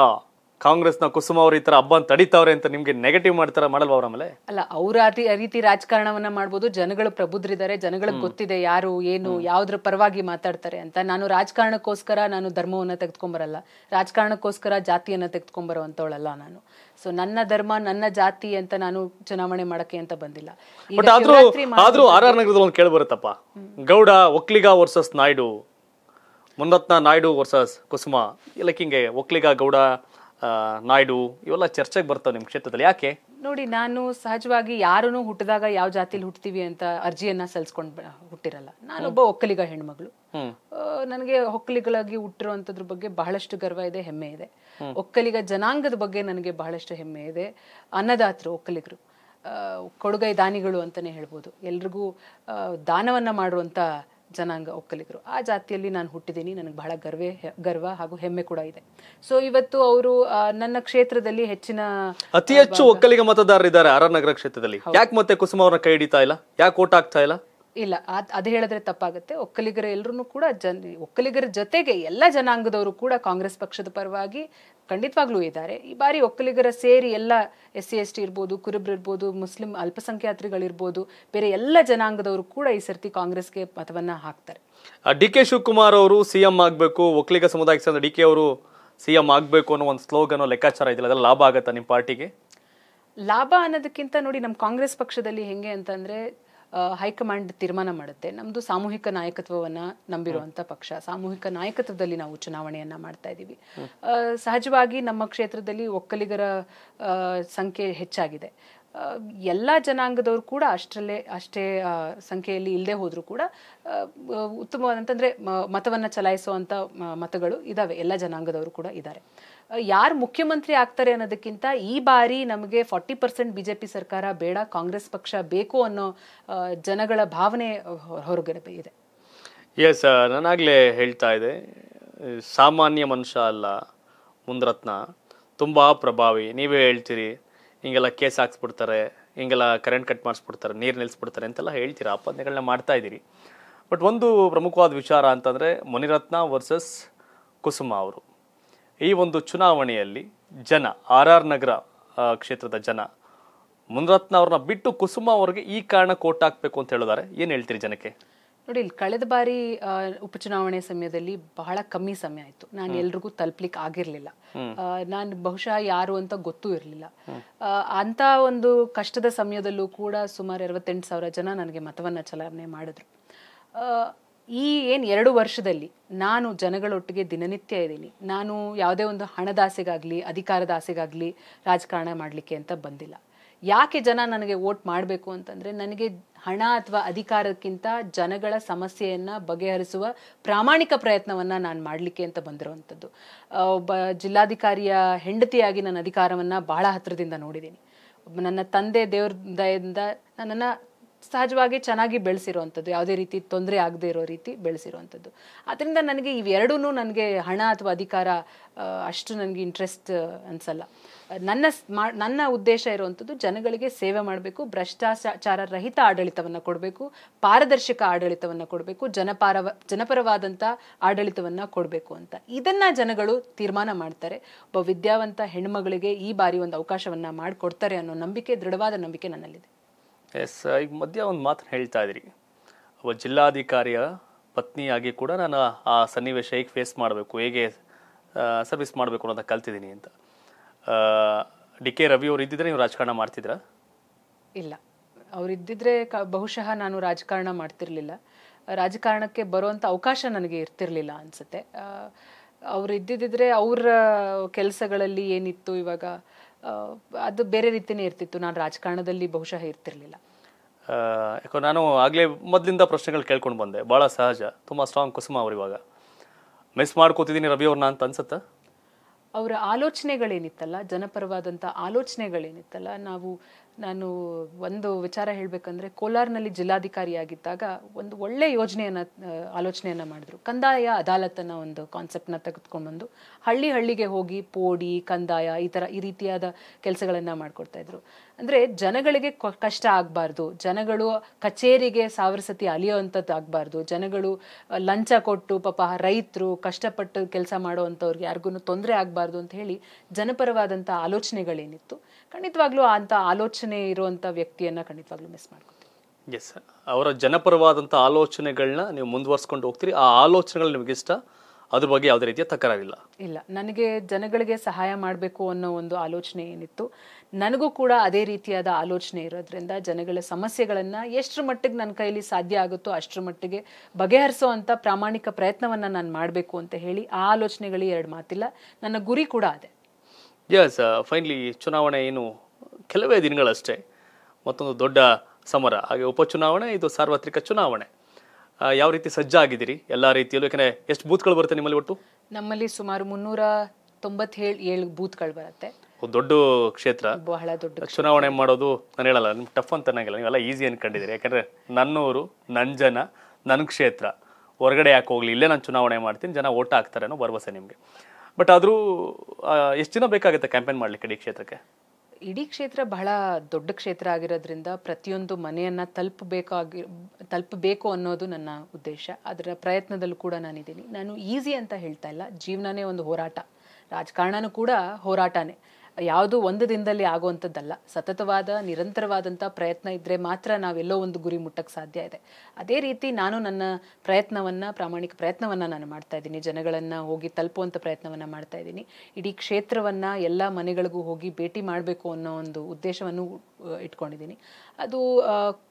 Speaker 1: ಕಾಂಗ್ರೆಸ್ನ ಕುಸುಮ ಅವರು ಈ ತರ ಹಬ್ಬ ತಡಿತಾವ್ರೆ ಅಂತ ನಿಮ್ಗೆ ನೆಗೆಟಿವ್ ಮಾಡ್ತಾರ ಮಾಡಲ್ವ ಅವ್ರ ಮೇಲೆ
Speaker 2: ಅಲ್ಲ ಅವ್ರ ಅತಿ ರೀತಿ ರಾಜಕಾರಣವನ್ನ ಮಾಡ್ಬೋದು ಜನಗಳು ಪ್ರಬುದ್ಧರಿದ್ದಾರೆ ಜನಗಳಿಗೆ ಗೊತ್ತಿದೆ ಯಾರು ಏನು ಯಾವ್ದ್ರ ಪರವಾಗಿ ಮಾತಾಡ್ತಾರೆ ಅಂತ. ನಾನು ರಾಜಕಾರಣಕ್ಕೋಸ್ಕರ ನಾನು ಧರ್ಮವನ್ನ ತೆಗೆದುಕೊಂಬರಲ್ಲ ರಾಜಕಾರಣಕ್ಕೋಸ್ಕರ ಜಾತಿಯನ್ನ ತೆಗೆದುಕೊಂಬರುವಂತವಳಲ್ಲ ನಾನು. ಸೊ ನನ್ನ ಧರ್ಮ ನನ್ನ ಜಾತಿ ಅಂತ ನಾನು ಚುನಾವಣೆ ಮಾಡಕ್ಕೆ ಅಂತ ಬಂದಿಲ್ಲ.
Speaker 1: ಬಟ್ ಆದ್ರೂ ಆದ್ರೂ ಆರ್ ಆರ್ ನಗರದಲ್ಲಿ ಒಂದು ಕೇಳಿ ಬರುತ್ತಪ್ಪ ಗೌಡ ಒಕ್ಲಿಗ ವರ್ಸಸ್ ನಾಯ್ಡು. ಮುನ್ನತ್ನ ನಾಯ್ಡು ವರ್ಸಸ್ ಕುಸುಮ. ಇಲ್ಲ ಹಿಂಗೆ ಒಕ್ಲಿಗ ಗೌಡ ನಾಯ್ಡು ಇವೆಲ್ಲ ಚರ್ಚೆಗೆ ಬರ್ತಾವೆ ನಿಮ್ಮ ಕ್ಷೇತ್ರದಲ್ಲಿ. ಯಾಕೆ?
Speaker 2: ನೋಡಿ ನಾನು ಸಹಜವಾಗಿ ಯಾರೂ ಹುಟ್ಟಿದಾಗ ಯಾವ ಜಾತಿಲಿ ಹುಟ್ತೀವಿ ಅಂತ ಅರ್ಜಿಯನ್ನ ಸಲ್ಸ್ಕೊಂಡ್ ಹುಟ್ಟಿರಲ್ಲ. ನಾನೊಬ್ಬ ಒಕ್ಕಲಿಗ ಹೆಣ್ಮಗಳು. ನನಗೆ ಒಕ್ಕಲಿಗಳಾಗಿ ಹುಟ್ಟಿರುವಂತದ್ರ ಬಗ್ಗೆ ಬಹಳಷ್ಟು ಗರ್ವ ಇದೆ ಹೆಮ್ಮೆ ಇದೆ. ಒಕ್ಕಲಿಗ ಜನಾಂಗದ ಬಗ್ಗೆ ನನಗೆ ಬಹಳಷ್ಟು ಹೆಮ್ಮೆ ಇದೆ. ಅನ್ನದಾತರು ಒಕ್ಕಲಿಗರು. ಕೊಡುಗೈ ದಾನಿಗಳು ಅಂತಾನೆ ಹೇಳ್ಬೋದು. ಎಲ್ರಿಗೂ ದಾನವನ್ನ ಮಾಡುವಂತ ಜನಾಂಗ ಒಕ್ಕಲಿಗರು. ಆ ಜಾತಿಯಲ್ಲಿ ನಾನು ಹುಟ್ಟಿದ್ದೀನಿ. ನನಗೆ ಬಹಳ ಗರ್ವೆ ಗರ್ವ ಹಾಗೂ ಹೆಮ್ಮೆ ಕೂಡ ಇದೆ. ಸೊ ಇವತ್ತು ಅವರು ನನ್ನ ಕ್ಷೇತ್ರದಲ್ಲಿ ಹೆಚ್ಚಿನ
Speaker 1: ಅತಿ ಹೆಚ್ಚು ಒಕ್ಕಲಿಗ ಮತದಾರರಿದ್ದಾರೆ ನಗರ ಕ್ಷೇತ್ರದಲ್ಲಿ. ಯಾಕೆ ಮತ್ತೆ ಕುಸುಮ ಅವರ ಕೈ ಹಿಡಿತಾ ಇಲ್ಲ? ಯಾಕೆ ಓಟ್ ಆಗ್ತಾ ಇಲ್ಲ?
Speaker 2: ಇಲ್ಲ ಅದ್ ಅದು ಹೇಳಿದ್ರೆ ತಪ್ಪಾಗುತ್ತೆ. ಒಕ್ಕಲಿಗರ ಎಲ್ಲರೂ ಕೂಡ ಜನ ಒಕ್ಕಲಿಗರ ಜೊತೆಗೆ ಎಲ್ಲ ಜನಾಂಗದವರು ಕೂಡ ಕಾಂಗ್ರೆಸ್ ಪಕ್ಷದ ಪರವಾಗಿ ಖಂಡಿತವಾಗ್ಲೂ ಇದ್ದಾರೆ. ಈ ಬಾರಿ ಒಕ್ಕಲಿಗರ ಸೇರಿ ಎಲ್ಲ ಎಸ್ ಸಿ ಎಸ್ ಟಿ ಇರ್ಬೋದು ಕುರುಬ್ರು ಇರ್ಬೋದು ಮುಸ್ಲಿಂ ಅಲ್ಪಸಂಖ್ಯಾತರಿಗಳಿರ್ಬೋದು ಬೇರೆ ಎಲ್ಲ ಜನಾಂಗದವರು ಕೂಡ ಈ ಸರ್ತಿ ಕಾಂಗ್ರೆಸ್ಗೆ ಮತವನ್ನ ಹಾಕ್ತಾರೆ.
Speaker 1: ಡಿ ಕೆ ಶಿವಕುಮಾರ್ ಅವರು ಸಿಎಂ ಆಗಬೇಕು ಒಕ್ಕಲಿಗ ಸಮುದಾಯಕ್ಕೆ ಸೇರಿದ ಡಿ ಕೆ ಅವರು ಸಿಎಂ ಆಗಬೇಕು ಅನ್ನೋ ಒಂದು ಸ್ಲೋಗನ್ ಲೆಕ್ಕಾಚಾರ ಇದೆಯಲ್ಲ ಅದೆಲ್ಲ ಲಾಭ ಆಗುತ್ತಾ ನಿಮ್ಮ ಪಾರ್ಟಿಗೆ?
Speaker 2: ಲಾಭ ಅನ್ನೋದಕ್ಕಿಂತ ನೋಡಿ ನಮ್ಮ ಕಾಂಗ್ರೆಸ್ ಪಕ್ಷದಲ್ಲಿ ಹೆಂಗೆ ಅಂತಂದ್ರೆ ಹೈಕಮಾಂಡ್ ತೀರ್ಮಾನ ಮಾಡುತ್ತೆ. ನಮ್ದು ಸಾಮೂಹಿಕ ನಾಯಕತ್ವವನ್ನ ನಂಬಿರುವಂತ ಪಕ್ಷ. ಸಾಮೂಹಿಕ ನಾಯಕತ್ವದಲ್ಲಿ ನಾವು ಚುನಾವಣೆಯನ್ನ ಮಾಡ್ತಾ ಇದ್ದೀವಿ ಸಹಜವಾಗಿ ನಮ್ಮ ಕ್ಷೇತ್ರದಲ್ಲಿ ಒಕ್ಕಲಿಗರ ಸಂಖ್ಯೆ ಹೆಚ್ಚಾಗಿದೆ. ಎಲ್ಲ ಜನಾಂಗದವರು ಕೂಡ ಅಷ್ಟರಲ್ಲೇ ಅಷ್ಟೇ ಸಂಖ್ಯೆಯಲ್ಲಿ ಇಲ್ಲದೆ ಹೋದರೂ ಕೂಡ ಉತ್ತಮವಾದಂತಂದ್ರೆ ಮತವನ್ನ ಚಲಾಯಿಸುವಂತ ಮತಗಳು ಇದಾವೆ. ಎಲ್ಲ ಜನಾಂಗದವರು ಕೂಡ ಇದ್ದಾರೆ. ಯಾರು ಮುಖ್ಯಮಂತ್ರಿ ಆಗ್ತಾರೆ ಅನ್ನೋದಕ್ಕಿಂತ ಈ ಬಾರಿ ನಮಗೆ forty percent B J P ಸರ್ಕಾರ ಬೇಡ, ಕಾಂಗ್ರೆಸ್ ಪಕ್ಷ ಬೇಕು ಅನ್ನೋ ಜನಗಳ ಭಾವನೆ ಹೊರಗಡೆ ಇದೆ.
Speaker 1: ಎಸ್ ನಾನಾಗಲೇ ಹೇಳ್ತಾ ಇದೆ. ಸಾಮಾನ್ಯ ಮನುಷ್ಯ ಅಲ್ಲ ಮುಂದ್ರತ್ನ ತುಂಬ ಪ್ರಭಾವಿ. ನೀವೇ ಹೇಳ್ತೀರಿ, ಹಿಂಗೆಲ್ಲ ಕೇಸ್ ಹಾಕ್ಸ್ಬಿಡ್ತಾರೆ, ಹಿಂಗೆಲ್ಲ ಕರೆಂಟ್ ಕಟ್ ಮಾಡಿಸ್ಬಿಡ್ತಾರೆ, ನೀರು ನಿಲ್ಲಿಸ್ಬಿಡ್ತಾರೆ ಅಂತೆಲ್ಲ ಹೇಳ್ತೀರ? ಆಪಾದನೆಗಳನ್ನ ಮಾಡ್ತಾ ಇದ್ದೀರಿ. ಬಟ್ ಒಂದು ಪ್ರಮುಖವಾದ ವಿಚಾರ ಅಂತಂದರೆ, ಮುನಿರತ್ನ ವರ್ಸಸ್ ಕುಸುಮ ಅವರು. ಈ ಒಂದು ಚುನಾವಣೆಯಲ್ಲಿ ಜನ ಆರ್ ಆರ್ ನಗರ ಕ್ಷೇತ್ರದ ಜನ ಮುನ್ರತ್ನ ಅವ್ರನ್ನ ಬಿಟ್ಟು ಕುಸುಮ ಅವ್ರಿಗೆ ಈ ಕಾರಣ ಕೋಟ್ ಹಾಕ್ಬೇಕು ಅಂತ ಹೇಳಿದ್ದಾರೆ ಏನು ಹೇಳ್ತೀರಿ ಜನಕ್ಕೆ?
Speaker 2: ನೋಡಿ ಇಲ್ಲಿ ಕಳೆದ ಬಾರಿ ಉಪಚುನಾವಣೆ ಸಮಯದಲ್ಲಿ ಬಹಳ ಕಮ್ಮಿ ಸಮಯ ಆಯ್ತು. ನಾನು ಎಲ್ರಿಗೂ ತಲುಪ್ಲಿಕ್ಕೆ ಆಗಿರ್ಲಿಲ್ಲ. ನಾನು ಬಹುಶಃ ಯಾರು ಅಂತ ಗೊತ್ತೂ ಇರಲಿಲ್ಲ. ಅಂತ ಒಂದು ಕಷ್ಟದ ಸಮಯದಲ್ಲೂ ಕೂಡ ಸುಮಾರು ಅರವತ್ತೆಂಟು ಸಾವಿರ ಜನ ನನಗೆ ಮತವನ್ನ ಚಲಾವಣೆ ಮಾಡಿದ್ರು. ಈ ಏನು ಎರಡು ವರ್ಷದಲ್ಲಿ ನಾನು ಜನಗಳೊಟ್ಟಿಗೆ ದಿನನಿತ್ಯ ಇದ್ದೀನಿ. ನಾನು ಯಾವುದೇ ಒಂದು ಹಣದಾಸೆಗಾಗಲಿ ಅಧಿಕಾರದ ಆಸೆಗಾಗಲಿ ರಾಜಕಾರಣ ಮಾಡಲಿಕ್ಕೆ ಅಂತ ಬಂದಿಲ್ಲ. ಯಾಕೆ ಜನ ನನಗೆ ವೋಟ್ ಮಾಡಬೇಕು ಅಂತಂದರೆ ನನಗೆ ಹಣ ಅಥವಾ ಅಧಿಕಾರಕ್ಕಿಂತ ಜನಗಳ ಸಮಸ್ಯೆಯನ್ನು ಬಗೆಹರಿಸುವ ಪ್ರಾಮಾಣಿಕ ಪ್ರಯತ್ನವನ್ನು ನಾನು ಮಾಡಲಿಕ್ಕೆ ಅಂತ ಬಂದಿರುವಂಥದ್ದು. ಒಬ್ಬ ಜಿಲ್ಲಾಧಿಕಾರಿಯ ಹೆಂಡತಿಯಾಗಿ ನನ್ನ ಅಧಿಕಾರವನ್ನು ಬಹಳ ಹತ್ತಿರದಿಂದ ನೋಡಿದ್ದೀನಿ. ನನ್ನ ತಂದೆ ದೇವ್ರ ದಯದಿಂದ ನನ್ನನ್ನ ಸಹಜವಾಗಿ ಚೆನ್ನಾಗಿ ಬೆಳೆಸಿರುವಂಥದ್ದು ಯಾವುದೇ ರೀತಿ ತೊಂದರೆ ಆಗದೆ ಇರೋ ರೀತಿ ಬೆಳೆಸಿರುವಂಥದ್ದು ಅದರಿಂದ ನನಗೆ ಇವೆರಡೂ ನನಗೆ ಹಣ ಅಥವಾ ಅಧಿಕಾರ ಅಷ್ಟು ನನಗೆ ಇಂಟ್ರೆಸ್ಟ್ ಅನ್ಸಲ್ಲ. ನನ್ನ ನನ್ನ ಉದ್ದೇಶ ಇರುವಂಥದ್ದು ಜನಗಳಿಗೆ ಸೇವೆ ಮಾಡಬೇಕು, ಭ್ರಷ್ಟಾಚಾರ ರಹಿತ ಆಡಳಿತವನ್ನು ಕೊಡಬೇಕು, ಪಾರದರ್ಶಕ ಆಡಳಿತವನ್ನು ಕೊಡಬೇಕು, ಜನಪಾರವ ಜನಪರವಾದಂಥ ಆಡಳಿತವನ್ನು ಕೊಡಬೇಕು ಅಂತ. ಇದನ್ನ ಜನಗಳು ತೀರ್ಮಾನ ಮಾಡ್ತಾರೆ. ಒಬ್ಬ ವಿದ್ಯಾವಂತ ಹೆಣ್ಮಗಳಿಗೆ ಈ ಬಾರಿ ಒಂದು ಅವಕಾಶವನ್ನ ಮಾಡಿಕೊಡ್ತಾರೆ ಅನ್ನೋ ನಂಬಿಕೆ, ದೃಢವಾದ ನಂಬಿಕೆ ನನ್ನಲ್ಲಿದೆ.
Speaker 1: ಎಸ್, ಈಗ ಮಧ್ಯ ಒಂದು ಮಾತನ್ನು ಹೇಳ್ತಾ ಇದ್ರಿ. ಒಬ್ಬ ಜಿಲ್ಲಾಧಿಕಾರಿಯ ಪತ್ನಿಯಾಗಿ ಕೂಡ ನಾನು ಆ ಸನ್ನಿವೇಶ ಹೇಗೆ ಫೇಸ್ ಮಾಡಬೇಕು, ಹೇಗೆ ಸರ್ವಿಸ್ ಮಾಡಬೇಕು ಅನ್ನೋದನ್ನ ಕಲ್ತಿದ್ದೀನಿ ಅಂತ. ಡಿ ಕೆ ರವಿ ಅವರು ಇದ್ದಿದ್ರೆ ನೀವು ರಾಜಕಾರಣ ಮಾಡ್ತಿದ್ರಾ?
Speaker 2: ಇಲ್ಲ. ಅವರಿದ್ದಿದ್ರೆ ಕ, ಬಹುಶಃ ನಾನು ರಾಜಕಾರಣ ಮಾಡ್ತಿರ್ಲಿಲ್ಲ. ರಾಜಕಾರಣಕ್ಕೆ ಬರುವಂಥ ಅವಕಾಶ ನನಗೆ ಇರ್ತಿರ್ಲಿಲ್ಲ ಅನಿಸುತ್ತೆ. ಅವ್ರು ಇದ್ದಿದ್ದರೆ ಅವರ ಕೆಲಸಗಳಲ್ಲಿ ಏನಿತ್ತು ಇವಾಗ? ಅದು ಬೇರೆ ರೀತಿನೇ ಇರ್ತಿತ್ತು. ನಾನು ರಾಜಕಾರಣದಲ್ಲಿ ಬಹುಶಃ ಇರ್ತಿರ್ಲಿಲ್ಲ.
Speaker 1: ಯಾಕೋ ನಾನು ಆಗಲೇ ಮೊದಲಿಂದ ಪ್ರಶ್ನೆಗಳು ಕೇಳ್ಕೊಂಡು ಬಂದೆ. ಭಾಳ ಸಹಜ. ತುಂಬ ಸ್ಟ್ರಾಂಗ್ ಕುಸುಮ ಅವ್ರು ಇವಾಗ. ಮಿಸ್ ಮಾಡ್ಕೋತಿದ್ದೀನಿ ರವಿ ಅವ್ರನ್ನ ಅಂತ ಅನ್ಸುತ್ತಾ?
Speaker 2: ಅವರ ಆಲೋಚನೆಗಳೇನಿತ್ತಲ್ಲ ಜನಪರವಾದಂಥ ಆಲೋಚನೆಗಳೇನಿತ್ತಲ್ಲ ನಾವು ನಾನು ಒಂದು ವಿಚಾರ ಹೇಳಬೇಕಂದ್ರೆ ಕೋಲಾರ್ನಲ್ಲಿ ಜಿಲ್ಲಾಧಿಕಾರಿಯಾಗಿದ್ದಾಗ ಒಂದು ಒಳ್ಳೆ ಯೋಜನೆಯನ್ನ ಆಲೋಚನೆಯನ್ನ ಮಾಡಿದ್ರು. ಕಂದಾಯ ಅದಾಲತ್ತನ್ನ ಒಂದು ಕಾನ್ಸೆಪ್ಟ್ನ ತೆಗೆದುಕೊಂಡು ಬಂದು ಹಳ್ಳಿ ಹಳ್ಳಿಗೆ ಹೋಗಿ ಪೋಡಿ, ಕಂದಾಯ ಈ ಥರ ಈ ರೀತಿಯಾದ ಕೆಲಸಗಳನ್ನ ಮಾಡ್ಕೊಡ್ತಾ ಇದ್ರು. ಅಂದ್ರೆ ಜನಗಳಿಗೆ ಕಷ್ಟ ಆಗಬಾರ್ದು. ಜನಗಳು ಕಚೇರಿಗೆ ಸಾವಿರ ಸತಿ ಅಲಿಯೋವಂಥದ್ದು ಆಗಬಾರ್ದು. ಜನಗಳು ಲಂಚ ಕೊಟ್ಟು ಪಾಪ ರೈತರು ಕಷ್ಟಪಟ್ಟು ಕೆಲಸ ಮಾಡುವಂಥವ್ರಿಗೆ ಯಾರಿಗೂ ತೊಂದರೆ ಆಗಬಾರ್ದು ಅಂತ ಹೇಳಿ ಜನಪರವಾದಂಥ ಆಲೋಚನೆಗಳೇನಿತ್ತು. ಖಂಡಿತವಾಗ್ಲೂ ಅಂತ ಆಲೋಚನೆ ಇರುವಂಥ ವ್ಯಕ್ತಿಯನ್ನ ಖಂಡಿತವಾಗ್ಲೂ ಮಿಸ್ ಮಾಡ್ಕೊತೀವಿ.
Speaker 1: ಎಸ್ ಅವರ ಜನಪರವಾದಂಥ ಆಲೋಚನೆಗಳನ್ನ ನೀವು ಮುಂದುವರ್ಸ್ಕೊಂಡು ಹೋಗ್ತೀರಿ. ಆ ಆಲೋಚನೆಗಳು ನಿಮಗೆ ಇಷ್ಟ. ಅದ್ರ ಬಗ್ಗೆ ಯಾವುದೇ ರೀತಿಯ ತಕರಾರಿಲ್ಲ.
Speaker 2: ಇಲ್ಲ. ನನಗೆ ಜನಗಳಿಗೆ ಸಹಾಯ ಮಾಡಬೇಕು ಅನ್ನೋ ಒಂದು ಆಲೋಚನೆ ಏನಿತ್ತು. ನನಗೂ ಕೂಡ ಅದೇ ರೀತಿಯಾದ ಆಲೋಚನೆ ಇರೋದ್ರಿಂದ ಜನಗಳ ಸಮಸ್ಯೆಗಳನ್ನ ಎಷ್ಟರ ಮಟ್ಟಿಗೆ ನನ್ನ ಕೈಲಿ ಸಾಧ್ಯ ಆಗುತ್ತೋ ಅಷ್ಟರ ಮಟ್ಟಿಗೆ ಬಗೆಹರಿಸೋ ಅಂತ ಪ್ರಾಮಾಣಿಕ ಪ್ರಯತ್ನವನ್ನ ನಾನು ಮಾಡಬೇಕು ಅಂತ ಹೇಳಿ ಆ ಆಲೋಚನೆಗಳಿಗೆ ಎರಡು ಮಾತಿಲ್ಲ. ನನ್ನ ಗುರಿ ಕೂಡ ಅದೇ.
Speaker 1: ಎಸ್ ಫೈನಲಿ ಚುನಾವಣೆ ಏನು ಕೆಲವೇ ದಿನಗಳಷ್ಟೇ ಮತ್ತೊಂದು ದೊಡ್ಡ ಸಮರ ಹಾಗೆ ಉಪಚುನಾವಣೆ ಇದು ಸಾರ್ವತ್ರಿಕ ಚುನಾವಣೆ. ಯಾವ ರೀತಿ ಸಜ್ಜಾಗಿದ್ದೀರಿ ಎಲ್ಲ ರೀತಿಯಲ್ಲೂ? ಯಾಕಂದರೆ ಎಷ್ಟು ಬೂತ್ಗಳು ಬರುತ್ತೆ ನಿಮ್ಮಲ್ಲಿ ಒಟ್ಟು?
Speaker 2: ನಮ್ಮಲ್ಲಿ ಸುಮಾರು ಮುನ್ನೂರ ತೊಂಬತ್ತೇಳು ಏಳು ಬೂತ್ಗಳು ಬರುತ್ತೆ.
Speaker 1: ದೊಡ್ಡ ಕ್ಷೇತ್ರ.
Speaker 2: ಬಹಳ ದೊಡ್ಡ
Speaker 1: ಚುನಾವಣೆ ಮಾಡೋದು ನಾನು ಹೇಳಲ್ಲ ನಿಮ್ಗೆ ಟಫ್ ಅಂತ ಅನ್ನಂಗಿಲ್ಲ ನೀವೆಲ್ಲ ಈಸಿ ಅನ್ಕೊಂಡಿದ್ದೀರಿ. ಯಾಕಂದರೆ ನನ್ನೂರು ನನ್ನ ಜನ ನನ್ನ ಕ್ಷೇತ್ರ ಹೊರಗಡೆ ಯಾಕೆ ಹೋಗ್ಲಿ ಇಲ್ಲೇ ನಾನು ಚುನಾವಣೆ ಮಾಡ್ತೀನಿ ಜನ ಓಟ್ ಹಾಕ್ತಾರೆ ಅನ್ನೋ ಭರವಸೆ ನಿಮಗೆ. ಬಟ್ ಆದರೂ ಎಷ್ಟು ದಿನ ಬೇಕಾಗುತ್ತೆ ಕ್ಯಾಂಪೇನ್ ಮಾಡಲಿಕ್ಕೆ ಈ ಕ್ಷೇತ್ರಕ್ಕೆ?
Speaker 2: ಇಡೀ ಕ್ಷೇತ್ರ ಬಹಳ ದೊಡ್ಡ ಕ್ಷೇತ್ರ ಆಗಿರೋದ್ರಿಂದ ಪ್ರತಿಯೊಂದು ಮನೆಯನ್ನ ತಲುಪಬೇಕಾಗಿ, ತಲುಪಬೇಕು ಅನ್ನೋದು ನನ್ನ ಉದ್ದೇಶ. ಅದರ ಪ್ರಯತ್ನದಲ್ಲೂ ಕೂಡ ನಾನಿದ್ದೀನಿ. ನಾನು ಈಸಿ ಅಂತ ಹೇಳ್ತಾ ಇಲ್ಲ. ಜೀವನನೇ ಒಂದು ಹೋರಾಟ. ರಾಜಕಾರಣನೂ ಕೂಡ ಹೋರಾಟನೇ. ಯಾವುದು ಒಂದು ದಿನದಲ್ಲಿ ಆಗುವಂಥದ್ದಲ್ಲ. ಸತತವಾದ, ನಿರಂತರವಾದಂಥ ಪ್ರಯತ್ನ ಇದ್ದರೆ ಮಾತ್ರ ನಾವೆಲ್ಲೋ ಒಂದು ಗುರಿ ಮುಟ್ಟಕ್ಕೆ ಸಾಧ್ಯ ಇದೆ. ಅದೇ ರೀತಿ ನಾನು ನನ್ನ ಪ್ರಯತ್ನವನ್ನು, ಪ್ರಾಮಾಣಿಕ ಪ್ರಯತ್ನವನ್ನು ನಾನು ಮಾಡ್ತಾ ಇದ್ದೀನಿ. ಜನಗಳನ್ನು ಹೋಗಿ ತಲುಪುವಂಥ ಪ್ರಯತ್ನವನ್ನು ಮಾಡ್ತಾ ಇದ್ದೀನಿ. ಇಡೀ ಕ್ಷೇತ್ರವನ್ನು ಎಲ್ಲ ಮನೆಗಳಿಗೂ ಹೋಗಿ ಭೇಟಿ ಮಾಡಬೇಕು ಅನ್ನೋ ಒಂದು ಉದ್ದೇಶವನ್ನು ಇಟ್ಕೊಂಡಿದ್ದೀನಿ. ಅದು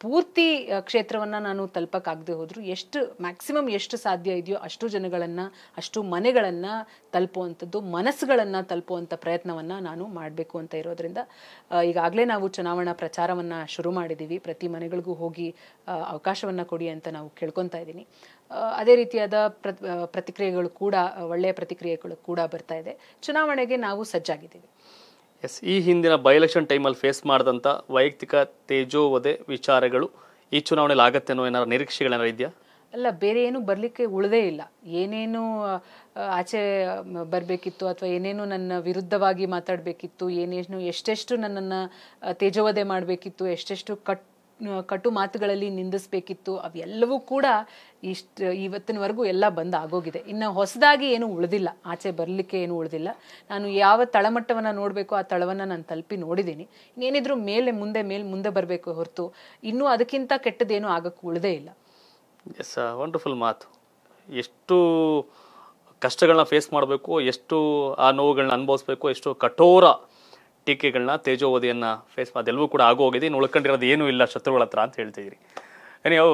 Speaker 2: ಪೂರ್ತಿ ಕ್ಷೇತ್ರವನ್ನು ನಾನು ತಲುಪಕ್ಕಾಗದೆ ಹೋದರೂ ಎಷ್ಟು, ಮ್ಯಾಕ್ಸಿಮಮ್ ಎಷ್ಟು ಸಾಧ್ಯ ಇದೆಯೋ ಅಷ್ಟು ಜನಗಳನ್ನು, ಅಷ್ಟು ಮನೆಗಳನ್ನು ತಲುಪುವಂಥದ್ದು, ಮನಸ್ಸುಗಳನ್ನು ತಲುಪುವಂಥ ಪ್ರಯತ್ನವನ್ನು ನಾನು ಮಾಡಬೇಕು ಅಂತ ಇರೋದ್ರಿಂದ ಈಗಾಗಲೇ ನಾವು ಚುನಾವಣಾ ಪ್ರಚಾರವನ್ನು ಶುರು ಮಾಡಿದ್ದೀವಿ ಪ್ರತಿ ಮನೆಗಳಿಗೂ ಹೋಗಿ ಅವಕಾಶವನ್ನು ಕೊಡಿ ಅಂತ ನಾವು ಕೇಳ್ಕೊತಾ ಇದ್ದೀನಿ. ಅದೇ ರೀತಿಯಾದ ಪ್ರತಿಕ್ರಿಯೆಗಳು ಕೂಡ ಒಳ್ಳೆಯ ಪ್ರತಿಕ್ರಿಯೆಗಳು ಕೂಡ ಬರ್ತಾ ಇದೆ. ಚುನಾವಣೆಗೆ ನಾವು ಸಜ್ಜಾಗಿದ್ದೀವಿ.
Speaker 1: ಎಸ್, ಈ ಹಿಂದಿನ ಬೈ ಎಲೆಕ್ಷನ್ ಟೈಮಲ್ಲಿ ಫೇಸ್ ಮಾಡಿದಂಥ ವೈಯಕ್ತಿಕ ತೇಜೋವಧೆ ವಿಚಾರಗಳು ಈ ಚುನಾವಣೆಯಲ್ಲಿ ಆಗತ್ತೆ ಅನ್ನೋ ಏನಾದ್ರು ನಿರೀಕ್ಷೆಗಳೇನಾರು ಇದೆಯಾ?
Speaker 2: ಅಲ್ಲ, ಬೇರೆ ಏನು ಬರಲಿಕ್ಕೆ ಉಳದೇ ಇಲ್ಲ. ಏನೇನು ಆಚೆ ಬರಬೇಕಿತ್ತು ಅಥವಾ ಏನೇನು ನನ್ನ ವಿರುದ್ಧವಾಗಿ ಮಾತಾಡಬೇಕಿತ್ತು, ಏನೇನು, ಎಷ್ಟೆಷ್ಟು ನನ್ನನ್ನು ತೇಜೋವಧೆ ಮಾಡಬೇಕಿತ್ತು, ಎಷ್ಟೆಷ್ಟು ಕಟ್ ಕಟು ಮಾತುಗಳಲ್ಲಿ ನಿಂದಿಸಬೇಕಿತ್ತು, ಅವೆಲ್ಲವೂ ಕೂಡ ಇಷ್ಟು, ಇವತ್ತಿನವರೆಗೂ ಎಲ್ಲ ಬಂದ್ ಆಗೋಗಿದೆ. ಇನ್ನು ಹೊಸದಾಗಿ ಏನು ಉಳಿದಿಲ್ಲ. ಆಚೆ ಬರಲಿಕ್ಕೆ ಏನು ಉಳಿದಿಲ್ಲ. ನಾನು ಯಾವ ತಳಮಟ್ಟವನ್ನು ನೋಡಬೇಕು ಆ ತಳವನ್ನು ನಾನು ತಲುಪಿ ನೋಡಿದ್ದೀನಿ ಇನ್ನೇನಿದ್ರು ಮೇಲೆ ಮುಂದೆ ಮೇಲೆ ಮುಂದೆ ಬರಬೇಕು ಹೊರತು. ಇನ್ನೂ ಅದಕ್ಕಿಂತ ಕೆಟ್ಟದೇನು ಆಗಕ್ಕೆ ಉಳಿದೇ ಇಲ್ಲ.
Speaker 1: ಎಸ್ ವಂಡರ್ಫುಲ್ ಮಾತು. ಎಷ್ಟು ಕಷ್ಟಗಳನ್ನ ಫೇಸ್ ಮಾಡಬೇಕು, ಎಷ್ಟು ಆ ನೋವುಗಳನ್ನ ಅನುಭವಿಸ್ಬೇಕು, ಎಷ್ಟು ಕಠೋರ ಟೀಕೆಗಳನ್ನ ತೇಜೋವಧಿಯನ್ನು ಫೇಸ್ ಅದೆಲ್ಲವೂ ಕೂಡ ಆಗೋಗಿದೆ. ಇನ್ನು ಉಳ್ಕೊಂಡಿರೋದು ಏನೂ ಇಲ್ಲ ಶತ್ರುಗಳ ಹತ್ರ ಅಂತ ಹೇಳ್ತಿದ್ದೀರಿ ನೀವು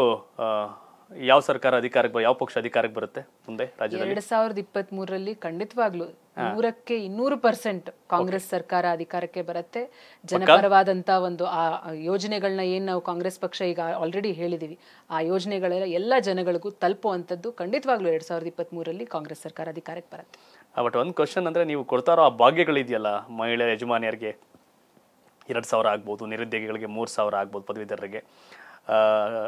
Speaker 1: ಯಾವ ಸರ್ಕಾರ ಅಧಿಕಾರಕ್ಕೆ ಯಾವ ಪಕ್ಷ ಅಧಿಕಾರಕ್ಕೆ ಬರುತ್ತೆ ಮುಂದೆ ರಾಜ್ಯದಲ್ಲಿ?
Speaker 2: ಎರಡ್ ಸಾವಿರದ ಇಪ್ಪತ್ತ್ ಮೂರರಲ್ಲಿ ಖಂಡಿತವಾಗ್ಲು ನೂರಕ್ಕೆ ಇನ್ನೂರು ಪರ್ಸೆಂಟ್ ಕಾಂಗ್ರೆಸ್ ಸರ್ಕಾರ ಅಧಿಕಾರಕ್ಕೆ ಬರುತ್ತೆ. ಜನಪರವಾದಂತ ಒಂದು ಆ ಆ ಯೋಜನೆಗಳನ್ನ ಏನ್ ನಾವು ಕಾಂಗ್ರೆಸ್ ಪಕ್ಷ ಈಗ ಆಲ್ರೆಡಿ ಹೇಳಿದೀವಿ. ಆ ಯೋಜನೆಗಳೆಲ್ಲ ಎಲ್ಲ ಜನಗಳಿಗೂ ತಲುಪುವಂತದ್ದು ಖಂಡಿತವಾಗ್ಲೂ ಎರಡ್ ಸಾವಿರದ ಇಪ್ಪತ್ತ್ ಮೂರರಲ್ಲಿ ಕಾಂಗ್ರೆಸ್ ಸರ್ಕಾರ ಅಧಿಕಾರಕ್ಕೆ ಬರುತ್ತೆ.
Speaker 1: ಬಟ್ ಒಂದು ಕ್ವಶನ್ ಅಂದ್ರೆ ನೀವು ಕೊಡ್ತಾರೋ ಆ ಭಾಗ್ಯಗಳಿದೆಯಲ್ಲ ಮಹಿಳೆ ಯಜಮಾನಿಯರಿಗೆ? ಎರಡು ಸಾವಿರ ಆಗ್ಬೋದು ನಿರುದ್ಯೋಗಿಗಳಿಗೆ ಮೂರು ಸಾವಿರ ಆಗ್ಬೋದು ಪದವೀಧರರಿಗೆ.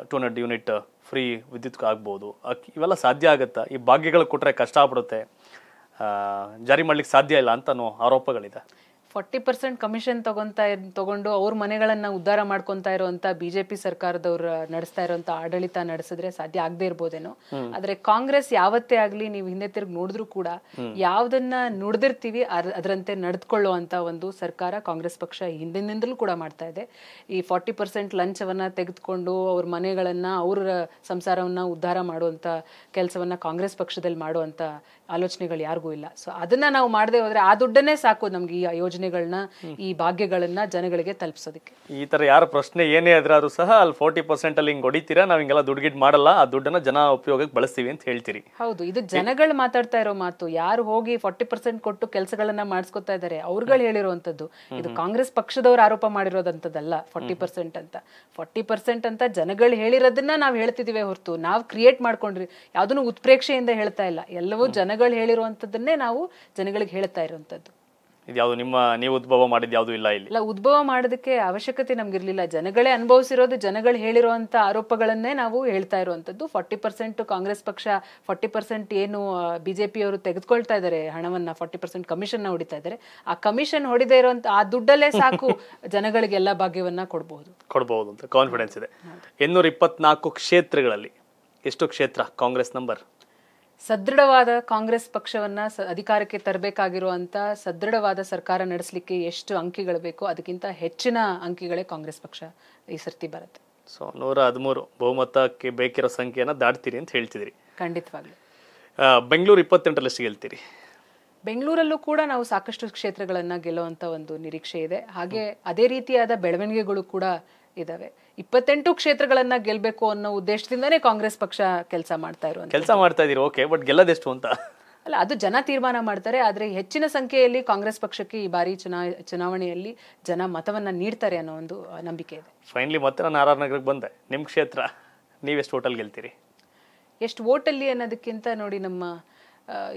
Speaker 1: ಟೂ ಹಂಡ್ರೆಡ್ ಯೂನಿಟ್ ಫ್ರೀ ವಿದ್ಯುತ್ ಆಗ್ಬೋದು. ಇವೆಲ್ಲ ಸಾಧ್ಯ ಆಗುತ್ತಾ? ಈ ಭಾಗ್ಯಗಳು ಕೊಟ್ಟರೆ ಕಷ್ಟ ಆಗ್ಬಿಡುತ್ತೆ. ಜಾರಿ ಮಾಡ್ಲಿಕ್ಕೆ ಸಾಧ್ಯ ಇಲ್ಲ ಅಂತ ಅನ್ನೋ ಆರೋಪಗಳಿದೆ.
Speaker 2: ಫಾರ್ಟಿ ಪರ್ಸೆಂಟ್ ಕಮಿಷನ್ ತಗೊಂತ ತಗೊಂಡು ಅವ್ರ ಮನೆಗಳನ್ನ ಉದ್ಧಾರ ಮಾಡ್ಕೊಂತಾ ಇರುವಂತ ಬಿಜೆಪಿ ಸರ್ಕಾರದವ್ರ ನಡೆಸ್ತಾ ಇರುವಂತ ಆಡಳಿತ ನಡೆಸಿದ್ರೆ ಸಾಧ್ಯ ಆಗದೆ ಇರ್ಬೋದೇನೋ. ಆದ್ರೆ ಕಾಂಗ್ರೆಸ್ ಯಾವತ್ತೇ ಆಗ್ಲಿ ನೀವು ಹಿಂದೆ ತಿರುಗಿ ನೋಡಿದ್ರು ಕೂಡ ಯಾವ್ದನ್ನ ನುಡ್ದಿರ್ತೀವಿ ಅದರಂತೆ ನಡೆದುಕೊಳ್ಳುವಂತ ಒಂದು ಸರ್ಕಾರ ಕಾಂಗ್ರೆಸ್ ಪಕ್ಷ ಹಿಂದಿನಿಂದಲೂ ಕೂಡ ಮಾಡ್ತಾ ಇದೆ. ಈ ಫಾರ್ಟಿ ಪರ್ಸೆಂಟ್ ಲಂಚವನ್ನ ತೆಗೆದುಕೊಂಡು ಅವ್ರ ಮನೆಗಳನ್ನ ಅವ್ರ ಸಂಸಾರವನ್ನ ಉದ್ಧಾರ ಮಾಡುವಂತ ಕೆಲಸವನ್ನ ಕಾಂಗ್ರೆಸ್ ಪಕ್ಷದಲ್ಲಿ ಮಾಡುವಂತ ಆಲೋಚನೆಗಳು ಯಾರಿಗೂ ಇಲ್ಲ. ಸೊ ಅದನ್ನ ನಾವು ಮಾಡದೆ ಹೋದ್ರೆ ಆ ದುಡ್ಡನ್ನೇ ಸಾಕು ನಮ್ಗೆ ಈ ಯೋಜನೆಗಳನ್ನ ಈ ಭಾಗ್ಯಗಳನ್ನ ಜನಗಳಿಗೆ ತಲುಪಿಸೋದಕ್ಕೆ.
Speaker 1: ಈ ತರ ಯಾರ ಪ್ರಶ್ನೆ ಏನೇ ಆದ್ರೂ ಸಹ ಅಲ್ಲಿ ಫೋರ್ಟಿ ಪರ್ಸೆಂಟಲ್ಲಿ ಹಿಂಗ್ ಹೊಡಿತೀರಾ ನಾವ್ ಹಿಂಗೆಲ್ಲ ದುಡ್ಡು ಗಿಡ್ ಮಾಡಲ್ಲ ಆ ದುಡ್ಡನ್ನ ಜನ ಉಪಯೋಗಕ್ಕೆ ಬಳಸ್ತೀವಿ ಅಂತ ಹೇಳ್ತೀರಿ.
Speaker 2: ಹೌದು ಇದು ಜನಗಳು ಮಾತಾಡ್ತಾ ಇರೋ ಮಾತು. ಯಾರು ಹೋಗಿ ಫಾರ್ಟಿ ಪರ್ಸೆಂಟ್ ಕೊಟ್ಟು ಕೆಲಸಗಳನ್ನ ಮಾಡಿಸ್ಕೊತಾ ಇದ್ದಾರೆ ಅವ್ರುಗಳು ಹೇಳಿರುವಂತದ್ದು. ಇದು ಕಾಂಗ್ರೆಸ್ ಪಕ್ಷದವ್ರು ಆರೋಪ ಮಾಡಿರೋದಂತದಲ್ಲ ಫೋರ್ಟಿ ಪರ್ಸೆಂಟ್ ಅಂತ. ಫಾರ್ಟಿ ಪರ್ಸೆಂಟ್ ಅಂತ ಜನಗಳು ಹೇಳಿರೋದನ್ನ ನಾವು ಹೇಳ್ತಿದೀವಿ ಹೊರತು. ನಾವು ಕ್ರಿಯೇಟ್ ಮಾಡ್ಕೊಂಡ್ರಿ. ಯಾವ್ದನ್ನು ಉತ್ಪ್ರೇಕ್ಷೆಯಿಂದ ಹೇಳ್ತಾ ಇಲ್ಲ. ಎಲ್ಲವೂ ಜನಗಳು ಹೇಳಿರುವಂತದ್ದನ್ನೇ ನಾವು ಜನಗಳಿಗೆ ಹೇಳ್ತಾ ಇರುವಂತದ್ದು.
Speaker 1: ಇದ್ಯಾವುದು ನಿಮ್ಮ ನೀವು ಉದ್ಭವ ಮಾಡಿದ ಯಾವುದು ಇಲ್ಲ ಇಲ್ಲಿ.
Speaker 2: ಇಲ್ಲ ಉದ್ಭವ ಮಾಡೋದಕ್ಕೆ ಅವಶ್ಯಕತೆ ನಮ್ಗಿರ್ಲಿಲ್ಲ ಜನಗಳೇ ಅನುಭವಿಸಿರೋದು ಜನಗಳು ಹೇಳಿರುವಂತ ಆರೋಪಗಳನ್ನೇ ನಾವು ಹೇಳ್ತಾ ಇರುವಂತದ್ದು. ಫಾರ್ಟಿ ಪರ್ಸೆಂಟ್ ಕಾಂಗ್ರೆಸ್ ಪಕ್ಷ ಫಾರ್ಟಿ ಪರ್ಸೆಂಟ್ ಏನು ಬಿಜೆಪಿ ಅವರು ತೆಗೆದುಕೊಳ್ತಾ ಇದ್ದಾರೆ ಹಣವನ್ನ ಫಾರ್ಟಿ ಪರ್ಸೆಂಟ್ ಕಮಿಷನ್ ಹೊಡಿತಾ ಇದ್ದಾರೆ. ಆ ಕಮಿಷನ್ ಹೊಡಿದೇ ಇರುವಂತ ಆ ದುಡ್ಡಲ್ಲೇ ಸಾಕು *laughs* ಜನಗಳಿಗೆಲ್ಲ ಭಾಗ್ಯವನ್ನ ಕೊಡಬಹುದು
Speaker 1: ಕೊಡಬಹುದು ಅಂತ ಕಾನ್ಫಿಡೆನ್ಸ್ ಇದೆ ಇನ್ನೂರ ಇಪ್ಪತ್ನಾಲ್ಕು ಕ್ಷೇತ್ರಗಳಲ್ಲಿ ಎಷ್ಟು ಕ್ಷೇತ್ರ ಕಾಂಗ್ರೆಸ್ ನಂಬರ್
Speaker 2: ಸದೃಢವಾದ ಕಾಂಗ್ರೆಸ್ ಪಕ್ಷವನ್ನ ಅಧಿಕಾರಕ್ಕೆ ತರಬೇಕಾಗಿರುವಂತ ಸದೃಢವಾದ ಸರ್ಕಾರ ನಡೆಸಲಿಕ್ಕೆ ಎಷ್ಟು ಅಂಕಿಗಳು ಬೇಕೋ ಅದಕ್ಕಿಂತ ಹೆಚ್ಚಿನ ಅಂಕಿಗಳೇ ಕಾಂಗ್ರೆಸ್ ಪಕ್ಷ ಈ ಸರ್ತಿ ಬರುತ್ತೆ.
Speaker 1: ಸೊ ನೂರ ಹದಿಮೂರು ಬಹುಮತಕ್ಕೆ ಬೇಕಿರೋ ಸಂಖ್ಯೆಯನ್ನು ದಾಟ್ತೀರಿ ಅಂತ ಹೇಳ್ತಿದ್ರಿ
Speaker 2: ಖಂಡಿತವಾಗ್ಲೂ.
Speaker 1: ಬೆಂಗಳೂರು ಇಪ್ಪತ್ತೆಂಟರಲ್ಲಿ ಗೆಲ್ತೀರಿ?
Speaker 2: ಬೆಂಗಳೂರಲ್ಲೂ ಕೂಡ ನಾವು ಸಾಕಷ್ಟು ಕ್ಷೇತ್ರಗಳನ್ನು ಗೆಲ್ಲುವಂತ ಒಂದು ನಿರೀಕ್ಷೆ ಇದೆ. ಹಾಗೆ ಅದೇ ರೀತಿಯಾದ ಬೆಳವಣಿಗೆಗಳು ಕೂಡ ಇದಾವೆ. ಇಪ್ಪತ್ತೆಂಟು ಕ್ಷೇತ್ರಗಳನ್ನ ಗೆಲ್ಬೇಕು ಅನ್ನೋ ಉದ್ದೇಶದಿಂದನೇ ಕಾಂಗ್ರೆಸ್ ಪಕ್ಷ ಕೆಲಸ ಮಾಡ್ತಾ ಇರುವಂತ
Speaker 1: ಕೆಲಸ ಮಾಡ್ತಾ ಇದೀರಿ ಓಕೆ ಬಟ್ ಗೆಲ್ಲದೆಷ್ಟು ಅಂತ?
Speaker 2: ಅಲ್ಲ ಅದು ಜನ ತೀರ್ಮಾನ ಮಾಡ್ತಾರೆ ಆದ್ರೆ ಹೆಚ್ಚಿನ ಸಂಖ್ಯೆಯಲ್ಲಿ ಕಾಂಗ್ರೆಸ್ ಪಕ್ಷಕ್ಕೆ ಈ ಬಾರಿ ಚುನಾ ಚುನಾವಣೆಯಲ್ಲಿ ಜನ ಮತವನ್ನ ನೀಡ್ತಾರೆ ಅನ್ನೋ ಒಂದು ನಂಬಿಕೆ ಇದೆ.
Speaker 1: ಫೈನಲಿ ಮತ್ತೆ ನಾನು ಆರ್ ಆರ್ ನಗರಕ್ಕೆ ಬಂದೆ. ನಿಮ್ಮ ಕ್ಷೇತ್ರ ನೀವೆಷ್ಟು ಓಟಲ್ ಗೆಲ್ತೀರಿ?
Speaker 2: ಎಷ್ಟು ಓಟಲ್ಲಿ ಅನ್ನೋದಕ್ಕಿಂತ ನೋಡಿ ನಮ್ಮ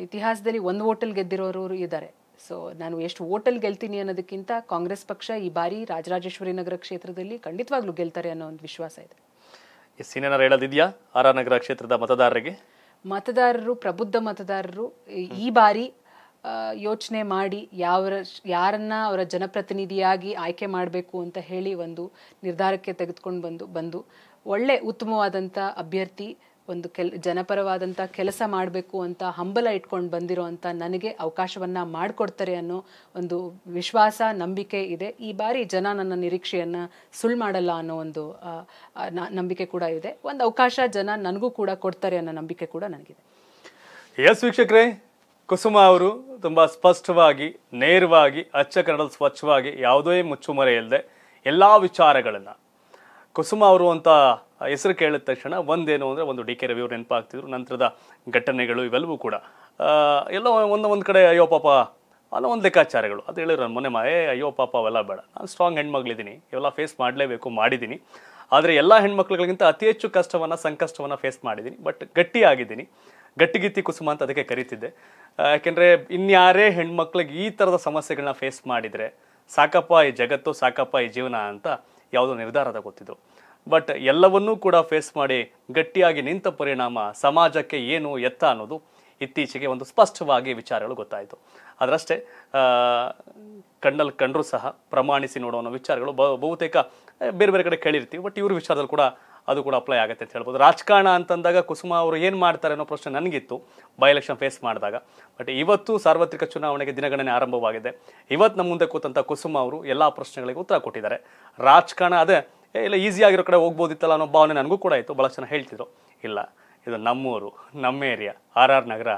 Speaker 2: ಇತಿಹಾಸದಲ್ಲಿ ಒಂದು ಓಟಲ್ ಗೆದ್ದಿರೋರು ಇದ್ದಾರೆ. ಸೊ ನಾನು ಎಷ್ಟು ಓಟಲ್ ಗೆಲ್ತೀನಿ ಅನ್ನೋದಕ್ಕಿಂತ ಕಾಂಗ್ರೆಸ್ ಪಕ್ಷ ಈ ಬಾರಿ ರಾಜರಾಜೇಶ್ವರಿ ನಗರ ಕ್ಷೇತ್ರದಲ್ಲಿ ಖಂಡಿತವಾಗ್ಲೂ ಗೆಲ್ತಾರೆ ಅನ್ನೋ ಒಂದು ವಿಶ್ವಾಸ ಇದೆ.
Speaker 1: ಎಸ್ ಏನಾರು ಹೇಳೋದಿದೆಯಾ ಆರ್ ಆರ್ ನಗರ ಕ್ಷೇತ್ರದ ಮತದಾರರಿಗೆ?
Speaker 2: ಮತದಾರರು ಪ್ರಬುದ್ಧ ಮತದಾರರು ಈ- ಈ ಬಾರಿ ಯೋಚನೆ ಮಾಡಿ ಯಾವ ಯಾರನ್ನ ಅವರ ಜನಪ್ರತಿನಿಧಿಯಾಗಿ ಆಯ್ಕೆ ಮಾಡಬೇಕು ಅಂತ ಹೇಳಿ ಒಂದು ನಿರ್ಧಾರಕ್ಕೆ ತೆಗೆದುಕೊಂಡು ಬಂದು ಬಂದು ಒಳ್ಳೆ ಉತ್ತಮವಾದಂಥ ಅಭ್ಯರ್ಥಿ ಒಂದು ಕೆಲ್ ಜನಪರವಾದಂಥ ಕೆಲಸ ಮಾಡಬೇಕು ಅಂತ ಹಂಬಲ ಇಟ್ಕೊಂಡು ಬಂದಿರೋಂಥ ನನಗೆ ಅವಕಾಶವನ್ನು ಮಾಡಿಕೊಡ್ತಾರೆ ಅನ್ನೋ ಒಂದು ವಿಶ್ವಾಸ, ನಂಬಿಕೆ ಇದೆ. ಈ ಬಾರಿ ಜನ ನನ್ನ ನಿರೀಕ್ಷೆಯನ್ನು ಸುಳ್ಳು ಮಾಡಲ್ಲ ಅನ್ನೋ ಒಂದು ನಂಬಿಕೆ ಕೂಡ ಇದೆ. ಒಂದು ಅವಕಾಶ ಜನ ನನಗೂ ಕೂಡ ಕೊಡ್ತಾರೆ ಅನ್ನೋ ನಂಬಿಕೆ ಕೂಡ ನನಗಿದೆ.
Speaker 1: ಎಸ್ ವೀಕ್ಷಕರೇ, ಕುಸುಮ ಅವರು ತುಂಬ ಸ್ಪಷ್ಟವಾಗಿ, ನೇರವಾಗಿ, ಅಚ್ಚ ಕನ್ನಡ ಸ್ವಚ್ಛವಾಗಿ ಯಾವುದೇ ಮುಚ್ಚುಮರೆ ಇಲ್ಲದೆ ವಿಚಾರಗಳನ್ನು ವಿಚಾರಗಳನ್ನ ಕುಸುಮ ಅವರು ಅಂತ ಹೆಸರು ಕೇಳಿದ ತಕ್ಷಣ ಒಂದೇನು ಅಂದರೆ ಒಂದು ಡಿ ಕೆ ರವಿ ಅವರು ನೆನಪಾಗ್ತಿದ್ರು. ನಂತರದ ಘಟನೆಗಳು ಇವೆಲ್ಲವೂ ಕೂಡ. ಎಲ್ಲ ಒಂದು ಒಂದು ಕಡೆ ಅಯ್ಯೋ ಪಾಪ ಅನ್ನೋ ಒಂದು ಲೆಕ್ಕಾಚಾರಗಳು. ಅದು ಹೇಳಿದ್ರು ನನ್ನ ಮೊನ್ನೆ ಮಾ ಏ ಅಯ್ಯೋ ಪಾಪ ಅವೆಲ್ಲ ಬೇಡ. ನಾನು ಸ್ಟ್ರಾಂಗ್ ಹೆಣ್ಮಗಳಿದ್ದೀನಿ. ಇವೆಲ್ಲ ಫೇಸ್ ಮಾಡಲೇಬೇಕು, ಮಾಡಿದ್ದೀನಿ. ಆದರೆ ಎಲ್ಲ ಹೆಣ್ಮಕ್ಳುಗಳಿಗಿಂತ ಅತಿ ಹೆಚ್ಚು ಕಷ್ಟವನ್ನು, ಸಂಕಷ್ಟವನ್ನು ಫೇಸ್ ಮಾಡಿದ್ದೀನಿ. ಬಟ್ ಗಟ್ಟಿಯಾಗಿದ್ದೀನಿ. ಗಟ್ಟಿಗಿತ್ತಿ ಕುಸುಮ ಅಂತ ಅದಕ್ಕೆ ಕರಿತಿದ್ದೆ. ಯಾಕೆಂದ್ರೆ ಇನ್ಯಾರೇ ಹೆಣ್ಮಕ್ಳಿಗೆ ಈ ಥರದ ಸಮಸ್ಯೆಗಳನ್ನ ಫೇಸ್ ಮಾಡಿದರೆ ಸಾಕಪ್ಪ ಈ ಜಗತ್ತು, ಸಾಕಪ್ಪ ಈ ಜೀವನ ಅಂತ ಯಾವುದೋ ನಿರ್ಧಾರ ಗೊತ್ತಿದ್ದು ಬಟ್ ಎಲ್ಲವನ್ನೂ ಕೂಡ ಫೇಸ್ ಮಾಡಿ ಗಟ್ಟಿಯಾಗಿ ನಿಂತ ಪರಿಣಾಮ ಸಮಾಜಕ್ಕೆ ಏನು ಎತ್ತ ಅನ್ನೋದು ಇತ್ತೀಚೆಗೆ ಒಂದು ಸ್ಪಷ್ಟವಾಗಿ ವಿಚಾರಗಳು ಗೊತ್ತಾಯಿತು. ಅದರಷ್ಟೇ ಕಣ್ಣಲ್ಲಿ ಕಂಡರೂ ಸಹ ಪ್ರಮಾಣಿಸಿ ನೋಡೋ ವಿಚಾರಗಳು ಬಹು- ಬಹುತೇಕ ಬೇರೆ ಬೇರೆ ಕಡೆ ಕೇಳಿರ್ತೀವಿ ಬಟ್ ಇವ್ರ ವಿಚಾರದಲ್ಲಿ ಕೂಡ ಅದು ಕೂಡ ಅಪ್ಲೈ ಆಗುತ್ತೆ ಅಂತ ಹೇಳ್ಬೋದು. ರಾಜಕಾರಣ ಅಂತಂದಾಗ ಕುಸುಮ ಅವರು ಏನು ಮಾಡ್ತಾರೆ ಅನ್ನೋ ಪ್ರಶ್ನೆ ನನಗಿತ್ತು ಬೈ ಎಲೆಕ್ಷನ್ ಫೇಸ್ ಮಾಡಿದಾಗ. ಬಟ್ ಇವತ್ತು ಸಾರ್ವತ್ರಿಕ ಚುನಾವಣೆಗೆ ದಿನಗಣನೆ ಆರಂಭವಾಗಿದೆ. ಇವತ್ತು ನಮ್ಮ ಮುಂದೆ ಕೂತಂಥ ಕುಸುಮ ಅವರು ಎಲ್ಲ ಪ್ರಶ್ನೆಗಳಿಗೆ ಉತ್ತರ ಕೊಟ್ಟಿದ್ದಾರೆ. ರಾಜಕಾರಣ ಅದೇ ಇಲ್ಲ ಈಸಿಯಾಗಿರೋ ಕಡೆ ಹೋಗ್ಬೋದಿತ್ತಲ್ಲ ಅನ್ನೋ ಭಾವನೆ ನನಗೂ ಕೂಡ ಇತ್ತು. ಭಾಳ ಜನ ಹೇಳ್ತಿದ್ರು. ಇಲ್ಲ, ಇದು ನಮ್ಮೂರು, ನಮ್ಮ ಏರಿಯಾ ಆರ್ ಆರ್ ನಗರ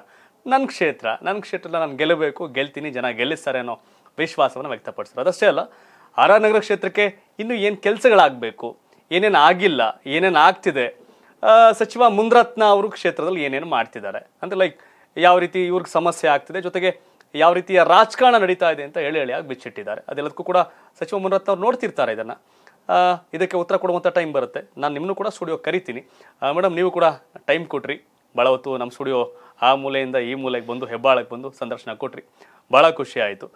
Speaker 1: ನನ್ನ ಕ್ಷೇತ್ರ ನನ್ನ ಕ್ಷೇತ್ರದಲ್ಲಿ ನಾನು ಗೆಲ್ಲಬೇಕು, ಗೆಲ್ತೀನಿ, ಜನ ಗೆಲ್ಲಿಸ್ತಾರೆ ಅನ್ನೋ ವಿಶ್ವಾಸವನ್ನು ವ್ಯಕ್ತಪಡಿಸ್ತಾರೆ ಅದಷ್ಟೇ ಅಲ್ಲ, ಆರ್ ಆರ್ ನಗರ ಕ್ಷೇತ್ರಕ್ಕೆ ಇನ್ನೂ ಏನು ಕೆಲಸಗಳಾಗಬೇಕು ಏನೇನು ಆಗಿಲ್ಲ, ಏನೇನು ಆಗ್ತಿದೆ ಸಚಿವ ಮುಂದ್ರತ್ನ ಅವರು ಕ್ಷೇತ್ರದಲ್ಲಿ ಏನೇನು ಮಾಡ್ತಿದ್ದಾರೆ? ಅಂದರೆ ಲೈಕ್ ಯಾವ ರೀತಿ ಇವ್ರಿಗೆ ಸಮಸ್ಯೆ ಆಗ್ತಿದೆ, ಜೊತೆಗೆ ಯಾವ ರೀತಿಯ ರಾಜಕಾರಣ ನಡೀತಾ ಇದೆ ಅಂತ ಹೇಳಿ ಹೇಳಿಯಾಗಿ ಬಿಚ್ಚಿಟ್ಟಿದ್ದಾರೆ. ಅದೆಲ್ಲದಕ್ಕೂ ಕೂಡ ಸಚಿವ ಮುನ್ರತ್ನ ಅವ್ರು ನೋಡ್ತಿರ್ತಾರೆ ಇದನ್ನು. ಇದಕ್ಕೆ ಉತ್ತರ ಕೊಡುವಂಥ ಟೈಮ್ ಬರುತ್ತೆ. ನಾನು ನಿಮ್ಮನ್ನು ಕೂಡ ಸ್ಟುಡಿಯೋ ಕರಿತೀನಿ. ಮೇಡಮ್, ನೀವು ಕೂಡ ಟೈಮ್ ಕೊಟ್ರಿ. ಭಾಳ ಹೊತ್ತು ನಮ್ಮ ಸ್ಟುಡಿಯೋ ಆ ಮೂಲೆಯಿಂದ ಈ ಮೂಲೆಗೆ ಬಂದು, ಹೆಬ್ಬಾಳಕ್ಕೆ ಬಂದು ಸಂದರ್ಶನ ಕೊಟ್ರಿ. ಭಾಳ ಖುಷಿ ಆಯಿತು.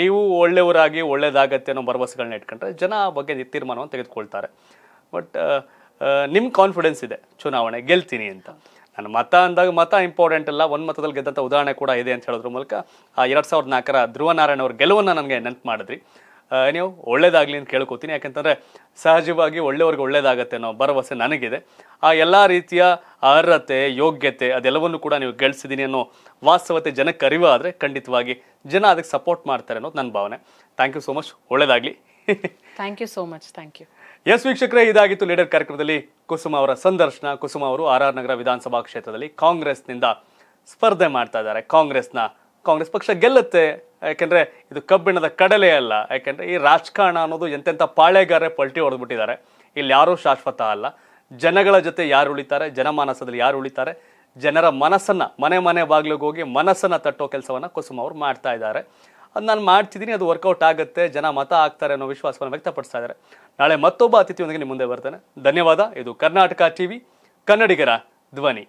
Speaker 1: ನೀವು ಒಳ್ಳೆಯವರಾಗಿ ಒಳ್ಳೇದಾಗತ್ತೆ ಅನ್ನೋ ಭರವಸೆಗಳನ್ನ ಇಟ್ಕೊಂಡ್ರೆ ಜನ ಆ ಬಗ್ಗೆ ತೀರ್ಮಾನವನ್ನು ತೆಗೆದುಕೊಳ್ತಾರೆ. ಬಟ್ ನಿಮ್ಮ ಕಾನ್ಫಿಡೆನ್ಸ್ ಇದೆ ಚುನಾವಣೆ, ಗೆಲ್ತೀನಿ ಅಂತ. ನಾನು ಮತ ಅಂದಾಗ ಮತ ಇಂಪಾರ್ಟೆಂಟ್ ಅಲ್ಲ, ಒಂದು ಮತದಲ್ಲಿ ಗೆದ್ದಂಥ ಉದಾಹರಣೆ ಕೂಡ ಇದೆ ಅಂತ ಹೇಳೋದ್ರ ಮೂಲಕ ಆ ಎರಡು ಸಾವಿರದ ನಾಲ್ಕರ ಧ್ರುವನಾರಾಯಣ ಅವ್ರ ಗೆಲುವನ್ನು ನನಗೆ ನೆನಪು ಮಾಡಿದ್ರಿ. ನೀವು ಒಳ್ಳೇದಾಗಲಿ ಅಂತ ಕೇಳ್ಕೊತೀನಿ. ಯಾಕಂತಂದರೆ ಸಹಜವಾಗಿ ಒಳ್ಳೆಯವ್ರಿಗೆ ಒಳ್ಳೇದಾಗತ್ತೆ ಅನ್ನೋ ಭರವಸೆ ನನಗಿದೆ. ಆ ಎಲ್ಲ ರೀತಿಯ ಅರ್ಹತೆ, ಯೋಗ್ಯತೆ ಅದೆಲ್ಲವನ್ನು ಕೂಡ ನೀವು ಗೆಲ್ಸಿದ್ದೀನಿ ಅನ್ನೋ ವಾಸ್ತವತೆ ಜನಕ್ಕೆ ಅರಿವಾದರೆ ಖಂಡಿತವಾಗಿ ಜನ ಅದಕ್ಕೆ ಸಪೋರ್ಟ್ ಮಾಡ್ತಾರೆ ಅನ್ನೋದು ನನ್ನ ಭಾವನೆ. ಥ್ಯಾಂಕ್ ಯು ಸೋ ಮಚ್ ಒಳ್ಳೇದಾಗಲಿ.
Speaker 2: Thank you so much thank you
Speaker 1: yes ವೀಕ್ಷಕರೇ ಇದಾಗಿತ್ತು ಲೀಡರ್ ಕಾರ್ಯಕ್ರಮದಲ್ಲಿ ಕುಸುಮ ಅವರ ಸಂದರ್ಶನ. ಕುಸುಮ ಅವರು ಆರ್ ಆರ್ ನಗರ ವಿಧಾನಸಭಾ ಕ್ಷೇತ್ರದಲ್ಲಿ ಕಾಂಗ್ರೆಸ್ನಿಂದ ಸ್ಪರ್ಧೆ ಮಾಡ್ತಾ ಇದ್ದಾರೆ. ಕಾಂಗ್ರೆಸ್ನ ಕಾಂಗ್ರೆಸ್ ಪಕ್ಷ ಗೆಲ್ಲುತ್ತೆ. ಯಾಕೆಂದರೆ ಇದು ಕಬ್ಬಿಣದ ಕಡಲೆ ಅಲ್ಲ. ಯಾಕೆಂದರೆ ಈ ರಾಜಕಾರಣ ಅನ್ನೋದು ಎಂತೆಂಥ ಪಾಳೆಗಾರೆ ಪಲ್ಟಿ ಹೊಡೆದ್ಬಿಟ್ಟಿದ್ದಾರೆ. ಇಲ್ಲಿ ಯಾರೂ ಶಾಶ್ವತ ಅಲ್ಲ. ಜನಗಳ ಜೊತೆ ಯಾರು ಉಳಿತಾರೆ? ಜನಮಾನಸದಲ್ಲಿ ಯಾರು ಉಳಿತಾರೆ? ಜನರ ಮನಸ್ಸನ್ನು, ಮನೆ ಮನೆ ಬಾಗಿಲಿಗೆ ಹೋಗಿ ಮನಸ್ಸನ್ನು ತಟ್ಟೋ ಕೆಲಸವನ್ನು ಕುಸುಮ ಅವರು ಮಾಡ್ತಾ ಇದ್ದಾರೆ. ಅದು ನಾನು ಮಾಡ್ತಿದ್ದೀನಿ ಅದು ವರ್ಕೌಟ್ ಆಗುತ್ತೆ, ಜನ ಮತ ಆಗ್ತಾರೆ ಅನ್ನೋ ವಿಶ್ವಾಸವನ್ನು ವ್ಯಕ್ತಪಡಿಸ್ತಾ ಇದ್ದಾರೆ. ನಾಳೆ ಮತ್ತೊಬ್ಬ ಅತಿಥಿಯೊಂದಿಗೆ ನಿಮ್ಮ ಮುಂದೆ ಬರ್ತೇನೆ. ಧನ್ಯವಾದ, ಇದು ಕರ್ನಾಟಕ ಟಿವಿ, ಕನ್ನಡಿಗರ ಧ್ವನಿ.